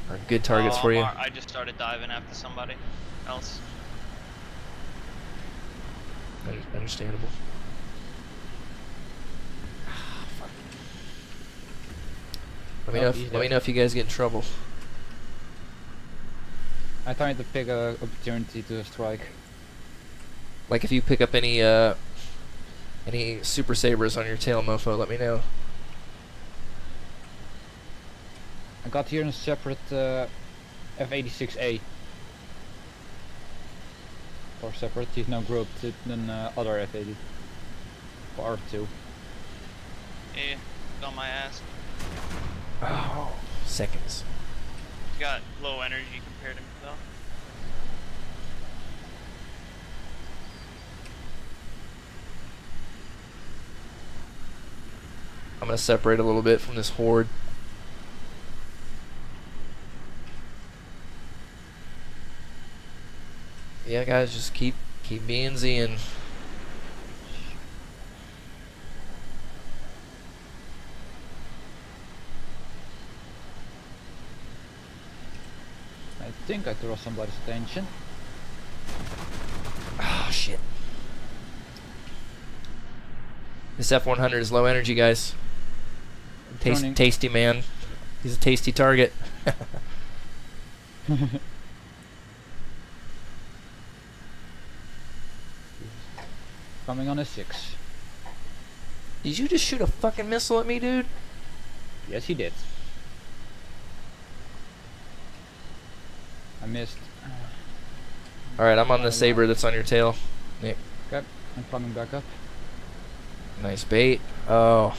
are good targets Oh, for you. I just started diving after somebody else. Under- Understandable. Let me Oh, know. If, let me know if you guys get in trouble. I'm trying to pick a opportunity to strike. Like if you pick up any uh any super sabers on your tail, mofo, let me know. I got here in a separate uh, F86A. Or separate, he's now grouped it than uh, other F80. Or R2. Eh, got my ass. Oh, seconds. Got low energy compared to me though. I'm gonna separate a little bit from this horde. Yeah, guys, just keep keep B and Zing. I think I draw somebody's attention. Oh shit. This F100 is low energy, guys. Taste, tasty man. He's a tasty target. Coming on a 6. Did you just shoot a fucking missile at me, dude? Yes, he did. I missed. All right, I'm on the saber that's on your tail. Nick, Okay, I'm coming back up. nice bait. Oh,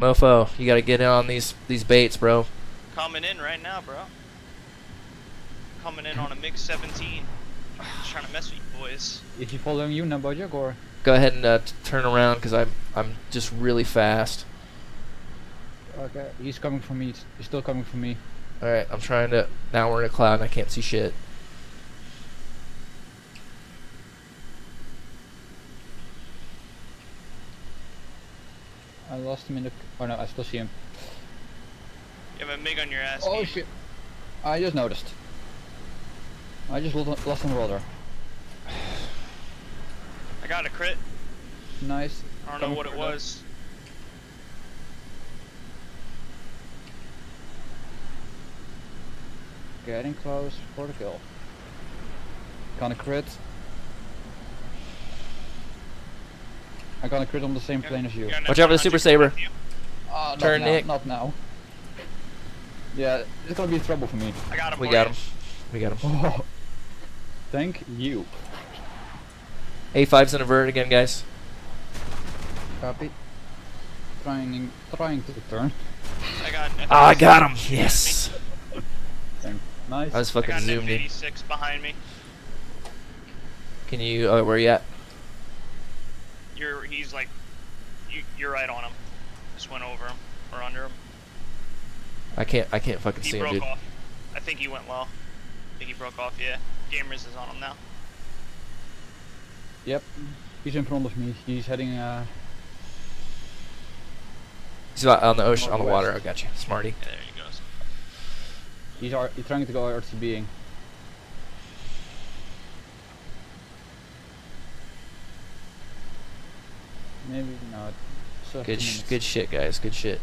mofo, you gotta get in on these these baits, bro. Coming in right now, bro. Coming in on a MiG 17. Just trying to mess with you boys. Is he following you know about your or? Go ahead and uh, turn around because I'm I'm just really fast. Okay, he's coming for me. He's still coming for me. All right, I'm trying to. Now we're in a cloud and I can't see shit. I lost him in the. Oh no, I still see him. You have a mig on your ass. Oh shit! I just noticed. I just lo- lost him rudder. I got a crit. Nice. I don't Coming know what it for that. was. Getting close for the kill. Gonna crit. I got a crit on the same plane as you. You got an Watch out for the Super Saber. with you? Not Turn, now, Nick. Not now. Yeah, it's gonna be trouble for me. I got him. We for got him. We got him. Oh. Thank you. A5's in a vert again, guys. Copy. Trying, trying to turn. I got. An Ah, I F86 got him. Yes. Nice. I was I fucking got an zoomed in. F86 behind me. Can you? Uh, where you at? You're. He's like. You. You're right on him. Just went over him or under him. I can't. I can't fucking He see him, broke dude. off. I think he went low. I think he broke off. Yeah. Gamers is on him now. Yep. He's in front of me. He's heading. Uh, He's on the ocean, on the water. I Northwest. got you, smarty. Yeah, there he goes. he's, R- he's trying to go RTBing. Maybe not. So Good, sh- good shit, guys. Good shit.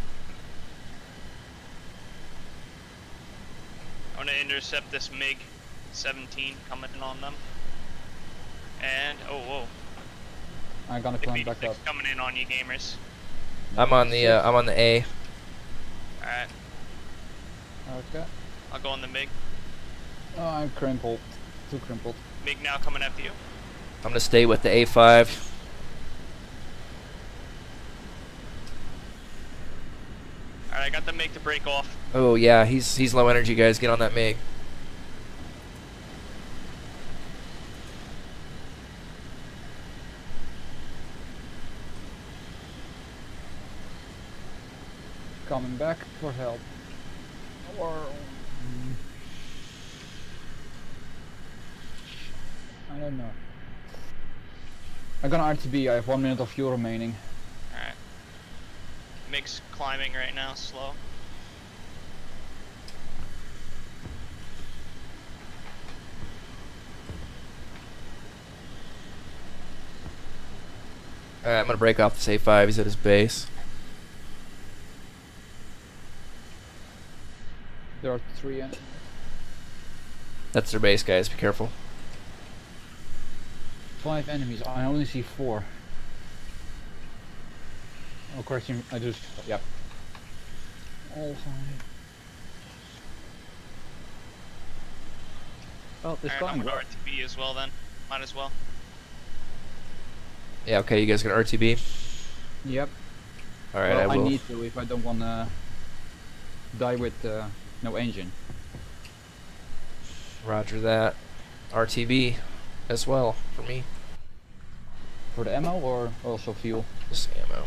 I'm gonna intercept this MiG 17 coming in on them. And oh whoa, I'm gonna MiG climb back up. coming in on you gamers. I'm on the. Uh, I'm on the A. All right, Okay. I'll go on the MiG. Oh, I'm crumpled. Too crumpled. MiG now coming after you. I'm gonna stay with the A5. All right, I got the MiG to break off. Oh yeah, he's he's low energy, guys. Get on that MiG. Coming back for help. Or. mm, I don't know. I'm gonna RTB. I have one minute of fuel remaining. All right. MiG's climbing right now, slow. Alright, I'm gonna break off this A5. He's at his base. There are three. En- That's their base, guys. Be careful. five enemies. I only see four. Oh, question. I just. Yep. All five. Well, this All right, I'm going. RTB as well then. Might as well. Yeah. Okay. You guys gonna RTB? Yep. All right. well, I I, need to if I don't wanna die with uh, no engine. Roger that. RTB as well for me. For the ammo or also fuel? Just ammo.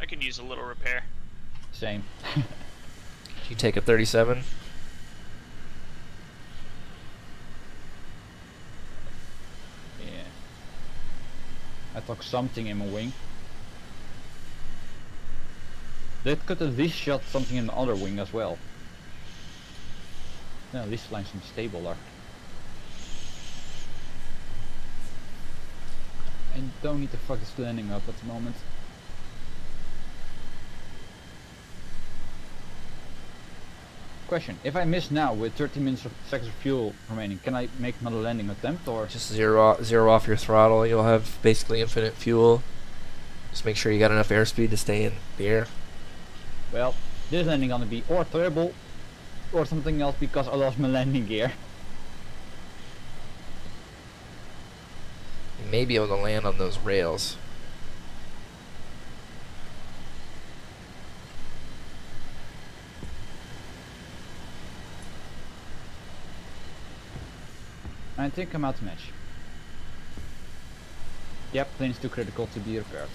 I could use a little repair. Same. You take a 37. Yeah. I took something in my wing. That could at least shot something in the other wing as well. No, least find some stabler. And don't need to fuck this landing up at the moment. Question: If I miss now with 30 minutes of seconds of fuel remaining, can I make another landing attempt or? Just zero zero off your throttle. You'll have basically infinite fuel. Just make sure you got enough airspeed to stay in the air. Well, this landing gonna be or terrible or something else because I lost my landing gear. You may be able to land on those rails. I think I'm out to match. Yep, plane's too critical to be repaired.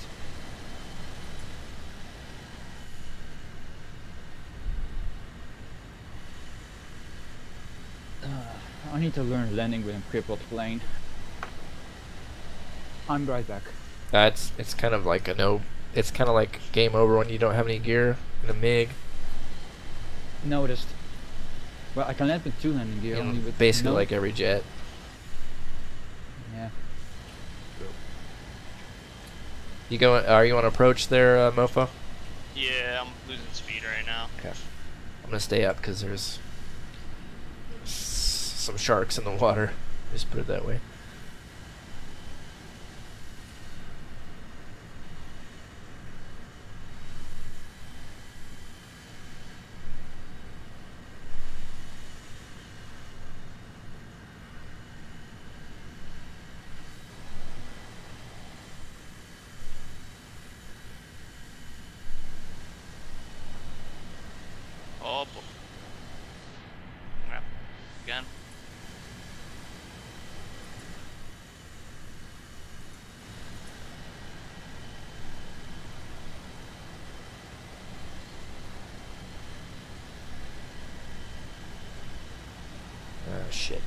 Uh, I need to learn landing with a crippled plane. I'm right back. That's it's kind of like a no it's kind of like game over when you don't have any gear in a MiG. Noticed. Well, I can land with two landing gear, You know, only with basically no- like every jet. Yeah. You going? Are you on approach there, uh, Mofo? Yeah, I'm losing speed right now. Okay. I'm gonna stay up because there's s- some sharks in the water. Just put it that way. Oh, bo- yeah. Again. Oh shit.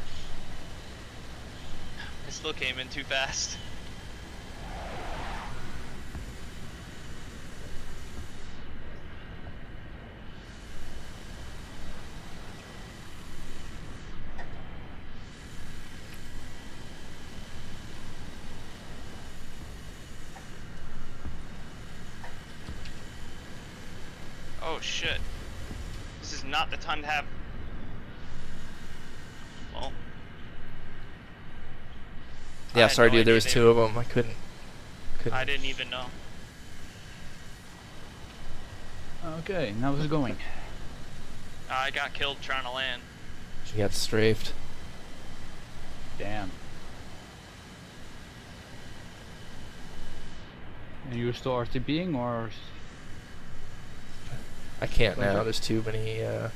I in too fast. Oh shit. This is not the time to have. Well, I Yeah, had sorry, no dude. There was two of them. I couldn't. Couldn't. I didn't even know. Okay, now it's going. I got killed trying to land. She got strafed. Damn. And you still RTBing or? I can't now. There's too many. Uh,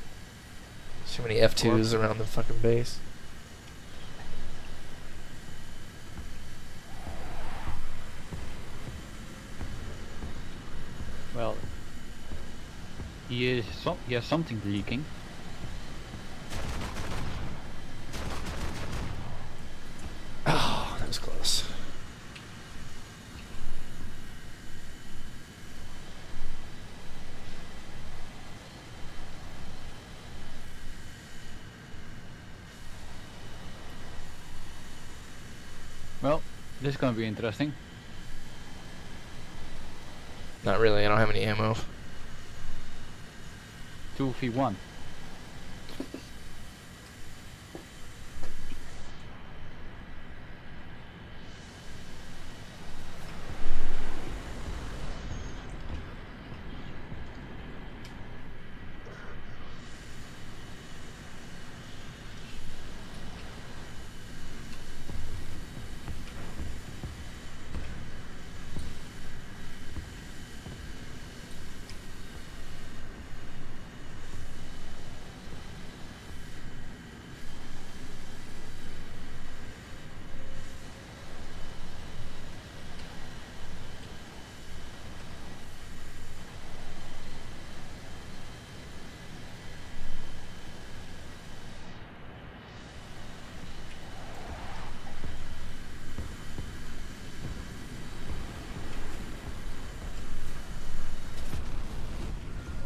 too many F2s around the fucking base. Well, he is some. He has something leaking. Oh, that was close. Well, this is gonna be interesting. Not really. I don't have any ammo. Two v one.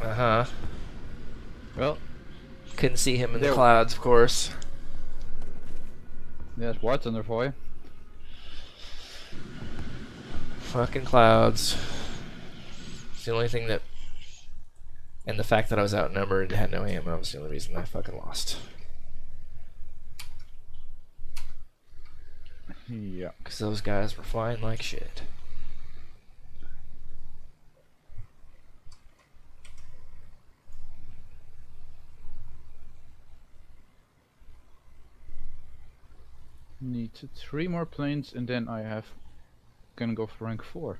Uh huh. Well, Couldn't see him in the clouds, of course. there's War there for you. Fucking clouds. It's the only thing that. And the fact that I was outnumbered and had no ammo was the only reason I fucking lost. Yeah. Because those guys were flying like shit. Need three more planes and then I have gonna go for rank four.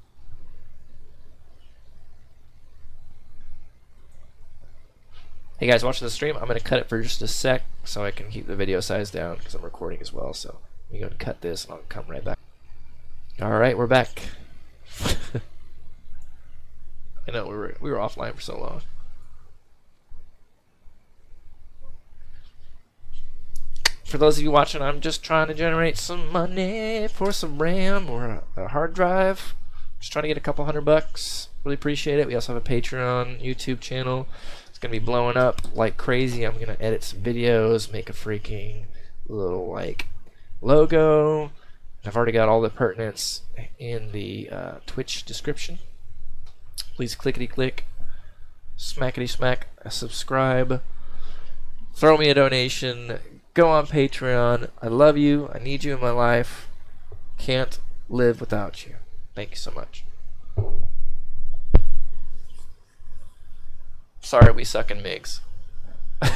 Hey guys, watching the stream, I'm going to cut it for just a sec so I can keep the video size down because I'm recording as well. So you go and cut this and I'll come right back. Alright, we're back. I know we were we were offline for so long. For those of you watching, I'm just trying to generate some money for some RAM or a, hard drive just trying to get a couple hundred bucks. Really appreciate it. We also have a Patreon, YouTube channel. It's gonna be blowing up like crazy. I'm gonna edit some videos, make a freaking little like logo. I've already got all the pertinence in the uh, Twitch description. Please clickety click, smackety smack, subscribe, throw me a donation, go on Patreon. I love you. I need you in my life. Can't live without you. Thank you so much. Sorry, we suck in MIGs.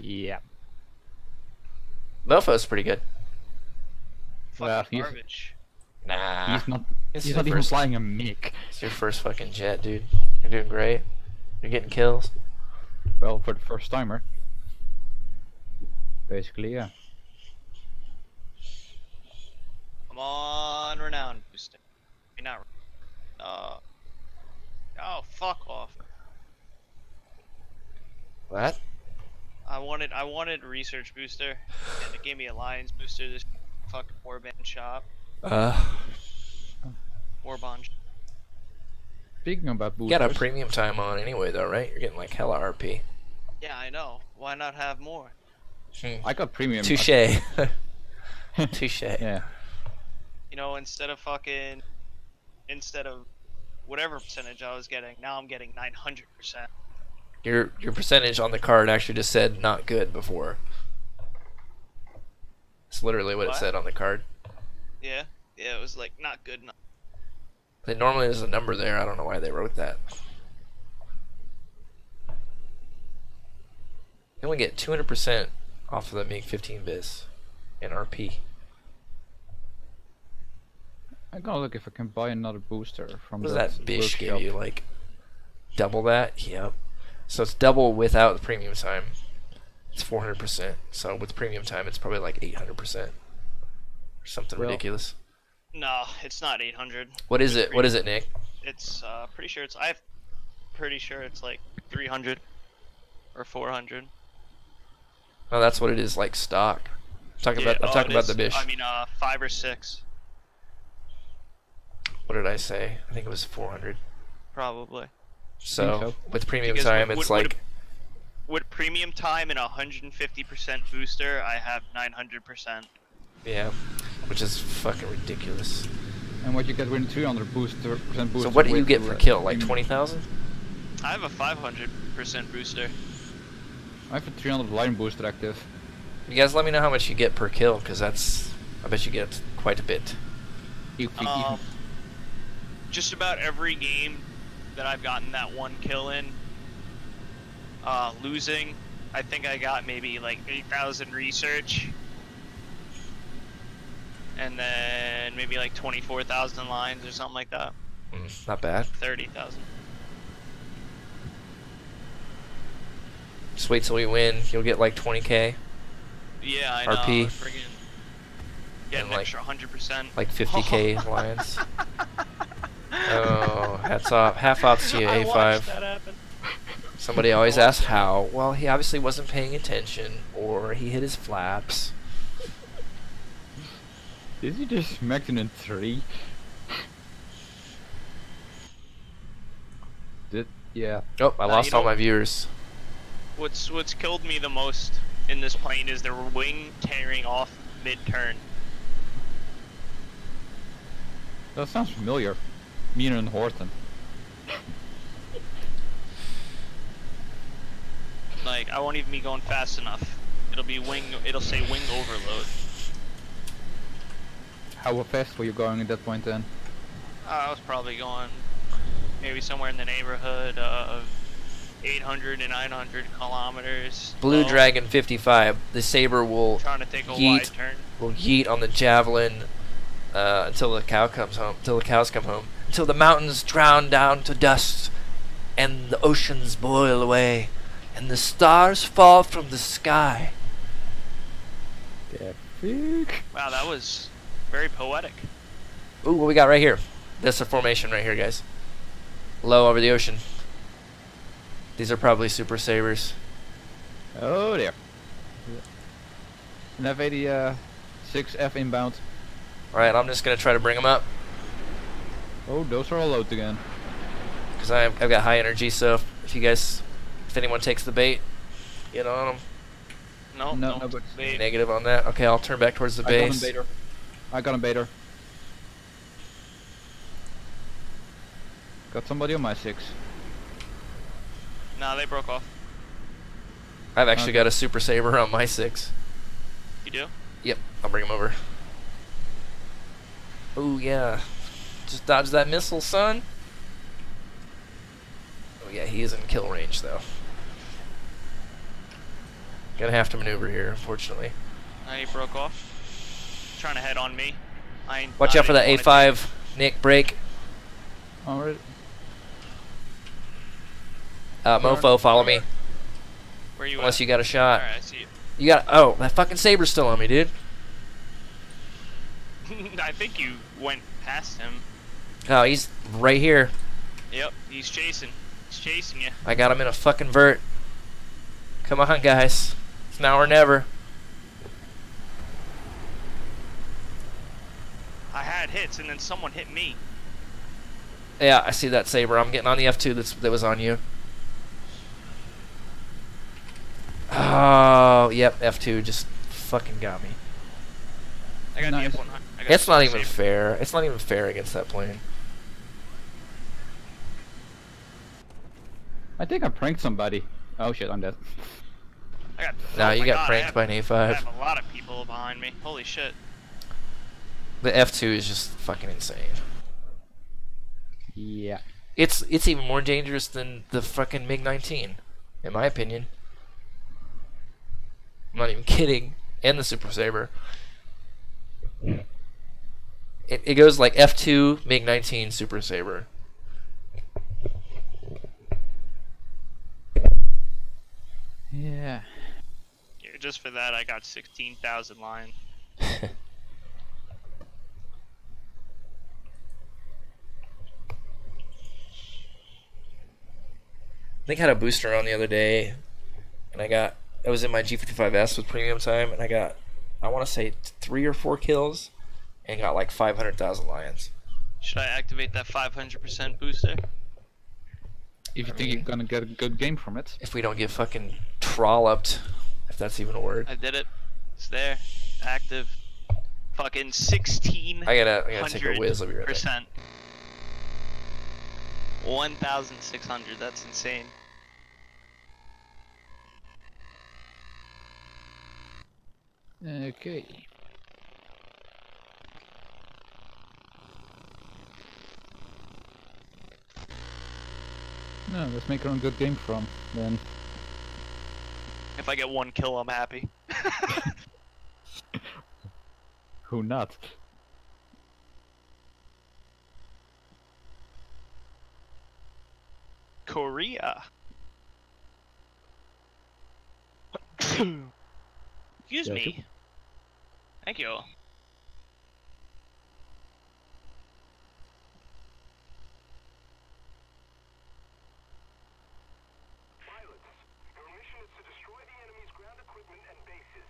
Yeah. Mofo's pretty good. Fucking Well, he's- garbage. Nah. he's not. It's he's not even flying a MiG. It's your first fucking jet, dude. You're doing great. You're getting kills. Well, for the first timer. Basically, yeah. Come on, renown booster. You're not. Uh. Oh, fuck off. What? I wanted I wanted research booster, and it gave me a lions booster. This fucking warband shop, Uh, warbond. Sh- Speaking about you got a premium time on anyway, though, right? You're getting like hella RP. Yeah, I know. Why not have more? Hmm. I got premium. Touche. Touche. Yeah. You know, instead of fucking, instead of whatever percentage I was getting, now I'm getting 900 percent. Your your percentage on the card actually just said not good before. It's literally what, it said on the card. Yeah, yeah, it was like not good enough. They normally there's a number there. I don't know why they wrote that. You only get 200% off of the MiG 15 bis in RP. I'm gonna look if I can buy another booster from What does that that bish give you? Like double that? Yep. So it's double without the premium time. It's 400%. So with premium time, it's probably like 800%. Or something Well- ridiculous. No, it's not 800. What is it? What is it, Nick? It's uh, pretty sure it's I'm pretty sure it's like 300 or 400. Oh, that's what it is like stock. I'm talking Yeah, about I'm oh, talking it about the is- bish. I mean, uh, five or six, what did I say? I think it was 400. probably. So, so. with premium Because time, would- it's would- would like With premium time and a 150% booster, I have 900%. Yeah, which is fucking ridiculous. And what you get with 300 booster percent booster. So what do you get for per kill? Like 20,000? I have a 500% booster. I have a 300 lion booster active. You guys, let me know how much you get per kill, because that's I bet you get quite a bit. Um, just about every game that I've gotten that one kill in, uh, losing, I think I got maybe like 8,000 research. And then maybe like 24,000 lions or something like that. Mm, not bad. 30,000. Just wait till we win. You'll get like 20k, Yeah, I know. RP. Friggin' get And an like- extra 100%. like 50k lions. Oh, hats off. Half offs to you, I watched A5. Somebody always asks how. Well, he obviously wasn't paying attention, or he hit his flaps. Did you just smack it in three? Did yeah. Oh, I Uh, lost all know- my viewers. What's what's killed me the most in this plane is the wing tearing off mid turn. That sounds familiar. Meaner and Horton. Like I won't even be going fast enough. It'll be wing. It'll say wing overload. How fast were you going at that point then? Uh, I was probably going maybe somewhere in the neighborhood of 800 to 900 kilometers. Blue low, Dragon 55. The saber will Trying to take a Yeet. wide turn. will yeet on the javelin uh, until the cow comes home. Until the cows come home. Until the mountains drown down to dust, and the oceans boil away, and the stars fall from the sky. Yeah. Freak. Wow, that was very poetic. Ooh, what we got right here? That's a formation right here, guys. Low over the ocean. These are probably super sabers. Oh dear. And have 80 uh 6F inbound. Alright, I'm just gonna try to bring them up. Oh, those are all out again. Because I've, I've got high energy, so if, if you guys, if anyone takes the bait, get on them. No, No, no, no. Negative on that. Okay, I'll turn back towards the I got base. Baiter. I got him baiter. Got somebody on my six. Nah, they broke off. I've actually Okay. got a Super Saber on my six. You do? Yep, I'll bring him over. Oh yeah, just dodge that missile, son. Oh yeah, he is in kill range though. Gonna have to maneuver here, unfortunately. Nah, he broke off. Trying to head on me. I ain't- Watch out for didn't that A5, Nick. Break. Alright. Uh, Mofo, follow me. Where you Unless at? you got a shot. Alright, I see you. You got. Oh, that fucking saber's still on me, dude. I think you went past him. Oh, he's right here. Yep, he's chasing. He's chasing you. I got him in a fucking vert. Come on, guys. It's now or never. I had hits and then someone hit me. Yeah, I see that saber. I'm getting on the F2 that's, that was on you. Oh, yep, F2 just fucking got me. I got Nice. the F100. I got It's not even Saber. fair. It's not even fair against that plane. I think I pranked somebody. Oh shit, I'm dead. I got. No, oh you got God, I pranked have- by an I A5. I have a lot of people behind me. Holy shit. The F2 is just fucking insane. Yeah. It's it's even more dangerous than the fucking MiG-19, in my opinion. I'm not even kidding. And the Super Saber. It, it goes like F2, MiG-19, Super Saber. Yeah. Yeah, just for that, I got 16,000 lion. think I had a booster on the other day, and I got I was in my G55S with premium time, and I got I want to say three or four kills, and got like 500,000 lions. Should I activate that 500% booster? If you I think you're gonna get a good game from it. If we don't get fucking trolloped, if that's even a word. I did it. It's there. Active. Fucking 16. I gotta I gotta take a whiz. I'll be right back. percent. 1,600. That's insane. Okay. No, let's make her a good game from then. If I get one kill, I'm happy. Who not? Korea. Excuse Yeah, me. Thank you. Pilots, your mission is to destroy the enemy's ground equipment and bases.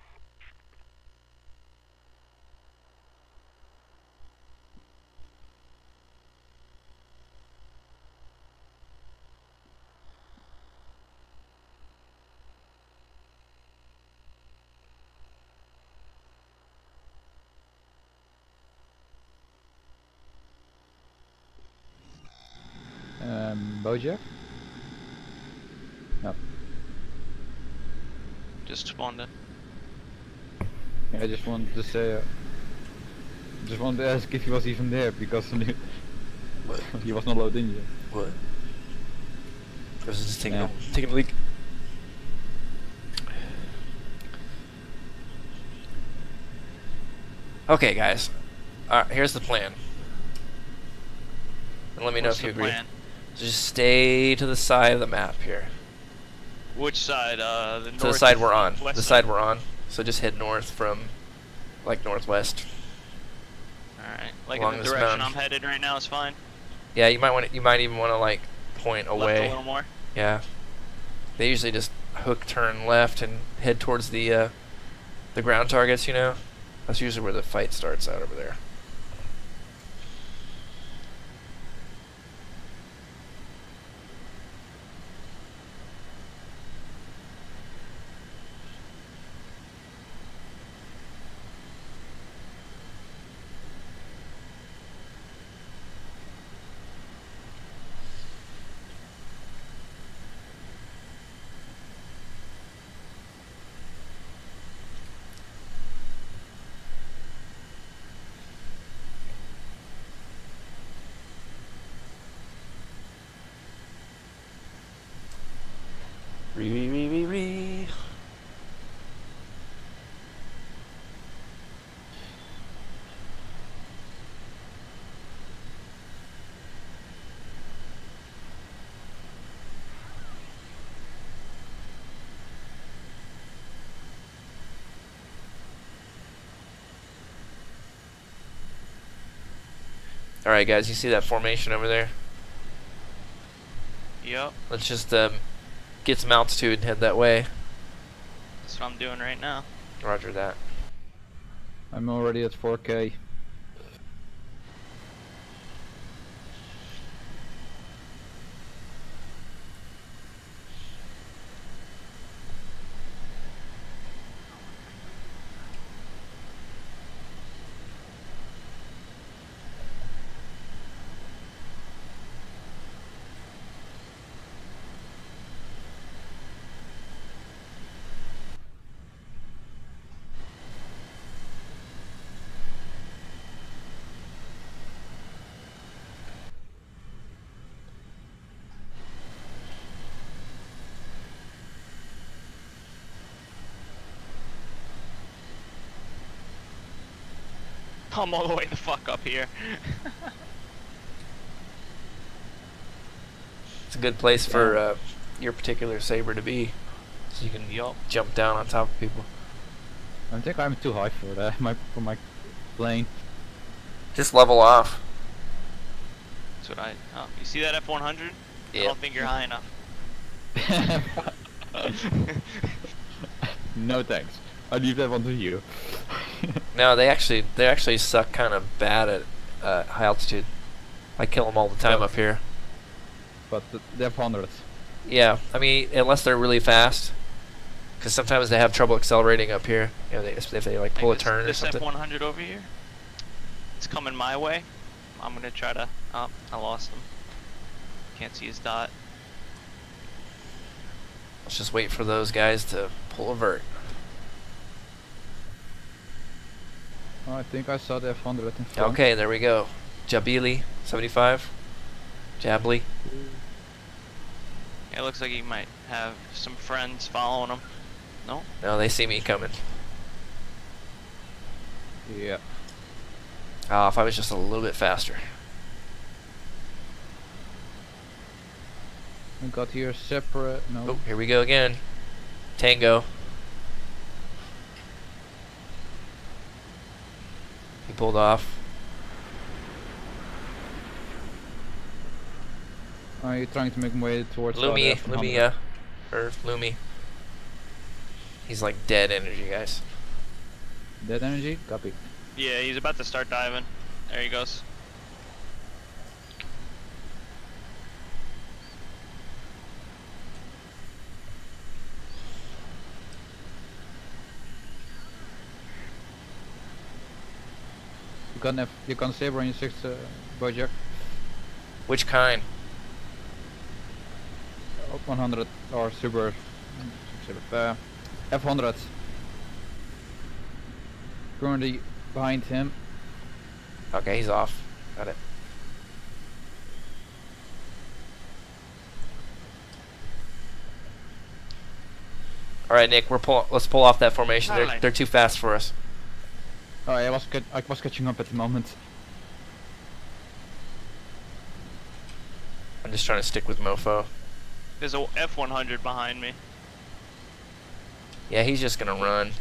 Bojack? No. Just spawned in. I just wanted to say. Uh, just wanted to ask if he was even there because he, What? he was not loaded in yet. What? I was just taking Yeah. a, taking a leak. Okay, guys. Alright, here's the plan. And let me know What's if you agree. plan? Just stay to the side of the map here. Which side? Uh, the To the side we're on. The side we're on. So just head north from, like, northwest. Alright. Like along in the direction mountain. I'm headed right now is fine. Yeah, you might want. to, You might even want to like point Left a away. little more. Yeah. They usually just hook, turn left, and head towards the uh, the ground targets. You know. That's usually where the fight starts out over there. Re re re re re. All right, guys, you see that formation over there? Yep, Let's just um, get some altitude and head that way. that's what I'm doing right now. Roger that. I'm already at 4k. I'm all the way the fuck up here. It's a good place for uh, your particular saber to be, so you can yup. jump down on top of people. I think I'm too high for that. My for my plane. Just level off. That's what I. Oh, you see that F100? I don't think you're high enough. no thanks. I leave that one to you. No, they actually they actually suck kind of bad at uh, high altitude. I kill them all the time Yeah. up here. but they're F100. Yeah, I mean unless they're really fast, because sometimes they have trouble accelerating up here. You know, they, if they like pull a this, turn or something. this something. F100 over here. It's coming my way. I'm gonna try to. Oh, I lost him. Can't see his dot. Let's just wait for those guys to pull a vert. I think I saw the F100 in front. Okay, there we go. Jabili, 75. Jabli. It looks like he might have some friends following him. No? No, they see me coming. Yeah. Ah, if I was just a little bit faster. I got here separate. No. Oh, here we go again. Tango. Pulled off. Are you trying to make my way towards the Lumi, other F100? Lumia, or Lumi. He's like dead energy, guys. Dead energy? Copy. Yeah, he's about to start diving. There he goes. You got an F you got a saber on your sixth uh, Bojack? Which kind? Oh, 100 or super. super uh, F100. Currently behind him. Okay, he's off. Got it. All right, Nick. We're pull. Let's pull off that formation. They're they're too fast for us. Oh, I was cat I was catching up at the moment. I'm just trying to stick with Mofo. There's a F100 behind me. Yeah, he's just gonna run.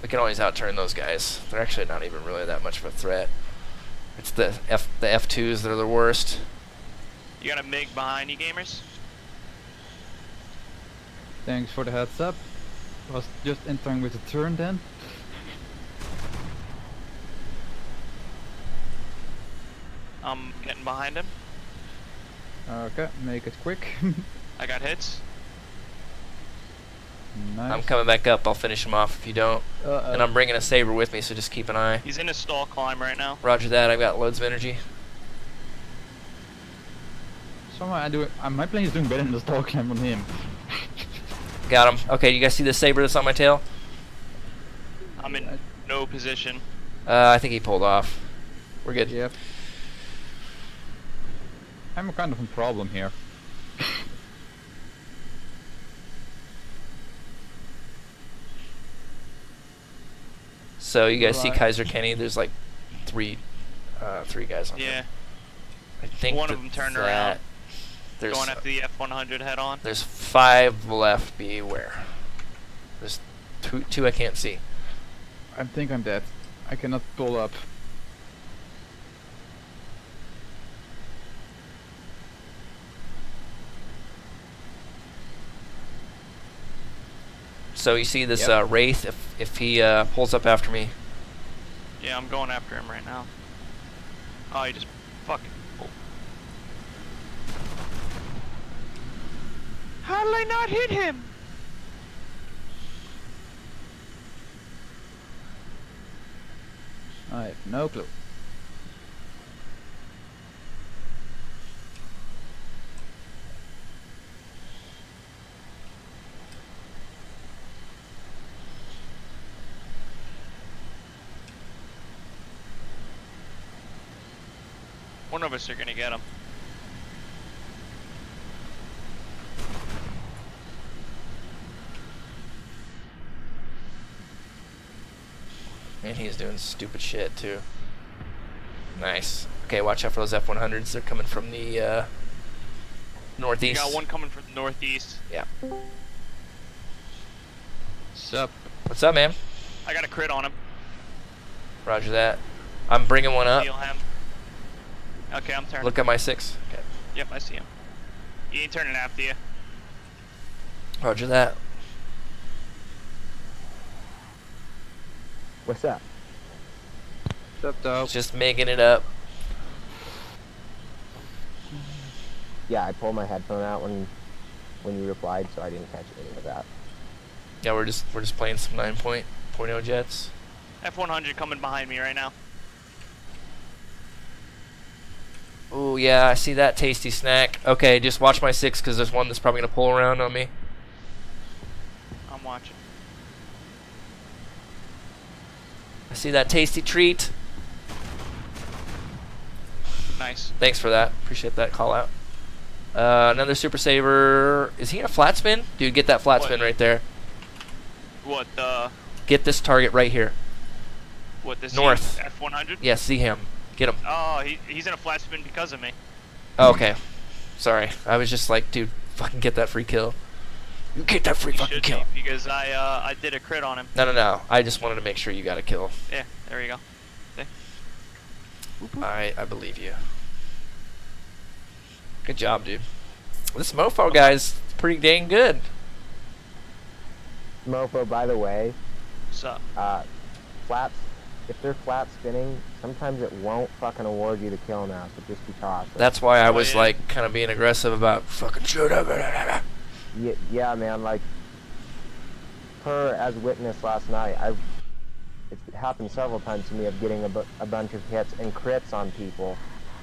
We can always outturn those guys. They're actually not even really that much of a threat. It's the F the F2s that are the worst. You got a MiG behind you, gamers? Thanks for the heads up. Was just entering with a turn then. I'm getting behind him. Okay, make it quick. I got hits. nice. I'm coming back up. I'll finish him off if you don't. Uh, -oh. And I'm bringing a saber with me, so just keep an eye. He's in a stall climb right now. Roger that. I've got loads of energy. somehow I do. Uh, my plane is doing better than the stall climb on him. Got him. Okay, you guys see the saber that's on my tail? I'm in no position. Uh, I think he pulled off. We're good. Yep. I'm a kind of a problem here. So you guys see Kaiser Kenny? There's like three, uh, three guys on Yeah, him. I think One of them turned that- around. There's going after the F100 head on. there's five left. Beware. There's two two I can't see. I think I'm dead. I cannot pull up. So you see this Yep. uh, wraith? If if he uh, pulls up after me, Yeah, I'm going after him right now. Oh, he just fucking. How did I not hit him? I have no clue. One of us are gonna get him. And he's doing stupid shit too. Nice. Okay, watch out for those F100s. They're coming from the uh, We northeast. got one coming from the northeast. Yeah. Sup? What's up, man? I got a crit on him. Roger that. I'm bringing one up. Okay, I'm turning. Look at my six. Okay. Yep, I see him. He ain't turning after you. Roger that. What's up? Sup, though? Just making it up. Yeah, I pulled my headphone out when when you replied, so I didn't catch any of that. Yeah, we're just we're just playing some 9.0 jets. F100 coming behind me right now. Oh yeah, I see that tasty snack. Okay, just watch my six because there's one that's probably gonna pull around on me. I'm watching. I see that tasty treat. Nice. Thanks for that. Appreciate that call out. Uh, another Super Saber. Is he in a flat spin? Dude, get that flat What? spin right there. What the? Get this target right here. What this? North. F100. Yeah, see him. Get him. Oh, he, he's in a flat spin because of me. Oh, okay. Sorry. I was just like, dude, fucking get that free kill. You get that free He fucking kill. be because I uh I did a crit on him. No, no, no. I just wanted to make sure you got a kill. Yeah, there you go. I I believe you. Good job, dude. This mofo guy's pretty dang good. Mofo, by the way, So uh, flaps. If they're flat spinning, sometimes it won't fucking award you the kill now, so just be cautious. That's why I Oh, was yeah. like kind of being aggressive about fucking shoot up. Yeah, yeah, man. Like per as witness last night, I it's happened several times to me of getting a, bu- a bunch of hits and crits on people,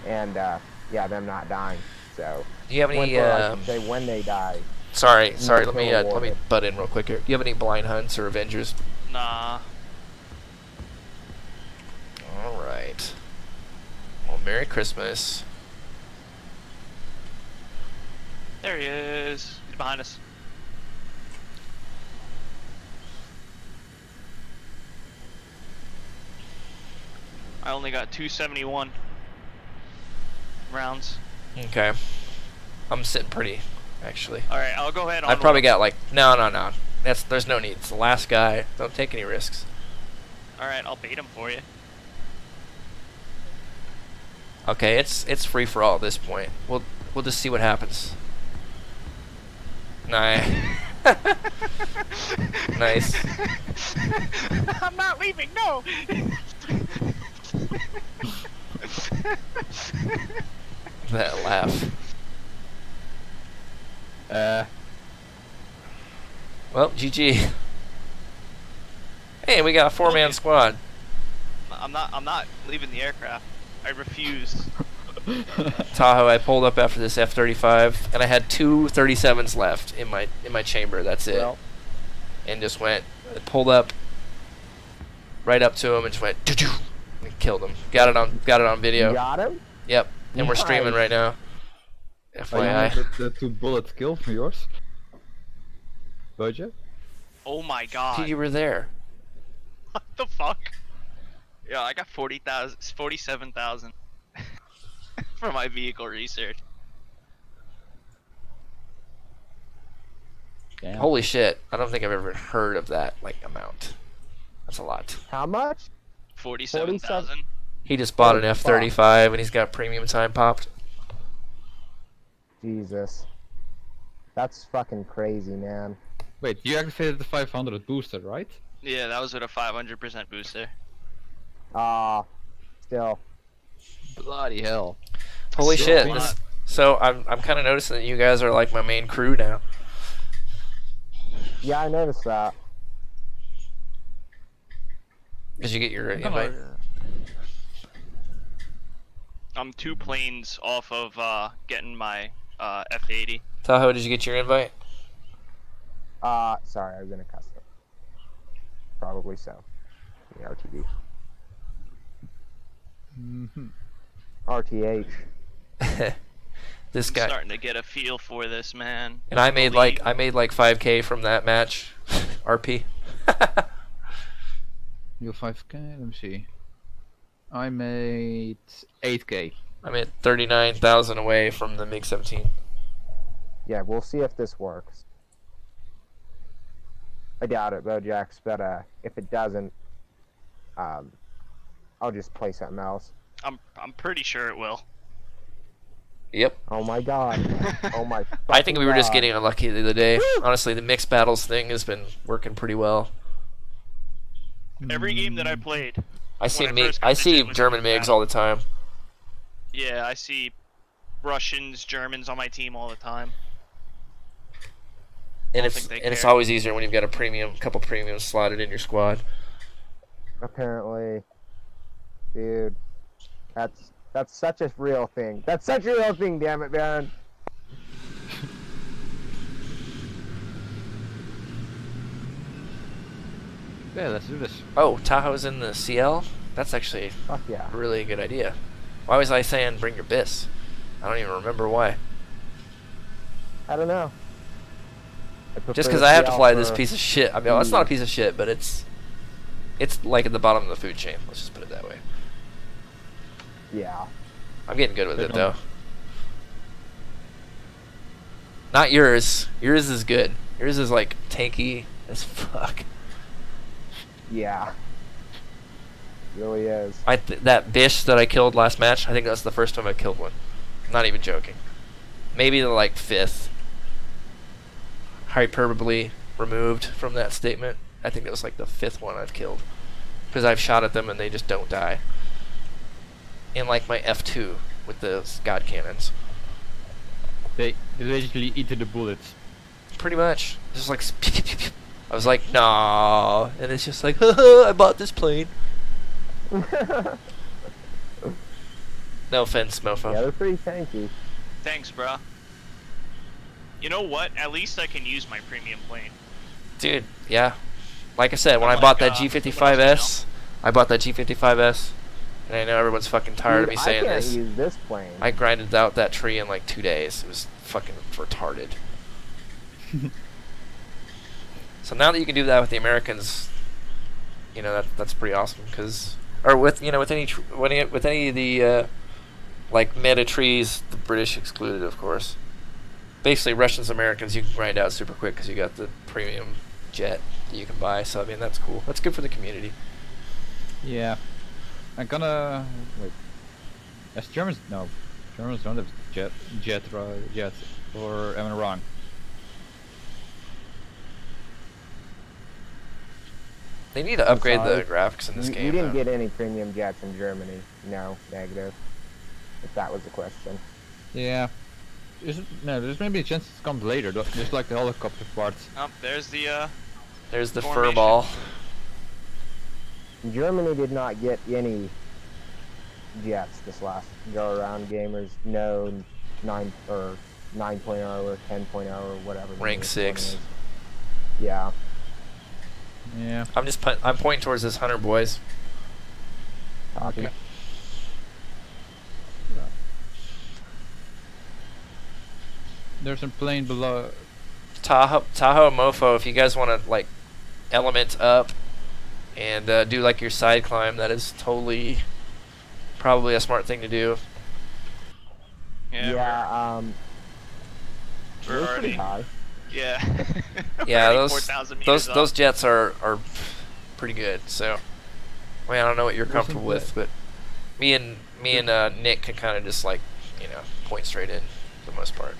and uh, yeah, them not dying. So Do you have any? or Um, say when they die. sorry, sorry. Let me uh, let me butt in real quick here. Do you have any blind hunts or Avengers? nah. All right. Well, Merry Christmas. There he is. He's behind us. I only got 271 rounds. Okay. I'm sitting pretty, actually. All right, I'll go ahead. I probably got like no, no, no. That's there's no need. It's the last guy. Don't take any risks. All right, I'll bait him for you. Okay, it's it's free for all at this point. We'll we'll just see what happens. Nah. Nice. I'm not leaving. No. That laugh. Uh, Well, GG. Hey, we got a four-man squad. I'm not. I'm not leaving the aircraft. I refuse. Tahoe, I pulled up after this F-35, and I had two 37s left in my in my chamber. That's it. Well, and just went, pulled up, right up to him, and just went, doo-doo, and killed him. Got it on, got it on you video. got him? Yep, and we're streaming right now. are you FYI. with the two bullet kill from yours? Budget? Oh my god. you were there. What the fuck? Yeah, I got 40,000, 47,000 for my vehicle research. Damn. Holy shit! I don't think I've ever heard of that like amount. That's a lot. How much? 47,000. He just bought an F-35 and he's got premium time popped. Jesus. That's fucking crazy, man. Wait, you activated the 500 booster, right? Yeah, that was with a 500% booster. Ah, still. Bloody hell. Holy Still shit! a This, so I'm I'm kind of noticing that you guys are like my main crew now. Yeah, I noticed that. Did you get your invite? I'm two planes off of uh, getting my uh, F80. Tahoe, did you get your invite? Uh, sorry, I was in a cuss it. Probably so. The RTD. Mhm. RTH. this I'm guy. starting to get a feel for this, man. And I made like I made like 5k from that match. RP. You 5k? Let me see. I made 8k. I'm at 39,000 away from the MiG 17. Yeah, we'll see if this works. I doubt it, Bojax, but uh, if it doesn't, um, I'll just play something else. I'm I'm pretty sure it will. Yep. Oh my god. Oh my. I think we were just getting unlucky the other day. Honestly, the mixed battles thing has been working pretty well. Every game that I played, I see I me first I see into it with German mixed MiGs all the time. yeah, I see Russians, Germans on my team all the time. And it's think they and it's always easier when you've got a premium couple premiums slotted in your squad. Apparently, dude, that's that's such a real thing. That's such a real thing. Damn it, Baron. Yeah, let's do this. Oh, Tahoe's in the CL? That's actually Fuck yeah. really a really good idea. Why was I saying bring your bis? I don't even remember why. I don't know. I Just because I have to fly this piece of shit. I mean, well, it's not a piece of shit, but it's it's like at the bottom of the food chain. Let's just put it that way. Yeah. I'm getting good with They it don't- though. Not yours. Yours is good. Yours is like tanky as fuck. Yeah. Really is. I th- that bish that I killed last match. I think that's the first time I killed one. Not even joking. Maybe the like fifth. Hyperbole removed from that statement. I think it was like the fifth one I've killed because I've shot at them and they just don't die. And like my F2 with the God cannons. They, they basically eat the bullets. Pretty much. Just like. I was like, no, and it's just like, I bought this plane. No offense, mofo. yeah, they're pretty tanky. Thanks, bro. You know what? At least I can use my premium plane. Dude, yeah. Like I said, when I Unlike, bought that uh, G55S, I bought that G55S, and I know everyone's fucking tired of me saying I can't this. use this plane. I grinded out that tree in like two days. It was fucking retarded. so now that you can do that with the Americans, you know that that's pretty awesome. Cause, or with you know with any tr- with any, with any of the uh, like meta trees, the British excluded, of course. Basically, Russians, Americans, you can grind out super quick because you got the premium jet that you can buy. So I mean, that's cool. That's good for the community. Yeah. I'm gonna wait. As Germans, no, Germans don't have jet jet jets, or am I wrong? They need to upgrade the graphics in this game. You didn't though. get any premium jets in Germany. No, negative. If that was the question. Yeah. Is it, no, there's maybe a chance it comes later, just like the helicopter parts. Oh, there's the, uh... There's the formation. fur ball. Germany did not get any jets this last go around. Gamers, no nine or 9.0 or 10.0 or whatever. Rank six. Yeah. Yeah. I'm just put, I'm pointing towards this hunter boys. Copy. Okay. There's a plane below. Tahoe, Tahoe, Mofo. If you guys want to like element up and uh, do like your side climb, that is totally probably a smart thing to do. Yeah. Yeah. um. We're, we're we're pretty already. high. Yeah. Yeah, those 4,000 those up. those jets are are pretty good. So, I mean, I don't know what you're Wasn't comfortable with, but me and me and uh, Nick can kind of just like you know point straight in for the most part.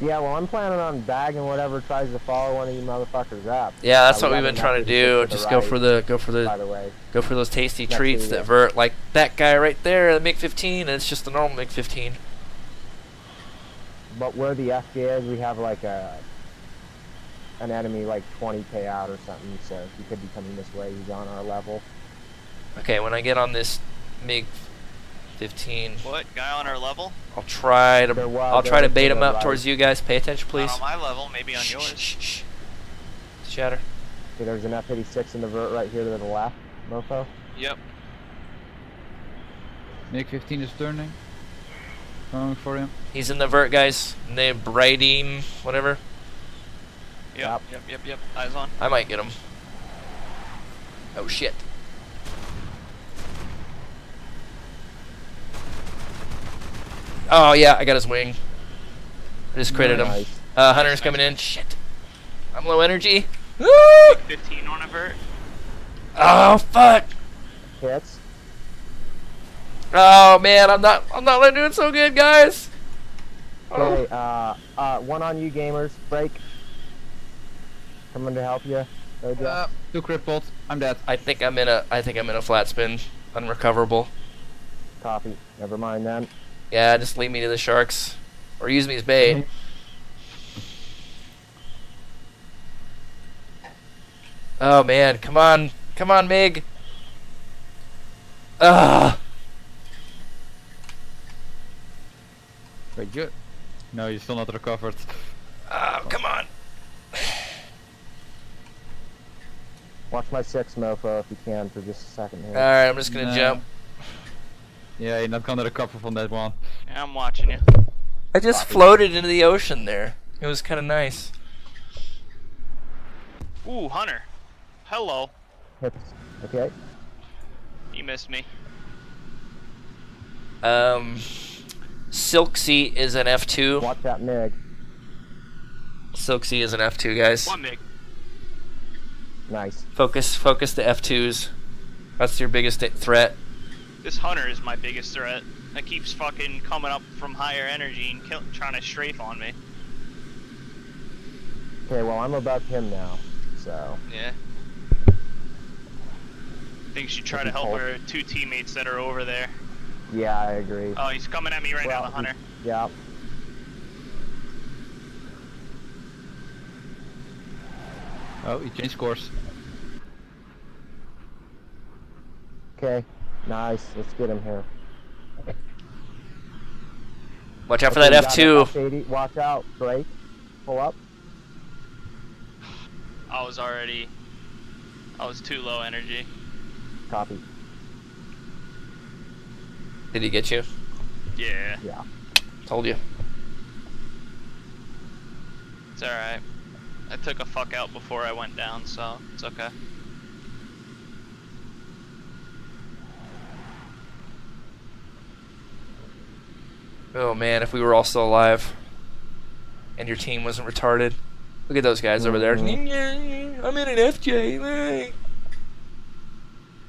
Yeah, well, I'm planning on bagging whatever tries to follow one of you motherfuckers up. Yeah, that's Uh, what we we've been trying to do. Just go for the go for By the the way, go for those tasty Next treats that vert like that guy right there, the MiG 15, and it's just the normal MiG 15. but where the FJ is, we have like a an enemy like 20k out or something. So he could be coming this way. He's on our level. Okay, when I get on this MiG 15, What guy on our level? I'll try to There I'll try to bait him up right. towards you guys. Pay attention, please. Not on my level, maybe on Shh, yours. shh, shh. Shatter. Okay, there's an F86 in the vert right here to the left, Mofo. Yep. MiG 15 is turning. Coming for him. He's in the vert, guys. Name Brady, whatever. Yep. Yep. Yep. Yep. Yep. Eyes on. I might get him. Oh shit. Oh yeah, I got his wing. I just critted him. Uh, Hunter's coming in. Shit. I'm low energy. Woo! 15 on a vert. Oh fuck. Hits. Oh man, I'm not. I'm not doing so good, guys. Oh. Okay, uh, uh, one on you gamers. Break. Coming to help you. Uh, two crippled. I'm dead. I think I'm in a. I think I'm in a flat spin, unrecoverable. Copy. Never mind then. Yeah, just lead me to the sharks, or use me as bait. Oh man, come on, come on, Mig. Ah, Wait, good. No, you're still not recovered. oh, come on. Watch my six mofo if you can for just a second here. All right, I'm just gonna No. jump. Yeah, you're not gonna recover from that one. Yeah, I'm watching you. I just floated into the ocean there. It was kind of nice. Ooh, Hunter. Hello. Hits. Okay. You missed me. Um, Silksea is an F2. Watch that MiG. Silksea is an F2, guys. One mig. Nice. Focus, focus the F2s. That's your biggest threat. This Hunter is my biggest threat. That keeps fucking coming up from higher energy and kill- trying to strafe on me. Okay, well I'm above him now, so Yeah. I Think she try to help cold. her two teammates that are over there. yeah, I agree. Oh, he's coming at me right now, the Hunter. Yeah. Oh, he changed course. Okay. Nice. Let's get him here. Watch out for Okay, that F2. an F80. Watch out. Break. Pull up. I was already. I was too low energy. Copy. Did he get you? Yeah, Yeah. Told you. it's alright. I took a fuck out before I went down, so it's okay. Oh man, if we were all still alive, and your team wasn't retarded. Look at those guys over there. Mhm. I'm in an FJ.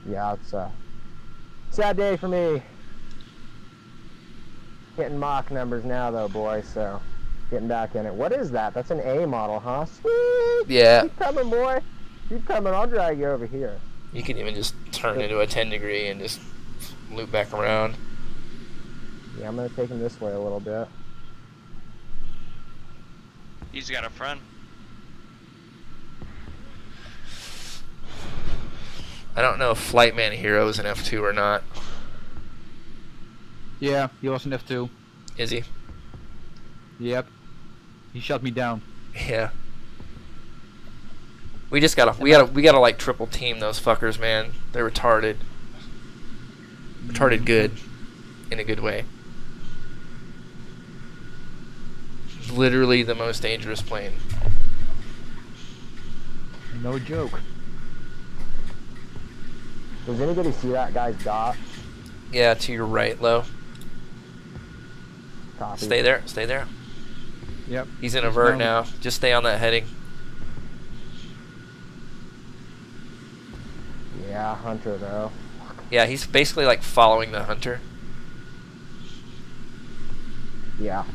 Yeah, it's a sad day for me. Getting Mach numbers now though, boy, so Getting back in it. What is that? That's an A model, huh? Sweet! Yeah. Keep coming, boy. Keep coming. I'll drag you over here. You can even just turn into a 10 degree and just loop back around. Yeah, I'm gonna take him this way a little bit. He's got a friend. I don't know if Flightman Hero is an F2 or not. Yeah, he was an F2. Is he? Yep. He shut me down. Yeah. We just gotta, we gotta, we gotta like triple team those fuckers, man. They're retarded. Retarded good, in a good way. Literally the most dangerous plane. No joke. Does anybody see that guy's dot? Yeah, to your right, low. Copy. Stay there, stay there. Yep. He's in a vert now. Just stay on that heading. Yeah, Hunter though. Yeah, he's basically like following the hunter. Yeah.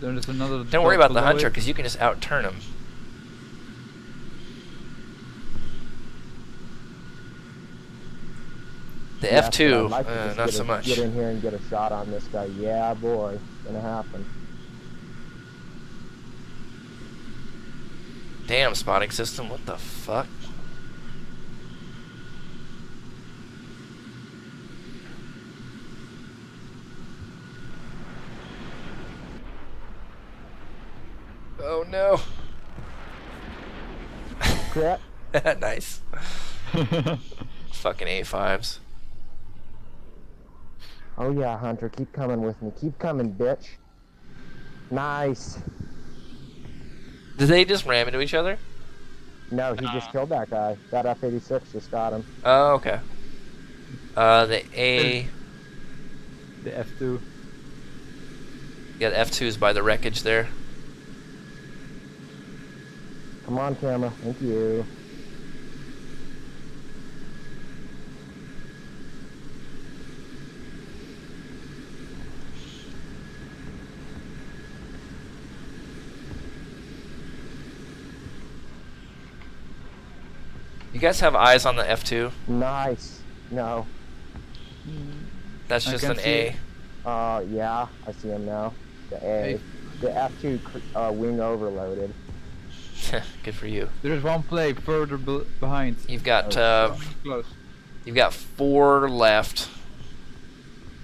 There's another. Don't worry about the hunter because you can just outturn him. The Yeah, F2, like uh, not get so a- much. Get in here and get a shot on this guy. Yeah, boy, gonna happen. Damn, spotting system, what the fuck? Oh no. Crit. nice. Fucking A5s. Oh yeah, Hunter, keep coming with me. Keep coming, bitch. Nice. Did they just ram into each other? No, he just killed that guy. That F-86 just got him. Oh, okay. Uh, the A, the F2. yeah, the F2's by the wreckage there. Come on, camera. Thank you. You guys have eyes on the F2? Nice. No. That's just an A. it. Uh, yeah, I see him now. The A. Hey. The F2 uh, wing overloaded. Good for you. There's one play further be- behind. You've got Oh, uh, Close. you've got four left.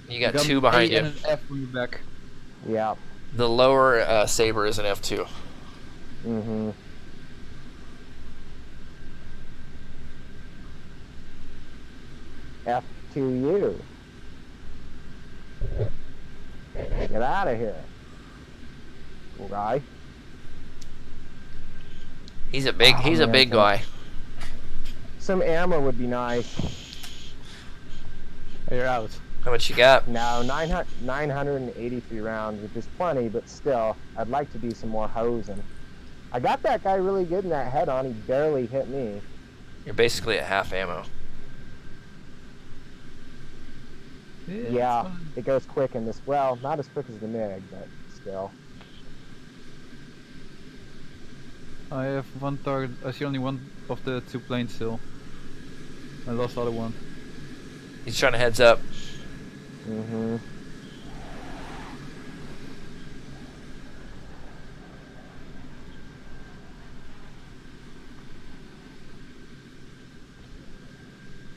You got two behind you. And an F on your back. Yeah. The lower uh, saber is an F2. Mm-hmm. F2U. Get out of here. Cool guy. He's a big. Oh, he's a oh, big guy. Some ammo would be nice. You're out. How much you got? No, 900, 983 rounds, which is plenty, but still, I'd like to do some more hosing. I got that guy really good in that head on. He barely hit me. You're basically at half ammo. Yeah, fine. it goes quick in this. Well, not as quick as the MiG, but still. I have one target. I see only one of the two planes still. I lost the other one. He's trying to heads up. Mm-hmm.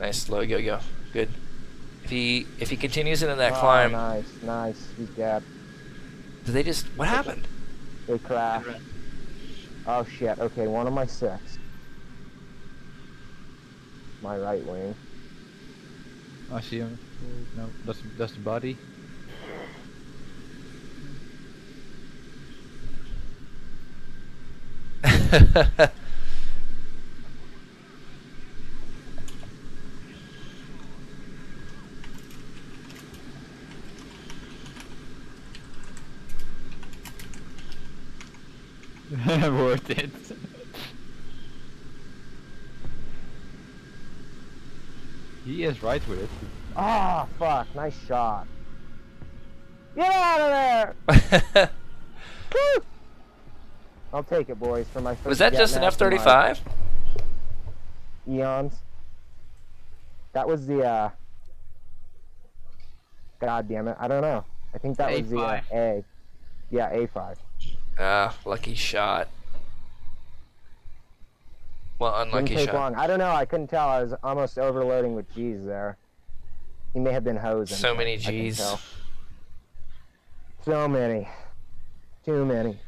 Nice, slow, go, go. Good. If he if he continues into that oh, climb, Nice, nice. He's dead. did they just what happened? They crashed. Oh shit. Okay, one of my six. My right wing. I see him. No, that's that's the body. Worth it. he is right with it. Ah, fuck. Nice shot. Get out of there! Woo! I'll take it, boys, for my first. Was that just an F-35? Eons. That was the. uh... God damn it! I don't know. I think that was the uh, A5. A. Yeah, A five. Ah, lucky shot. Well, Didn't unlucky take shot. long. I don't know. I couldn't tell. I was almost overloading with G's there. He may have been hosing. So many Gs. So many. Too many.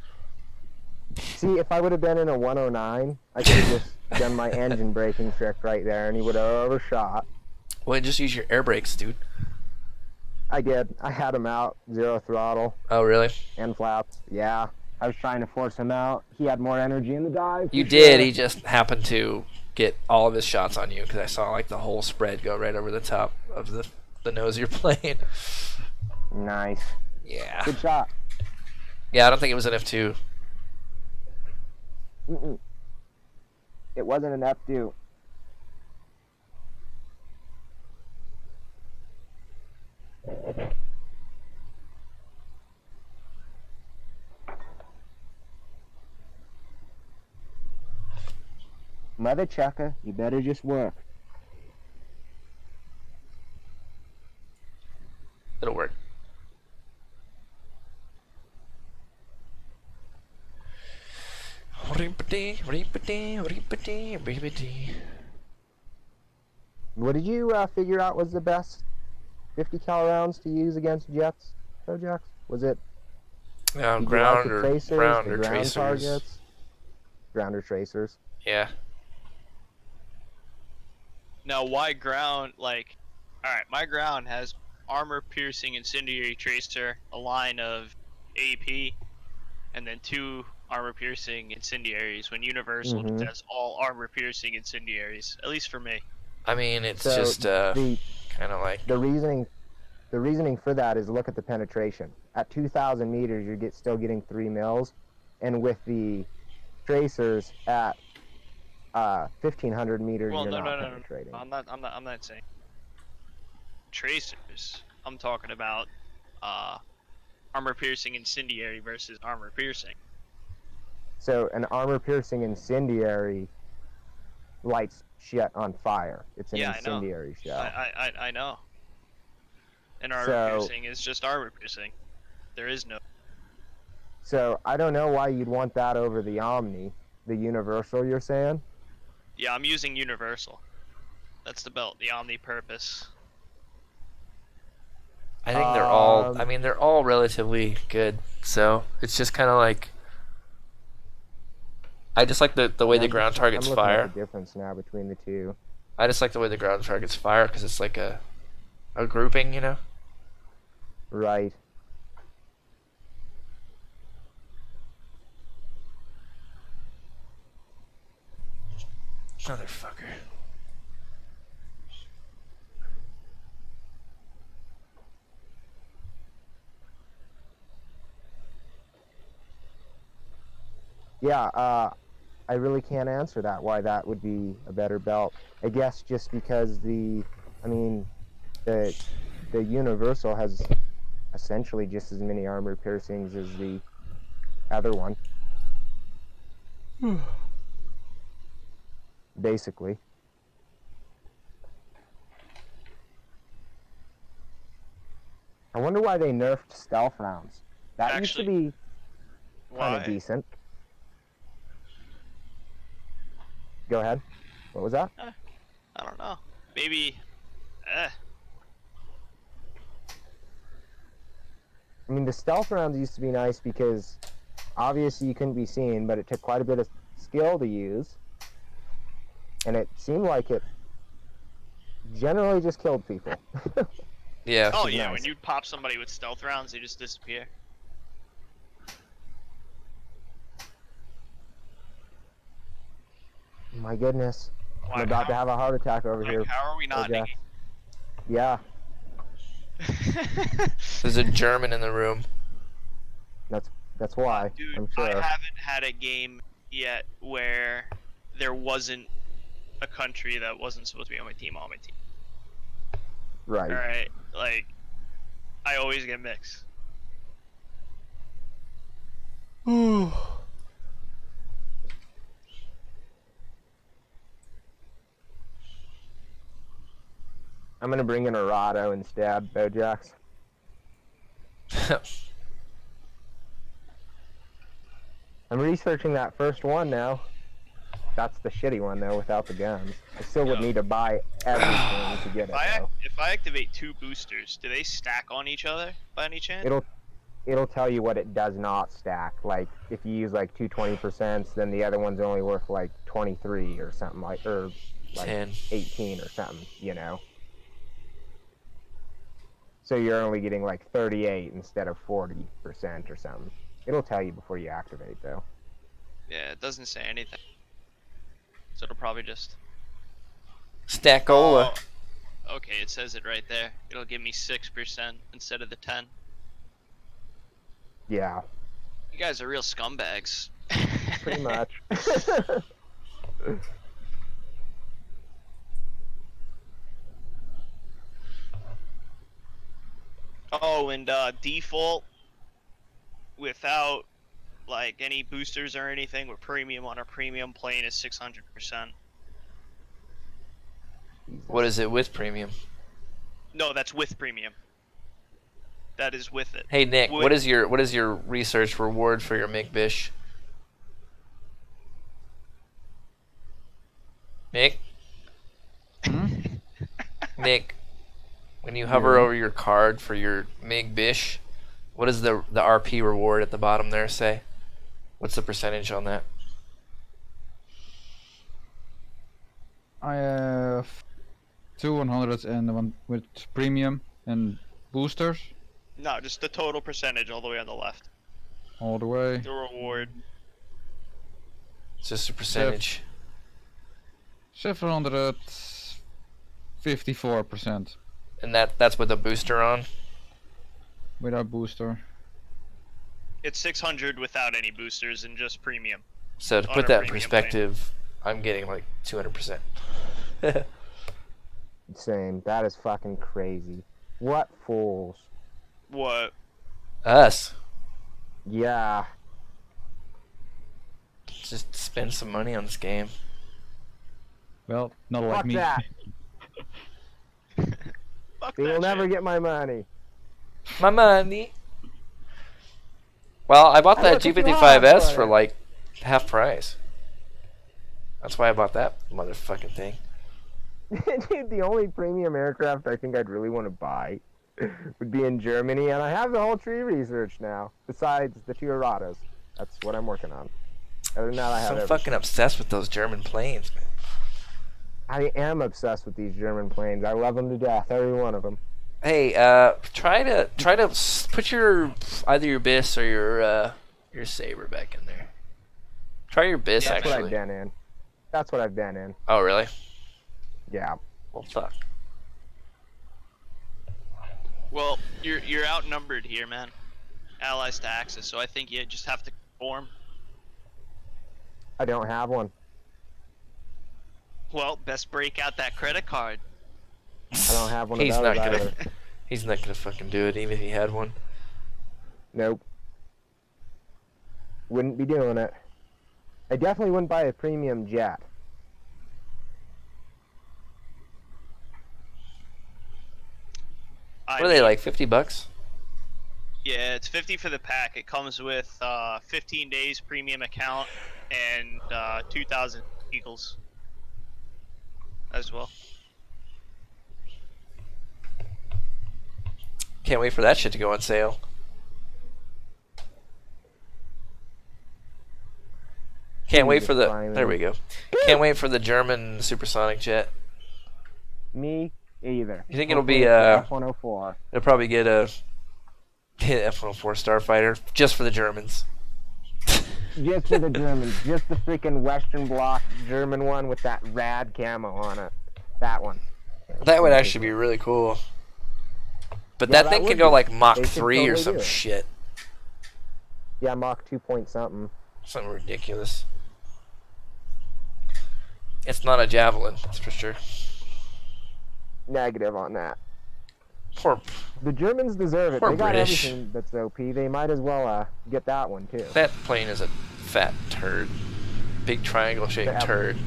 See, if I would have been in a 109, I could have just done my engine braking trick right there, and he would have overshot. Well, just use your air brakes, dude. I did. I had him out, zero throttle Oh, really? and flaps. Yeah. I was trying to force him out. He had more energy in the dive. You for did. He just happened to get all of his shots on you because I saw like the whole spread go right over the top of the the nose you're playing. Nice. Yeah. Good shot. Yeah, I don't think it was an F two. Mm-mm. It wasn't an F2. Mother chucker, you better just work. It'll work. What did you uh, figure out was the best 50 cal rounds to use against jets, Projax? Was it Um, like ground or tracers, ground or ground tracers. targets? Ground or tracers. Yeah. Now, why ground? Like, all right, my ground has armor piercing incendiary tracer, a line of AP, and then two armor piercing incendiaries. When Universal Mhm. does all armor piercing incendiaries, at least for me. I mean, it's So just uh, the kind of like the reasoning the reasoning for that is look at the penetration at 2000 meters you get still getting three mils and with the tracers at uh 1500 meters Well, no, no, no, no, I'm not. I'm not. I'm not saying tracers. I'm talking about uh, armor piercing incendiary versus armor piercing. so an armor piercing incendiary lights shit on fire it's an Yeah, I know. incendiary shell I, I, I, I know. And armor So- piercing is just armor piercing. There is no. so i don't know why you'd want that over the omni the universal you're saying Yeah, I'm using universal. That's the belt, the omni purpose. I think they're all. Um, I mean, they're all relatively good. So it's just kind of like. I just like the the way the I'm- ground targets I'm looking fire. at the difference now between the two I just like the way the ground targets fire because it's like a a grouping, you know. right Motherfucker. Yeah, uh, I really can't answer that. Why that would be a better belt? I guess just because the, I mean, the the Universal has essentially just as many armor piercings as the other one. Basically. I wonder why they nerfed stealth rounds. That Actually, used to be kind of decent. Go ahead. What was that? I don't know. Maybe. Eh. I mean, the stealth rounds used to be nice because obviously you couldn't be seen, but it took quite a bit of skill to use. And it seemed like it generally just killed people. Yeah. Oh yeah, nice. when you pop somebody with stealth rounds, they just disappear. My goodness. Why, I'm about how, to have a heart attack over like, here. how are we not? Jack. Yeah, There's a German in the room. that's that's why. Dude, I'm I haven't had a game yet where there wasn't a country that wasn't supposed to be on my team on my team. Right. All right, like I always get mixed. I'm gonna bring in a and stab Bojax. I'm researching that first one now. That's the shitty one though, without the guns. I still would Yeah. need to buy everything to get it If I, if I activate two boosters, do they stack on each other by any chance? It'll it'll tell you what it does not stack. Like if you use like two twenty percents, then the other one's only worth like twenty three or something like or like 10. eighteen or something, you know. So you're only getting like thirty eight instead of forty percent or something. It'll tell you before you activate though. Yeah, it doesn't say anything. So it'll probably just. Stackola. Oh, okay, it says it right there. It'll give me six percent instead of the ten. Yeah, You guys are real scumbags. pretty much. Oh, and uh, default without like any boosters or anything with premium on a premium plane is 600%. What is it with premium? No, that's with premium. That is with it. Hey Nick, Would- what is your what is your research reward for your MiG bis? Nick, Hmm? Nick, when you hover over your card for your MiG bis, what does the the RP reward at the bottom there say? What's the percentage on that? I have two 100s and one with premium and boosters No, just the total percentage all the way on the left. all the way. The reward. It's just a percentage. 754% And that that's with a booster on. without booster. It's 600 without any boosters and just premium. So to put that in premium perspective, I'm getting like 200%. Same. That is fucking crazy. What fools? What? Us. Yeah. Just spend some money on this game. Well, not like me. that. Fuck They that will never get my money. My money. Well, I bought that look at G55S eyes, for like half price. That's why I bought that motherfucking thing. Dude, the only premium aircraft I think I'd really want to buy would be in Germany, and I have the whole tree research now. Besides the two Aradas, that's what I'm working on. Other than that, I have. I'm everything. fucking obsessed with those German planes, man. I am obsessed with these German planes. I love them to death, every one of them. Hey, uh, try to try to put your either your bis or your uh, your saber back in there. Try your bis Yeah, That's what I've been in. That's what I've been in. Oh really? Yeah. Well, fuck. Well, you're you're outnumbered here, man. Allies to Axis, so I think you just have to form. I don't have one. Well, best break out that credit card. I don't have one He's of those not gonna. either. He's not gonna fucking do it, even if he had one. Nope. Wouldn't be doing it. I definitely wouldn't buy a premium jet. I What are they like? Fifty bucks? Yeah, it's 50 for the pack. It comes with uh, 15 days premium account and uh, 2,000 eagles as well. Can't wait for that shit to go on sale. Can't wait for the. There we go. Can't wait for the German supersonic jet. Me either. You think it'll be, it's uh, the F-104? They'll probably get a F-104 Starfighter just for the Germans. Just for the Germans. Just the freaking Western Bloc German one with that rad camo on it. That one. That would actually be really cool. But Yeah, that that thing would could go be. like Mach They should 3 or some shit. Yeah, Mach 2 point something. Something ridiculous. It's not a javelin, that's for sure. Negative on that. Poor The Germans deserve it. Poor they got British. everything that's OP. They might as well uh, get that one too. that plane is a fat turd. Big triangle shaped turd.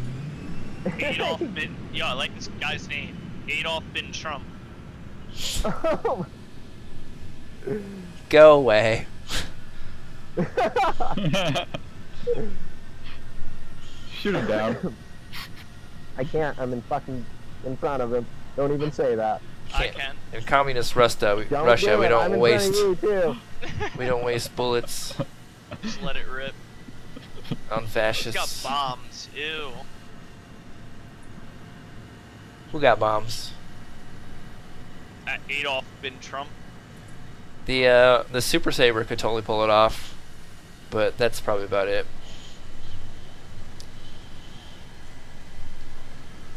Adolf bin. yeah, I like this guy's name. Adolf bin Trump. Go away. Shoot him down. I can't. I'm in fucking in front of him. Don't even say that. I Can't- can. In communist uh, Russia, we, Don't Russia, do we don't I'm in waste front of you too. we don't waste bullets Just let it rip. on He's got bombs. Ew. Who got bombs? At Adolf bin Trump. The uh, the Super Saber could totally pull it off, but that's probably about it.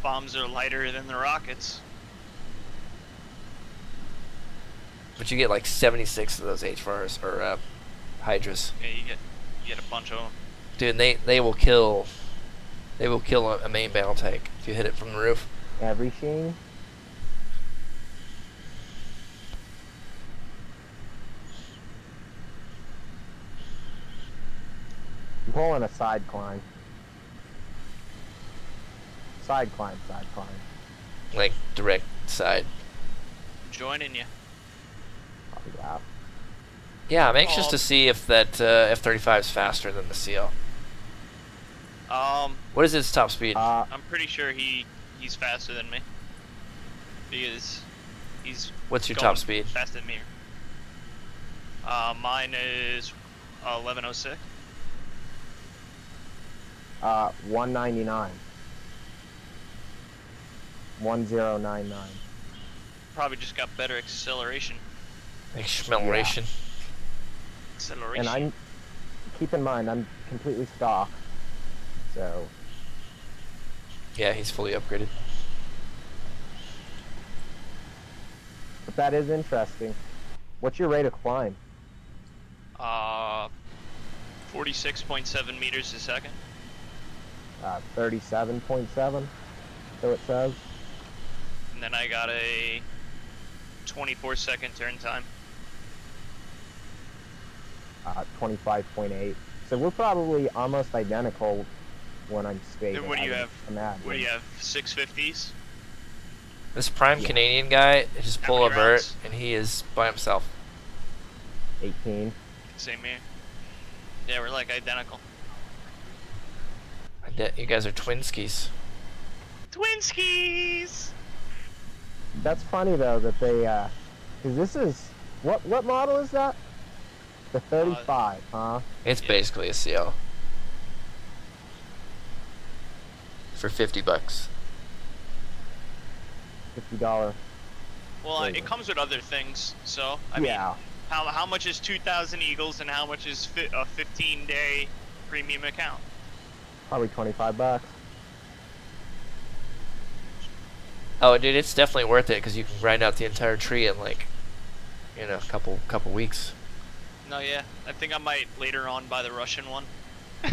Bombs are lighter than the rockets. But you get like 76 of those HVARs or uh, Hydras. Yeah, you get you get a bunch of them. Dude, they they will kill. They will kill a, a main battle tank if you hit it from the roof. Everything. I'm pulling a side climb. Side climb, side climb. Like direct side. Joining you. Oh, yeah. Yeah, I'm anxious Oh. to see if that uh, F-35 is faster than the CL. Um, What is its top speed? Uh, I'm pretty sure he he's faster than me. Because he's What's your top speed? Faster than me. Uh, mine is 1106. Uh, 199. 1099. Probably just got better acceleration. Acceleration. Acceleration. And I'm, keep in mind, I'm completely stock. So, Yeah, he's fully upgraded. but that is interesting. What's your rate of climb? Uh, 46.7 meters a second. Uh, 37.7, so it says. And then I got a 24 second turn time. uh, 25.8. So we're probably almost identical when I'm stated. Then what do you have? Imagine. What do you have? 650s? This prime Yeah. Canadian guy just How pull a many vert and he is by himself. 18. Same here. Yeah, we're like identical. I bet You guys are twinskies. Twinskies! That's funny though that they, uh, cause this is, what, what model is that? The 35, huh? It's Yeah. basically a CL. For 50 bucks. $50. Well, There it comes with other things, so I mean, yeah. how how much is 2,000 Eagles and how much is fi- a 15 day premium account? Probably 25 bucks. Oh, dude, it's definitely worth it because you can grind out the entire tree in like, you know, a couple couple weeks. No, yeah, I think I might later on buy the Russian one.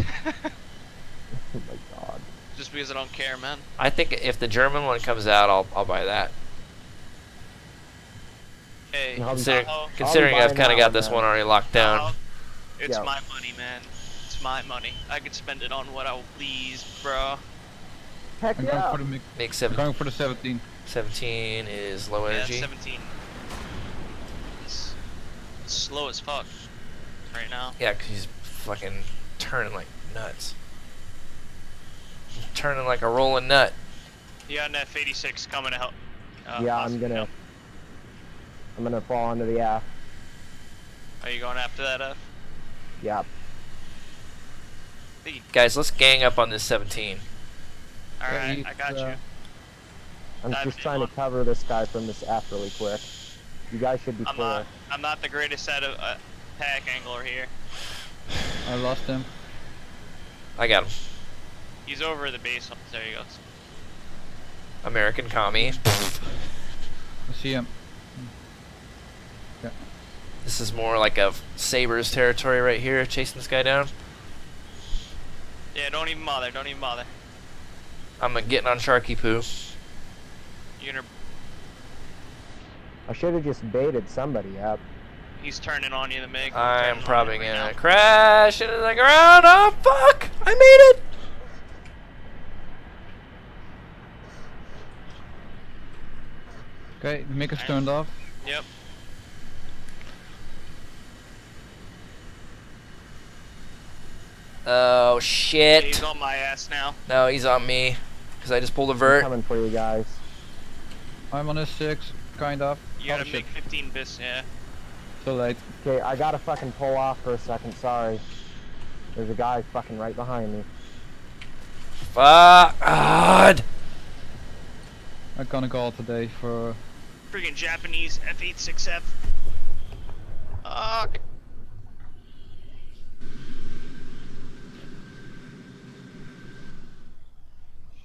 Oh my god. Just because I don't care, man. I think if the German one comes out, I'll I'll buy that. Hey, I'll Consider, considering I've kind of got this then. one already locked down. Tahoe, it's Yeah. my money, man. It's my money. I can spend it on what I please, bro. Heck I'm going for the mix. Make I'm seven, going for the 17. 17 is low Yeah, energy. 17. It's slow as fuck right now. Yeah, 'cause he's fucking turning like nuts. Turning like a rolling nut. You got an F86 coming to help. Uh, yeah, us, I'm gonna, yep. I'm gonna fall into the F. Are you going after that F? Yep. Hey, Guys, let's gang up on this 17. Alright, Yeah, I got uh, you. I'm Dive just trying to on- cover this guy from this F really quick. You guys should be I'm clear. not. I'm not the greatest at a uh, attack angler here. I lost him. I got him. He's over the base. There he goes. American commie. I see him. Yeah. This is more like a Sabres territory right here, chasing this guy down. Yeah, don't even bother. Don't even bother. I'm getting on Sharky Poo. You're gonna. I should have just baited somebody up. He's turning on you, the Mig. I'm probably on you right gonna now. crash into the ground. Oh fuck! I made it. Okay, the maker's turned off. Yep. Oh shit! He's shit! on my ass now. No, he's on me because I just pulled a I'm vert. coming for you guys. I'm on a six, kind of. You gotta oh, shit. make 15 bis, yeah. So late. Okay, I gotta fucking pull off for a second. Sorry. There's a guy fucking right behind me. Fuck! God. I'm gonna call today for. Freaking Japanese F86F. Fuck.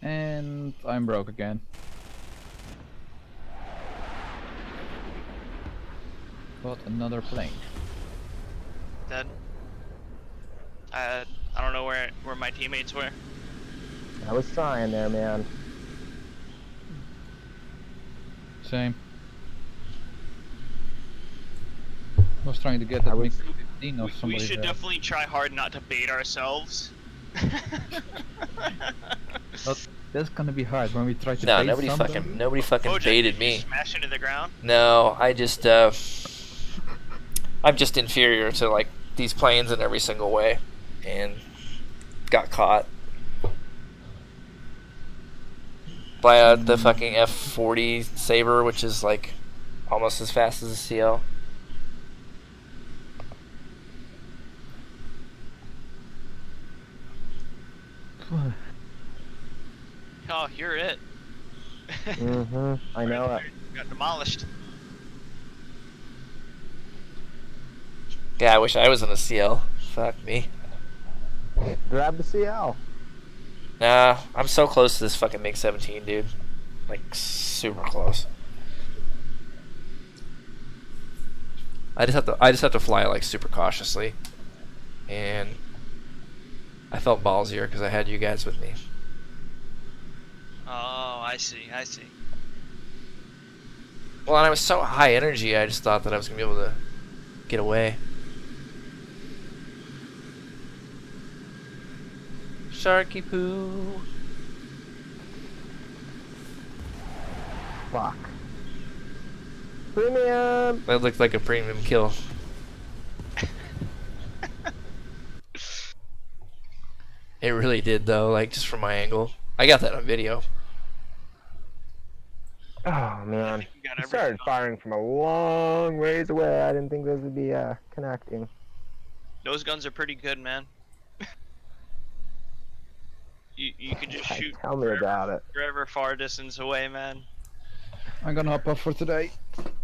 And I'm broke again. Got another plane. Dead. Uh, I don't know where where my teammates were. I was trying there, man. Same. I was trying to get that I was- MiG-15 of We, we should there. definitely try hard not to bait ourselves. That's gonna be hard when we try to No, bait nobody somebody. fucking nobody fucking Bojack, baited did you me. Smash into the ground. No, I just uh, I'm just inferior to like these planes in every single way, and got caught by uh, the fucking F40 Saber, which is like almost as fast as a CL. Oh, you're it. Mm-hmm. I know it. Got demolished. Yeah, I wish I was in a CL. Fuck me. Grab the CL. Nah, I'm so close to this fucking MiG 17, dude. Like super close. I just have to I just have to fly like super cautiously. And I felt ballsier because I had you guys with me. Oh, I see. I see. Well, and I was so high energy, I just thought that I was gonna be able to get away. Sharky poo. Fuck. Premium. That looked like a premium kill. It really did though, like just from my angle. I got that on video. Oh man. You got I everything started on. firing from a long ways away. I didn't think those would be uh, connecting. Those guns are pretty good, man. you you can just shoot Tell me forever, about it. forever far distance away, man. I'm gonna hop off for today.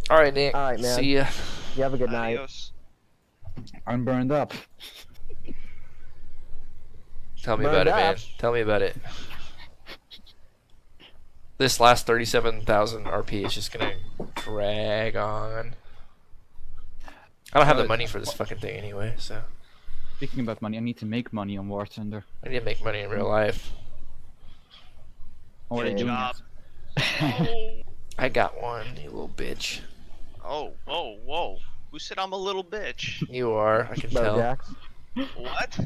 Alright, Nick. All right, man. See ya. You have a good night. Adios. I'm burned up. Tell me Burned about it, man. Tell me about it. This last 37,000 RP is just gonna drag on. I don't have the uh, money for this fucking thing anyway, so Speaking about money, I need to make money on War Thunder. I need to make money in real life. Already Get a doing job. it. I got one, you little bitch. Oh, whoa, whoa. Who said I'm a little bitch? You are, I can Bo tell. Jax. What?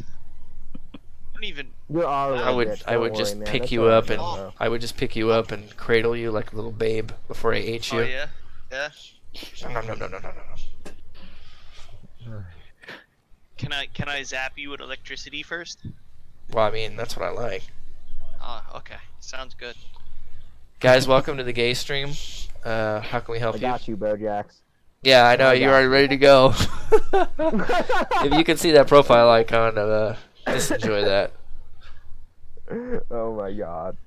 Don't even. You're already I would bitch, I would worry, just man. pick That's you up and saying, bro. I would just pick you up and cradle you like a little babe before I ate you. Oh yeah, yeah. No, no, no, no, no, no, no. Can I can I zap you with electricity first? Well, I mean, that's what I like. Ah, okay. Sounds good. Guys, welcome to the gay stream. Uh, how can we help I you? got you, Bo Jax. Yeah, I know I you're got already ready to go. if you can see that profile icon, uh, just enjoy that. oh my god.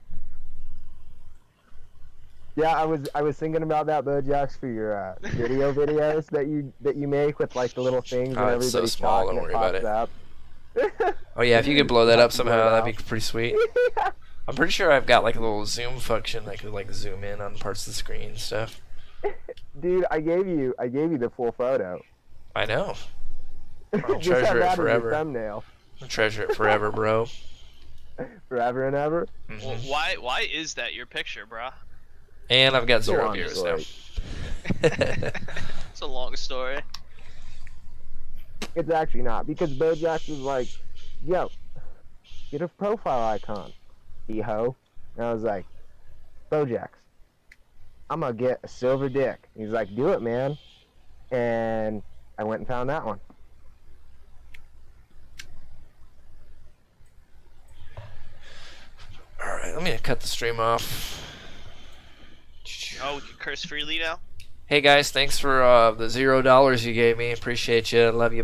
Yeah, I was I was thinking about that Bojax for your uh, video videos that you that you make with like the little things Oh, and it's so small, don't worry about it. up. Oh yeah, if you could blow that up somehow, that'd be pretty sweet. I'm pretty sure I've got like a little zoom function that could like zoom in on parts of the screen and stuff. Dude, I gave you I gave you the full photo. I know. I'll Just treasure have it that as your forever. thumbnail. I'll treasure it forever, bro. Forever and ever. Well, Mhm. why why is that your picture, bruh? And I've got zero viewers now. it's a long story. It's actually not because Bojax was like, "Yo, get a profile icon, you. And I was like, "Bojax, I'm gonna get a silver dick." He's like, "Do it, man," and I went and found that one. All right, let me cut the stream off. Oh, we can curse freely now. Hey guys, thanks for uh, the zero dollars you gave me. Appreciate you. Love you.